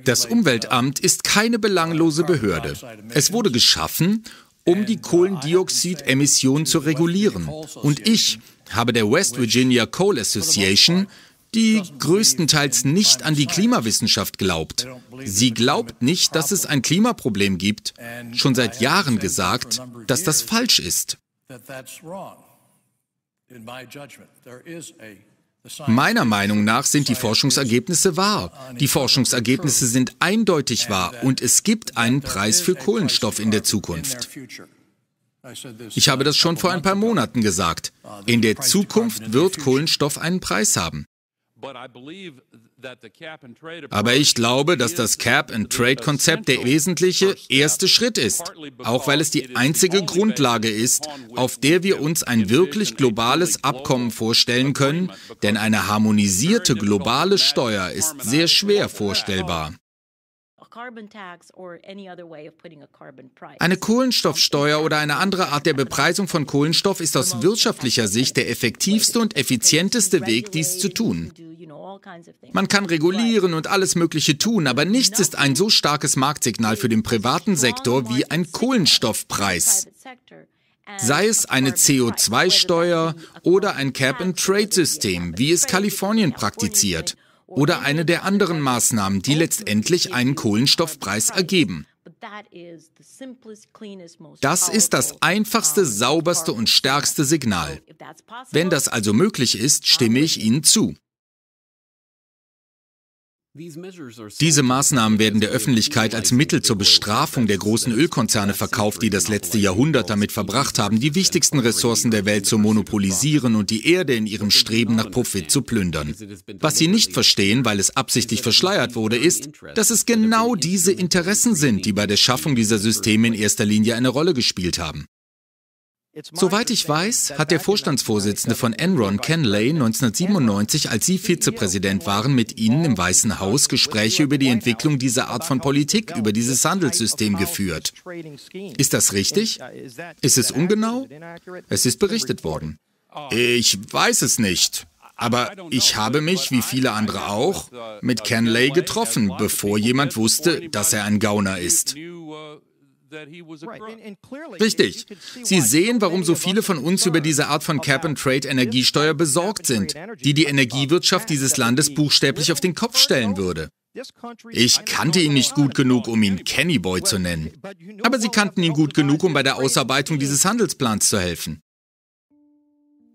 Speaker 1: das Umweltamt ist keine belanglose Behörde. Es wurde geschaffen, um die Kohlendioxidemissionen zu regulieren. Und ich habe der West Virginia Coal Association, die größtenteils nicht an die Klimawissenschaft glaubt. Sie glaubt nicht, dass es ein Klimaproblem gibt, schon seit Jahren gesagt, dass das falsch ist. Meiner Meinung nach sind die Forschungsergebnisse wahr. Die Forschungsergebnisse sind eindeutig wahr und es gibt einen Preis für Kohlenstoff in der Zukunft. Ich habe das schon vor ein paar Monaten gesagt. In der Zukunft wird Kohlenstoff einen Preis haben. Aber ich glaube, dass das Cap-and-Trade-Konzept der wesentliche erste Schritt ist, auch weil es die einzige Grundlage ist, auf der wir uns ein wirklich globales Abkommen vorstellen können, denn eine harmonisierte globale Steuer ist sehr schwer vorstellbar. Eine Kohlenstoffsteuer oder eine andere Art der Bepreisung von Kohlenstoff ist aus wirtschaftlicher Sicht der effektivste und effizienteste Weg, dies zu tun. Man kann regulieren und alles Mögliche tun, aber nichts ist ein so starkes Marktsignal für den privaten Sektor wie ein Kohlenstoffpreis. Sei es eine CO2-Steuer oder ein Cap-and-Trade-System, wie es Kalifornien praktiziert oder eine der anderen Maßnahmen, die letztendlich einen Kohlenstoffpreis ergeben. Das ist das einfachste, sauberste und stärkste Signal. Wenn das also möglich ist, stimme ich Ihnen zu. Diese Maßnahmen werden der Öffentlichkeit als Mittel zur Bestrafung der großen Ölkonzerne verkauft, die das letzte Jahrhundert damit verbracht haben, die wichtigsten Ressourcen der Welt zu monopolisieren und die Erde in ihrem Streben nach Profit zu plündern. Was sie nicht verstehen, weil es absichtlich verschleiert wurde, ist, dass es genau diese Interessen sind, die bei der Schaffung dieser Systeme in erster Linie eine Rolle gespielt haben. Soweit ich weiß, hat der Vorstandsvorsitzende von Enron, Ken Lay, 1997, als Sie Vizepräsident waren, mit Ihnen im Weißen Haus Gespräche über die Entwicklung dieser Art von Politik, über dieses Handelssystem geführt. Ist das richtig? Ist es ungenau? Es ist berichtet worden. Ich weiß es nicht. Aber ich habe mich, wie viele andere auch, mit Ken Lay getroffen, bevor jemand wusste, dass er ein Gauner ist. Richtig. Sie sehen, warum so viele von uns über diese Art von Cap-and-Trade-Energiesteuer besorgt sind, die die Energiewirtschaft dieses Landes buchstäblich auf den Kopf stellen würde. Ich kannte ihn nicht gut genug, um ihn Kenny Boy zu nennen. Aber sie kannten ihn gut genug, um bei der Ausarbeitung dieses Handelsplans zu helfen.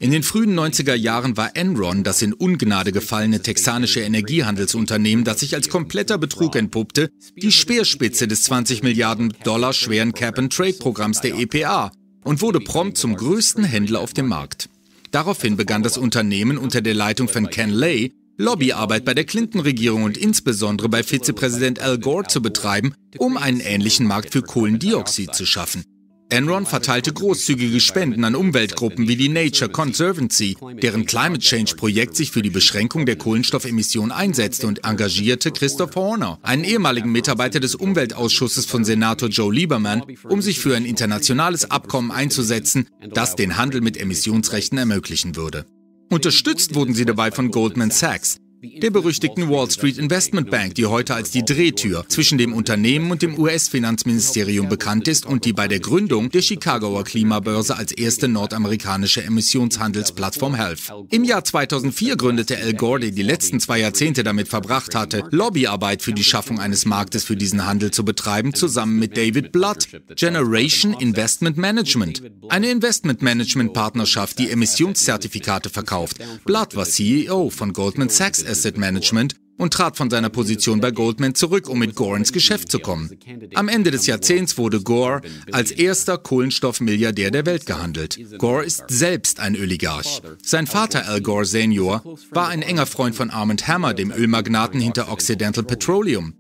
Speaker 1: In den frühen 90er Jahren war Enron das in Ungnade gefallene texanische Energiehandelsunternehmen, das sich als kompletter Betrug entpuppte, die Speerspitze des 20 Milliarden Dollar schweren Cap-and-Trade-Programms der EPA und wurde prompt zum größten Händler auf dem Markt. Daraufhin begann das Unternehmen unter der Leitung von Ken Lay Lobbyarbeit bei der Clinton-Regierung und insbesondere bei Vizepräsident Al Gore zu betreiben, um einen ähnlichen Markt für Kohlendioxid zu schaffen. Enron verteilte großzügige Spenden an Umweltgruppen wie die Nature Conservancy, deren Climate Change Projekt sich für die Beschränkung der Kohlenstoffemissionen einsetzte und engagierte Christoph Horner, einen ehemaligen Mitarbeiter des Umweltausschusses von Senator Joe Lieberman, um sich für ein internationales Abkommen einzusetzen, das den Handel mit Emissionsrechten ermöglichen würde. Unterstützt wurden sie dabei von Goldman Sachs, der berüchtigten Wall Street Investment Bank, die heute als die Drehtür zwischen dem Unternehmen und dem US-Finanzministerium bekannt ist und die bei der Gründung der Chicagoer Klimabörse als erste nordamerikanische Emissionshandelsplattform half. Im Jahr 2004 gründete Al Gore, der die letzten zwei Jahrzehnte damit verbracht hatte, Lobbyarbeit für die Schaffung eines Marktes für diesen Handel zu betreiben, zusammen mit David Blood, Generation Investment Management, eine Investment-Management-Partnerschaft, die Emissionszertifikate verkauft. Blood war CEO von Goldman Sachs Asset Management und trat von seiner Position bei Goldman zurück, um mit Gore ins Geschäft zu kommen. Am Ende des Jahrzehnts wurde Gore als erster Kohlenstoffmilliardär der Welt gehandelt. Gore ist selbst ein Oligarch. Sein Vater Al Gore Senior war ein enger Freund von Armand Hammer, dem Ölmagnaten hinter Occidental Petroleum.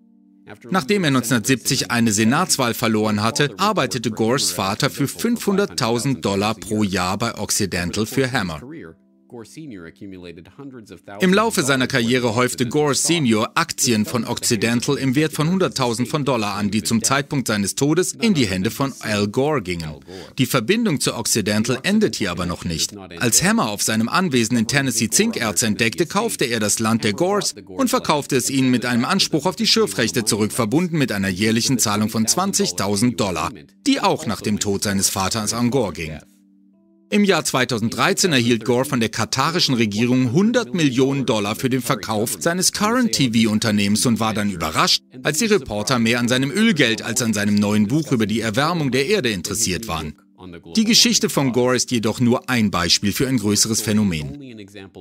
Speaker 1: Nachdem er 1970 eine Senatswahl verloren hatte, arbeitete Gores Vater für 500.000 Dollar pro Jahr bei Occidental für Hammer. Im Laufe seiner Karriere häufte Gore Senior Aktien von Occidental im Wert von 100.000 von Dollar an, die zum Zeitpunkt seines Todes in die Hände von Al Gore gingen. Die Verbindung zu Occidental endet hier aber noch nicht. Als Hammer auf seinem Anwesen in Tennessee Zinkerz entdeckte, kaufte er das Land der Gores und verkaufte es ihnen mit einem Anspruch auf die Schürfrechte zurück, verbunden mit einer jährlichen Zahlung von 20.000 Dollar, die auch nach dem Tod seines Vaters an Gore ging. Im Jahr 2013 erhielt Gore von der katarischen Regierung 100 Millionen Dollar für den Verkauf seines Current TV-Unternehmens und war dann überrascht, als die Reporter mehr an seinem Ölgeld als an seinem neuen Buch über die Erwärmung der Erde interessiert waren. Die Geschichte von Gore ist jedoch nur ein Beispiel für ein größeres Phänomen.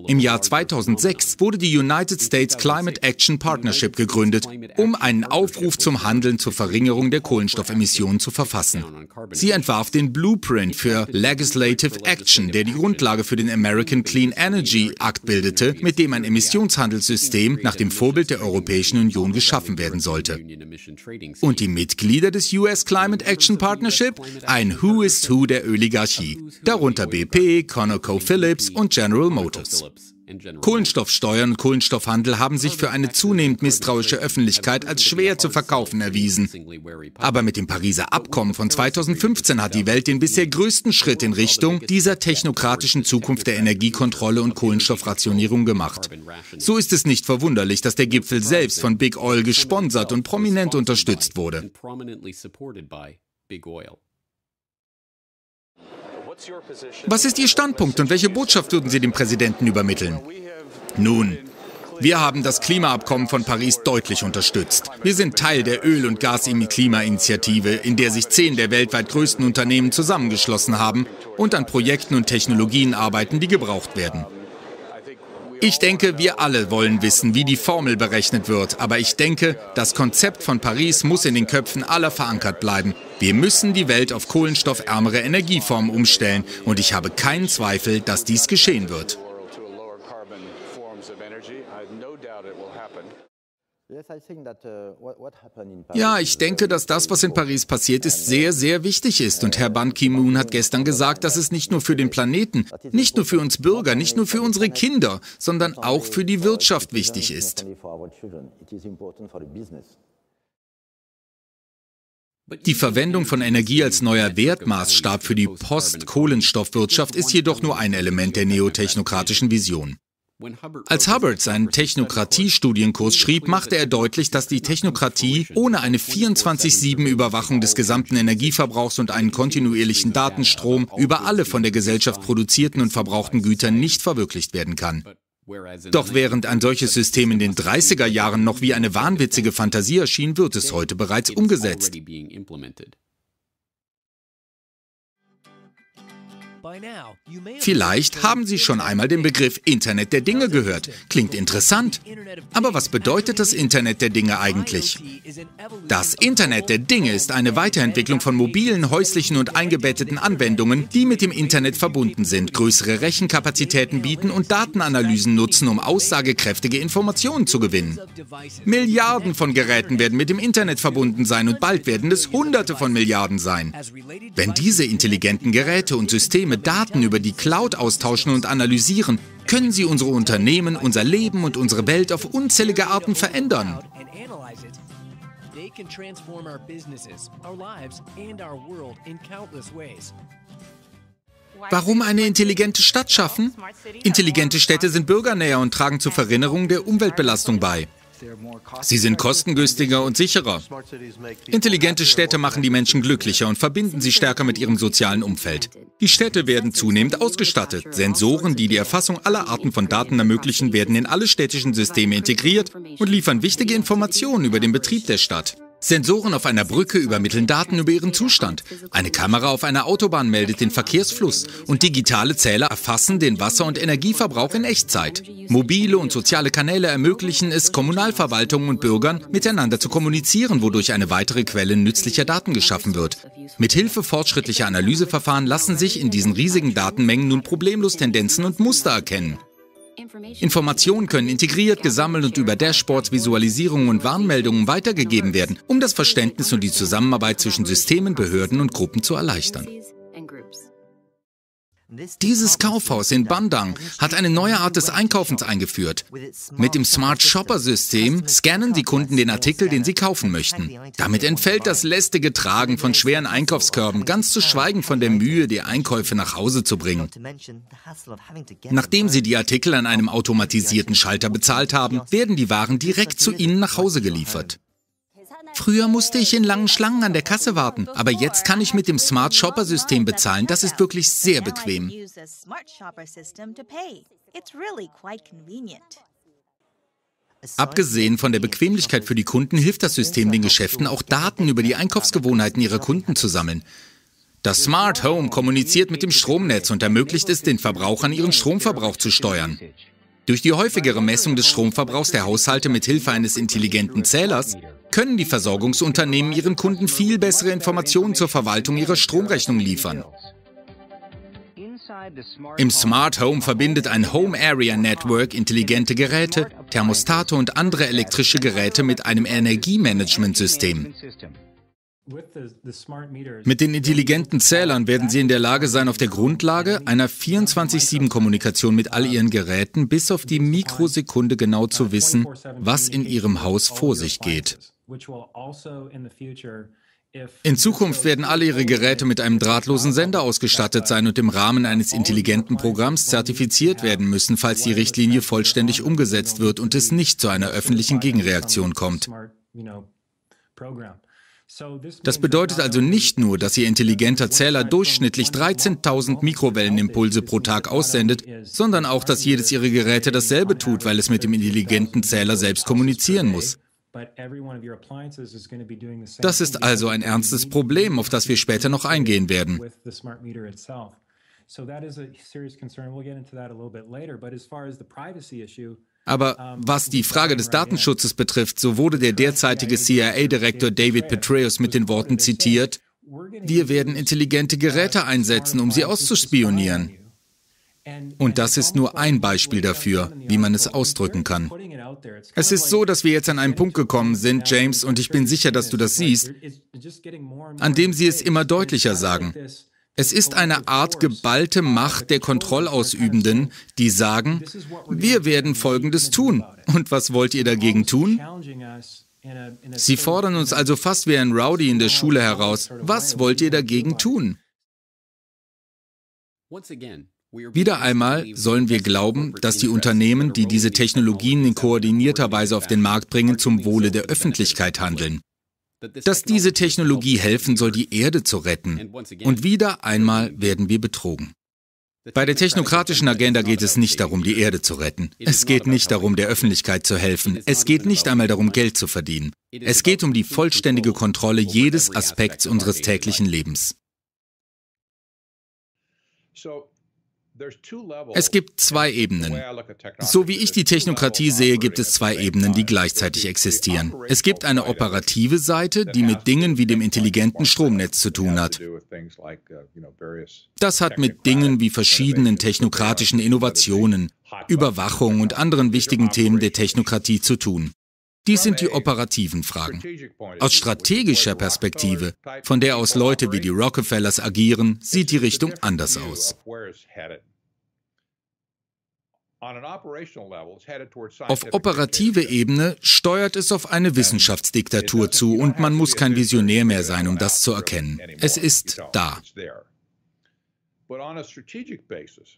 Speaker 1: Im Jahr 2006 wurde die United States Climate Action Partnership gegründet, um einen Aufruf zum Handeln zur Verringerung der Kohlenstoffemissionen zu verfassen. Sie entwarf den Blueprint für Legislative Action, der die Grundlage für den American Clean Energy Act bildete, mit dem ein Emissionshandelssystem nach dem Vorbild der Europäischen Union geschaffen werden sollte. Und die Mitglieder des US Climate Action Partnership? Ein Who is Who der Oligarchie, darunter BP, ConocoPhillips und General Motors. Kohlenstoffsteuern und Kohlenstoffhandel haben sich für eine zunehmend misstrauische Öffentlichkeit als schwer zu verkaufen erwiesen. Aber mit dem Pariser Abkommen von 2015 hat die Welt den bisher größten Schritt in Richtung dieser technokratischen Zukunft der Energiekontrolle und Kohlenstoffrationierung gemacht. So ist es nicht verwunderlich, dass der Gipfel selbst von Big Oil gesponsert und prominent unterstützt wurde. Was ist Ihr Standpunkt und welche Botschaft würden Sie dem Präsidenten übermitteln? Nun, wir haben das Klimaabkommen von Paris deutlich unterstützt. Wir sind Teil der Öl- und Gas-Klimainitiative, in der sich zehn der weltweit größten Unternehmen zusammengeschlossen haben und an Projekten und Technologien arbeiten, die gebraucht werden. Ich denke, wir alle wollen wissen, wie die Formel berechnet wird, aber ich denke, das Konzept von Paris muss in den Köpfen aller verankert bleiben. Wir müssen die Welt auf kohlenstoffärmere Energieformen umstellen und ich habe keinen Zweifel, dass dies geschehen wird. Ja, ich denke, dass das, was in Paris passiert ist, sehr, sehr wichtig ist. Und Herr Ban Ki-moon hat gestern gesagt, dass es nicht nur für den Planeten, nicht nur für uns Bürger, nicht nur für unsere Kinder, sondern auch für die Wirtschaft wichtig ist. Die Verwendung von Energie als neuer Wertmaßstab für die Post-Kohlenstoffwirtschaft ist jedoch nur ein Element der neotechnokratischen Vision. Als Hubbard seinen Technokratie-Studienkurs schrieb, machte er deutlich, dass die Technokratie ohne eine 24-7-Überwachung des gesamten Energieverbrauchs und einen kontinuierlichen Datenstrom über alle von der Gesellschaft produzierten und verbrauchten Güter nicht verwirklicht werden kann. Doch während ein solches System in den 30er Jahren noch wie eine wahnwitzige Fantasie erschien, wird es heute bereits umgesetzt. Vielleicht haben Sie schon einmal den Begriff Internet der Dinge gehört. Klingt interessant. Aber was bedeutet das Internet der Dinge eigentlich? Das Internet der Dinge ist eine Weiterentwicklung von mobilen, häuslichen und eingebetteten Anwendungen, die mit dem Internet verbunden sind, größere Rechenkapazitäten bieten und Datenanalysen nutzen, um aussagekräftige Informationen zu gewinnen. Milliarden von Geräten werden mit dem Internet verbunden sein und bald werden es Hunderte von Milliarden sein. Wenn diese intelligenten Geräte und Systeme Daten über die Cloud austauschen und analysieren, können sie unsere Unternehmen, unser Leben und unsere Welt auf unzählige Arten verändern. Warum eine intelligente Stadt schaffen? Intelligente Städte sind bürgernäher und tragen zur Verrinnerung der Umweltbelastung bei. Sie sind kostengünstiger und sicherer. Intelligente Städte machen die Menschen glücklicher und verbinden sie stärker mit ihrem sozialen Umfeld. Die Städte werden zunehmend ausgestattet. Sensoren, die die Erfassung aller Arten von Daten ermöglichen, werden in alle städtischen Systeme integriert und liefern wichtige Informationen über den Betrieb der Stadt. Sensoren auf einer Brücke übermitteln Daten über ihren Zustand. Eine Kamera auf einer Autobahn meldet den Verkehrsfluss und digitale Zähler erfassen den Wasser- und Energieverbrauch in Echtzeit. Mobile und soziale Kanäle ermöglichen es Kommunalverwaltungen und Bürgern miteinander zu kommunizieren, wodurch eine weitere Quelle nützlicher Daten geschaffen wird. Mithilfe fortschrittlicher Analyseverfahren lassen sich in diesen riesigen Datenmengen nun problemlos Tendenzen und Muster erkennen. Informationen können integriert, gesammelt und über Dashboards, Visualisierungen und Warnmeldungen weitergegeben werden, um das Verständnis und die Zusammenarbeit zwischen Systemen, Behörden und Gruppen zu erleichtern. Dieses Kaufhaus in Bandang hat eine neue Art des Einkaufens eingeführt. Mit dem Smart Shopper System scannen die Kunden den Artikel, den sie kaufen möchten. Damit entfällt das lästige Tragen von schweren Einkaufskörben, ganz zu schweigen von der Mühe, die Einkäufe nach Hause zu bringen. Nachdem sie die Artikel an einem automatisierten Schalter bezahlt haben, werden die Waren direkt zu ihnen nach Hause geliefert. Früher musste ich in langen Schlangen an der Kasse warten, aber jetzt kann ich mit dem Smart Shopper System bezahlen. Das ist wirklich sehr bequem. Abgesehen von der Bequemlichkeit für die Kunden hilft das System den Geschäften auch Daten über die Einkaufsgewohnheiten ihrer Kunden zu sammeln. Das Smart Home kommuniziert mit dem Stromnetz und ermöglicht es den Verbrauchern, ihren Stromverbrauch zu steuern. Durch die häufigere Messung des Stromverbrauchs der Haushalte mit Hilfe eines intelligenten Zählers können die Versorgungsunternehmen ihren Kunden viel bessere Informationen zur Verwaltung ihrer Stromrechnung liefern. Im Smart Home verbindet ein Home Area Network intelligente Geräte, Thermostate und andere elektrische Geräte mit einem Energiemanagementsystem. Mit den intelligenten Zählern werden Sie in der Lage sein, auf der Grundlage einer 24-7-Kommunikation mit all Ihren Geräten bis auf die Mikrosekunde genau zu wissen, was in Ihrem Haus vor sich geht. Also in Zukunft werden alle Ihre Geräte mit einem drahtlosen Sender ausgestattet sein und im Rahmen eines intelligenten Programms zertifiziert werden müssen, falls die Richtlinie vollständig umgesetzt wird und es nicht zu einer öffentlichen Gegenreaktion kommt. Das bedeutet also nicht nur, dass Ihr intelligenter Zähler durchschnittlich 13.000 Mikrowellenimpulse pro Tag aussendet, sondern auch, dass jedes Ihrer Geräte dasselbe tut, weil es mit dem intelligenten Zähler selbst kommunizieren muss. Das ist also ein ernstes Problem, auf das wir später noch eingehen werden. Aber was die Frage des Datenschutzes betrifft, so wurde der derzeitige CIA-Direktor David Petraeus mit den Worten zitiert, wir werden intelligente Geräte einsetzen, um sie auszuspionieren. Und das ist nur ein Beispiel dafür, wie man es ausdrücken kann. Es ist so, dass wir jetzt an einen Punkt gekommen sind, James, und ich bin sicher, dass du das siehst, an dem sie es immer deutlicher sagen. Es ist eine Art geballte Macht der Kontrollausübenden, die sagen, wir werden Folgendes tun. Und was wollt ihr dagegen tun? Sie fordern uns also fast wie ein Rowdy in der Schule heraus. Was wollt ihr dagegen tun? Wieder einmal sollen wir glauben, dass die Unternehmen, die diese Technologien in koordinierter Weise auf den Markt bringen, zum Wohle der Öffentlichkeit handeln. Dass diese Technologie helfen soll, die Erde zu retten. Und wieder einmal werden wir betrogen. Bei der technokratischen Agenda geht es nicht darum, die Erde zu retten. Es geht nicht darum, der Öffentlichkeit zu helfen. Es geht nicht einmal darum, Geld zu verdienen. Es geht um die vollständige Kontrolle jedes Aspekts unseres täglichen Lebens. Es gibt zwei Ebenen. So wie ich die Technokratie sehe, gibt es zwei Ebenen, die gleichzeitig existieren. Es gibt eine operative Seite, die mit Dingen wie dem intelligenten Stromnetz zu tun hat. Das hat mit Dingen wie verschiedenen technokratischen Innovationen, Überwachung und anderen wichtigen Themen der Technokratie zu tun. Dies sind die operativen Fragen. Aus strategischer Perspektive, von der aus Leute wie die Rockefellers agieren, sieht die Richtung anders aus. Auf operative Ebene steuert es auf eine Wissenschaftsdiktatur zu und man muss kein Visionär mehr sein, um das zu erkennen. Es ist da.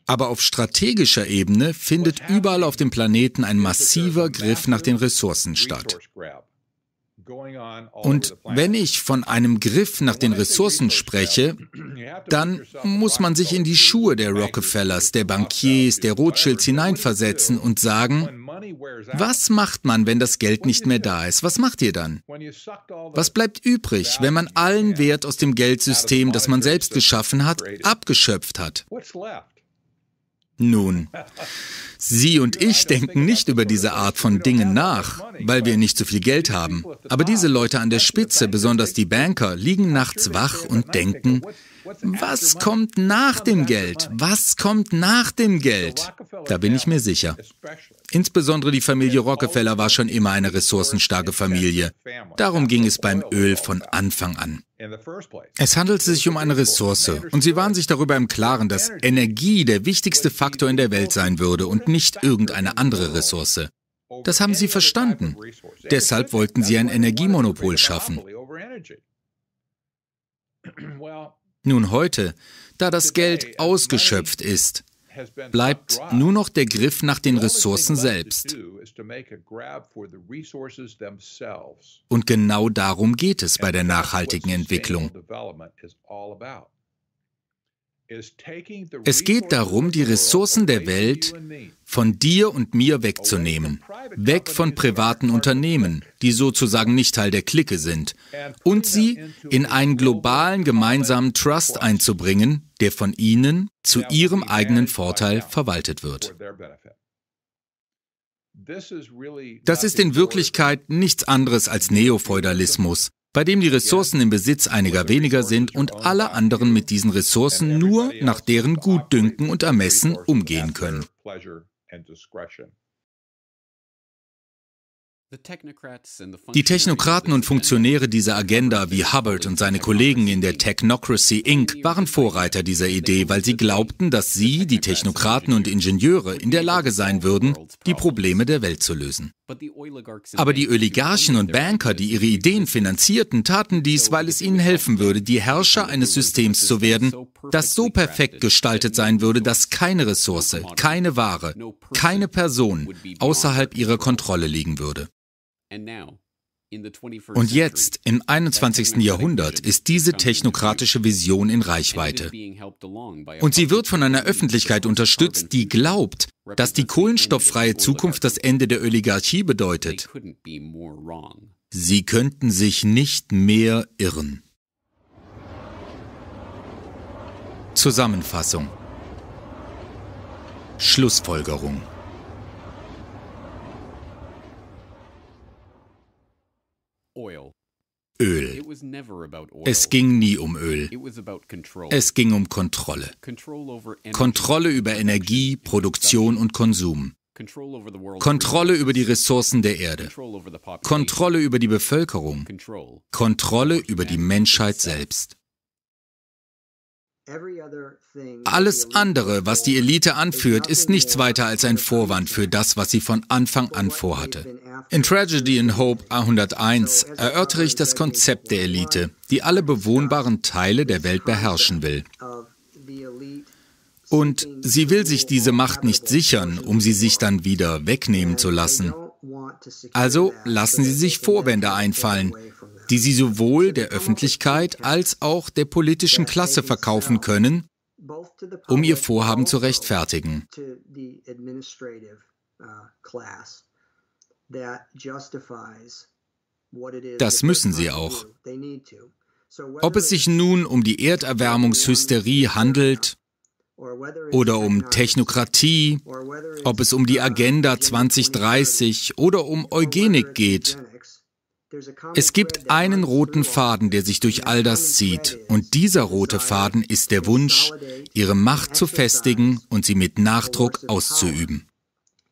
Speaker 1: Aber auf strategischer Ebene findet überall auf dem Planeten ein massiver Griff nach den Ressourcen statt. Und wenn ich von einem Griff nach den Ressourcen spreche, *clears throat* dann muss man sich in die Schuhe der Rockefellers, der Bankiers, der Rothschilds hineinversetzen und sagen, was macht man, wenn das Geld nicht mehr da ist? Was macht ihr dann? Was bleibt übrig, wenn man allen Wert aus dem Geldsystem, das man selbst geschaffen hat, abgeschöpft hat? Nun, Sie und ich denken nicht über diese Art von Dingen nach, weil wir nicht so viel Geld haben. Aber diese Leute an der Spitze, besonders die Banker, liegen nachts wach und denken, was kommt nach dem Geld? Was kommt nach dem Geld? Da bin ich mir sicher. Insbesondere die Familie Rockefeller war schon immer eine ressourcenstarke Familie. Darum ging es beim Öl von Anfang an. Es handelte sich um eine Ressource und sie waren sich darüber im Klaren, dass Energie der wichtigste Faktor in der Welt sein würde und nicht irgendeine andere Ressource. Das haben sie verstanden. Deshalb wollten sie ein Energiemonopol schaffen. Nun heute, da das Geld ausgeschöpft ist, bleibt nur noch der Griff nach den Ressourcen selbst. Und genau darum geht es bei der nachhaltigen Entwicklung. Es geht darum, die Ressourcen der Welt von dir und mir wegzunehmen, weg von privaten Unternehmen, die sozusagen nicht Teil der Clique sind, und sie in einen globalen gemeinsamen Trust einzubringen, der von ihnen zu ihrem eigenen Vorteil verwaltet wird. Das ist in Wirklichkeit nichts anderes als Neofeudalismus, bei dem die Ressourcen im Besitz einiger weniger sind und alle anderen mit diesen Ressourcen nur nach deren Gutdünken und Ermessen umgehen können. Die Technokraten und Funktionäre dieser Agenda wie Hubbard und seine Kollegen in der Technocracy Inc. waren Vorreiter dieser Idee, weil sie glaubten, dass sie, die Technokraten und Ingenieure, in der Lage sein würden, die Probleme der Welt zu lösen. Aber die Oligarchen und Banker, die ihre Ideen finanzierten, taten dies, weil es ihnen helfen würde, die Herrscher eines Systems zu werden, das so perfekt gestaltet sein würde, dass keine Ressource, keine Ware, keine Person außerhalb ihrer Kontrolle liegen würde. Und jetzt, im 21. Jahrhundert, ist diese technokratische Vision in Reichweite. Und sie wird von einer Öffentlichkeit unterstützt, die glaubt, dass die kohlenstofffreie Zukunft das Ende der Oligarchie bedeutet. Sie könnten sich nicht mehr irren. Zusammenfassung Schlussfolgerung Öl. Es ging nie um Öl. Es ging um Kontrolle. Kontrolle über Energie, Produktion und Konsum. Kontrolle über die Ressourcen der Erde. Kontrolle über die Bevölkerung. Kontrolle über die Menschheit selbst. Alles andere, was die Elite anführt, ist nichts weiter als ein Vorwand für das, was sie von Anfang an vorhatte. In Tragedy and Hope A101 erörtere ich das Konzept der Elite, die alle bewohnbaren Teile der Welt beherrschen will. Und sie will sich diese Macht nicht sichern, um sie sich dann wieder wegnehmen zu lassen. Also lassen sie sich Vorwände einfallen, die sie sowohl der Öffentlichkeit als auch der politischen Klasse verkaufen können, um ihr Vorhaben zu rechtfertigen. Das müssen sie auch. Ob es sich nun um die Erderwärmungshysterie handelt oder um Technokratie, ob es um die Agenda 2030 oder um Eugenik geht. Es gibt einen roten Faden, der sich durch all das zieht, und dieser rote Faden ist der Wunsch, ihre Macht zu festigen und sie mit Nachdruck auszuüben.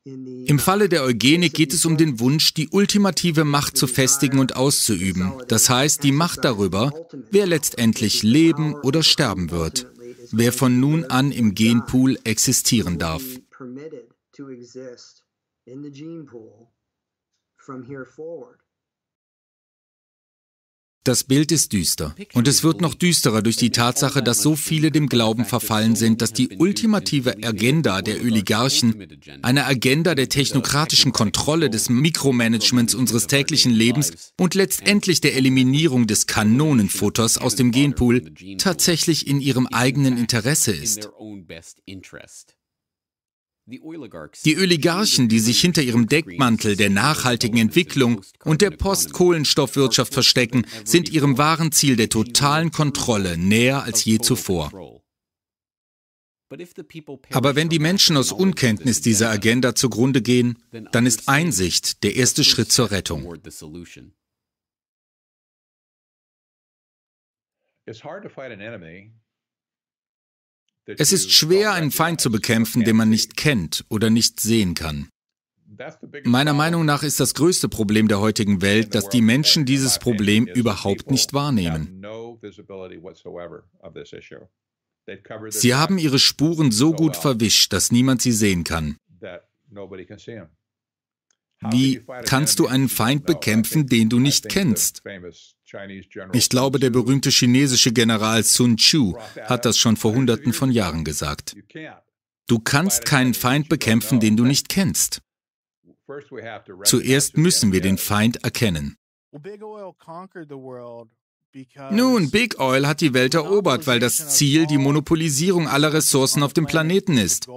Speaker 1: Im Falle der Eugenik geht es um den Wunsch, die ultimative Macht zu festigen und auszuüben, das heißt die Macht darüber, wer letztendlich leben oder sterben wird wer von nun an im Genpool existieren darf. Das Bild ist düster. Und es wird noch düsterer durch die Tatsache, dass so viele dem Glauben verfallen sind, dass die ultimative Agenda der Oligarchen, eine Agenda der technokratischen Kontrolle, des Mikromanagements unseres täglichen Lebens und letztendlich der Eliminierung des Kanonenfutters aus dem Genpool, tatsächlich in ihrem eigenen Interesse ist. Die Oligarchen, die sich hinter ihrem Deckmantel der nachhaltigen Entwicklung und der Postkohlenstoffwirtschaft verstecken, sind ihrem wahren Ziel der totalen Kontrolle näher als je zuvor. Aber wenn die Menschen aus Unkenntnis dieser Agenda zugrunde gehen, dann ist Einsicht der erste Schritt zur Rettung. It's hard to fight an enemy es ist schwer, einen Feind zu bekämpfen, den man nicht kennt oder nicht sehen kann. Meiner Meinung nach ist das größte Problem der heutigen Welt, dass die Menschen dieses Problem überhaupt nicht wahrnehmen. Sie haben ihre Spuren so gut verwischt, dass niemand sie sehen kann. Wie kannst du einen Feind bekämpfen, den du nicht kennst? Ich glaube, der berühmte chinesische General Sun Tzu hat das schon vor Hunderten von Jahren gesagt. Du kannst keinen Feind bekämpfen, den du nicht kennst. Zuerst müssen wir den Feind erkennen. Nun, Big Oil hat die Welt erobert, weil das Ziel die Monopolisierung aller Ressourcen auf dem Planeten ist.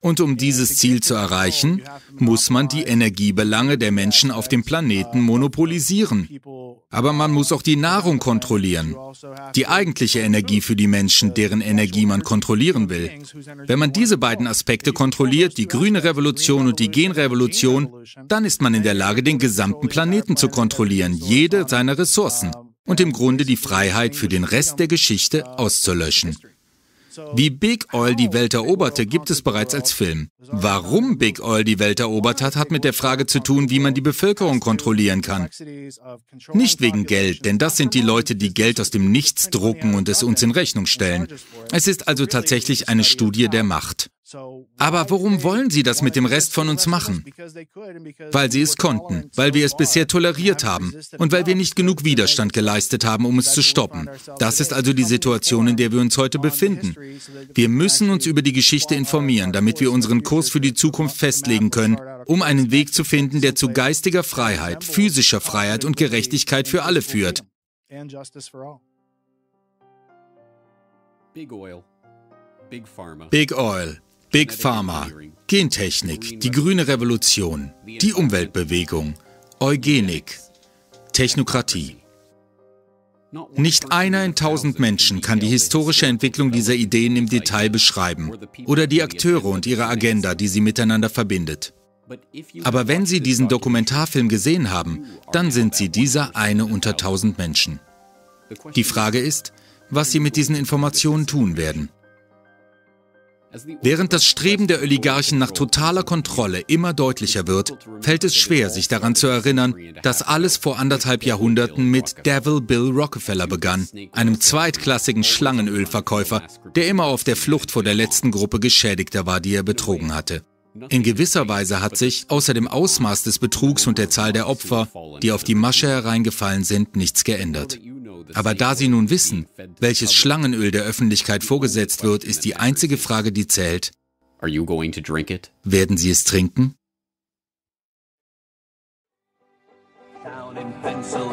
Speaker 1: Und um dieses Ziel zu erreichen, muss man die Energiebelange der Menschen auf dem Planeten monopolisieren. Aber man muss auch die Nahrung kontrollieren. Die eigentliche Energie für die Menschen, deren Energie man kontrollieren will. Wenn man diese beiden Aspekte kontrolliert, die grüne Revolution und die Genrevolution, dann ist man in der Lage, den gesamten Planeten zu kontrollieren, jede seiner Ressourcen und im Grunde die Freiheit für den Rest der Geschichte auszulöschen. Wie Big Oil die Welt eroberte, gibt es bereits als Film. Warum Big Oil die Welt erobert hat, hat mit der Frage zu tun, wie man die Bevölkerung kontrollieren kann. Nicht wegen Geld, denn das sind die Leute, die Geld aus dem Nichts drucken und es uns in Rechnung stellen. Es ist also tatsächlich eine Studie der Macht. Aber warum wollen sie das mit dem Rest von uns machen? Weil sie es konnten, weil wir es bisher toleriert haben und weil wir nicht genug Widerstand geleistet haben, um es zu stoppen. Das ist also die Situation, in der wir uns heute befinden. Wir müssen uns über die Geschichte informieren, damit wir unseren Kurs für die Zukunft festlegen können, um einen Weg zu finden, der zu geistiger Freiheit, physischer Freiheit und Gerechtigkeit für alle führt. Big Oil. Big Oil. Big Pharma, Gentechnik, die grüne Revolution, die Umweltbewegung, Eugenik, Technokratie. Nicht einer in tausend Menschen kann die historische Entwicklung dieser Ideen im Detail beschreiben oder die Akteure und ihre Agenda, die sie miteinander verbindet. Aber wenn Sie diesen Dokumentarfilm gesehen haben, dann sind Sie dieser eine unter tausend Menschen. Die Frage ist, was Sie mit diesen Informationen tun werden. Während das Streben der Oligarchen nach totaler Kontrolle immer deutlicher wird, fällt es schwer, sich daran zu erinnern, dass alles vor anderthalb Jahrhunderten mit Devil Bill Rockefeller begann, einem zweitklassigen Schlangenölverkäufer, der immer auf der Flucht vor der letzten Gruppe Geschädigter war, die er betrogen hatte. In gewisser Weise hat sich, außer dem Ausmaß des Betrugs und der Zahl der Opfer, die auf die Masche hereingefallen sind, nichts geändert.
Speaker 3: Aber da Sie nun wissen, welches Schlangenöl der Öffentlichkeit vorgesetzt wird, ist die einzige Frage, die zählt. Werden Sie es trinken? Down in Pennsylvania,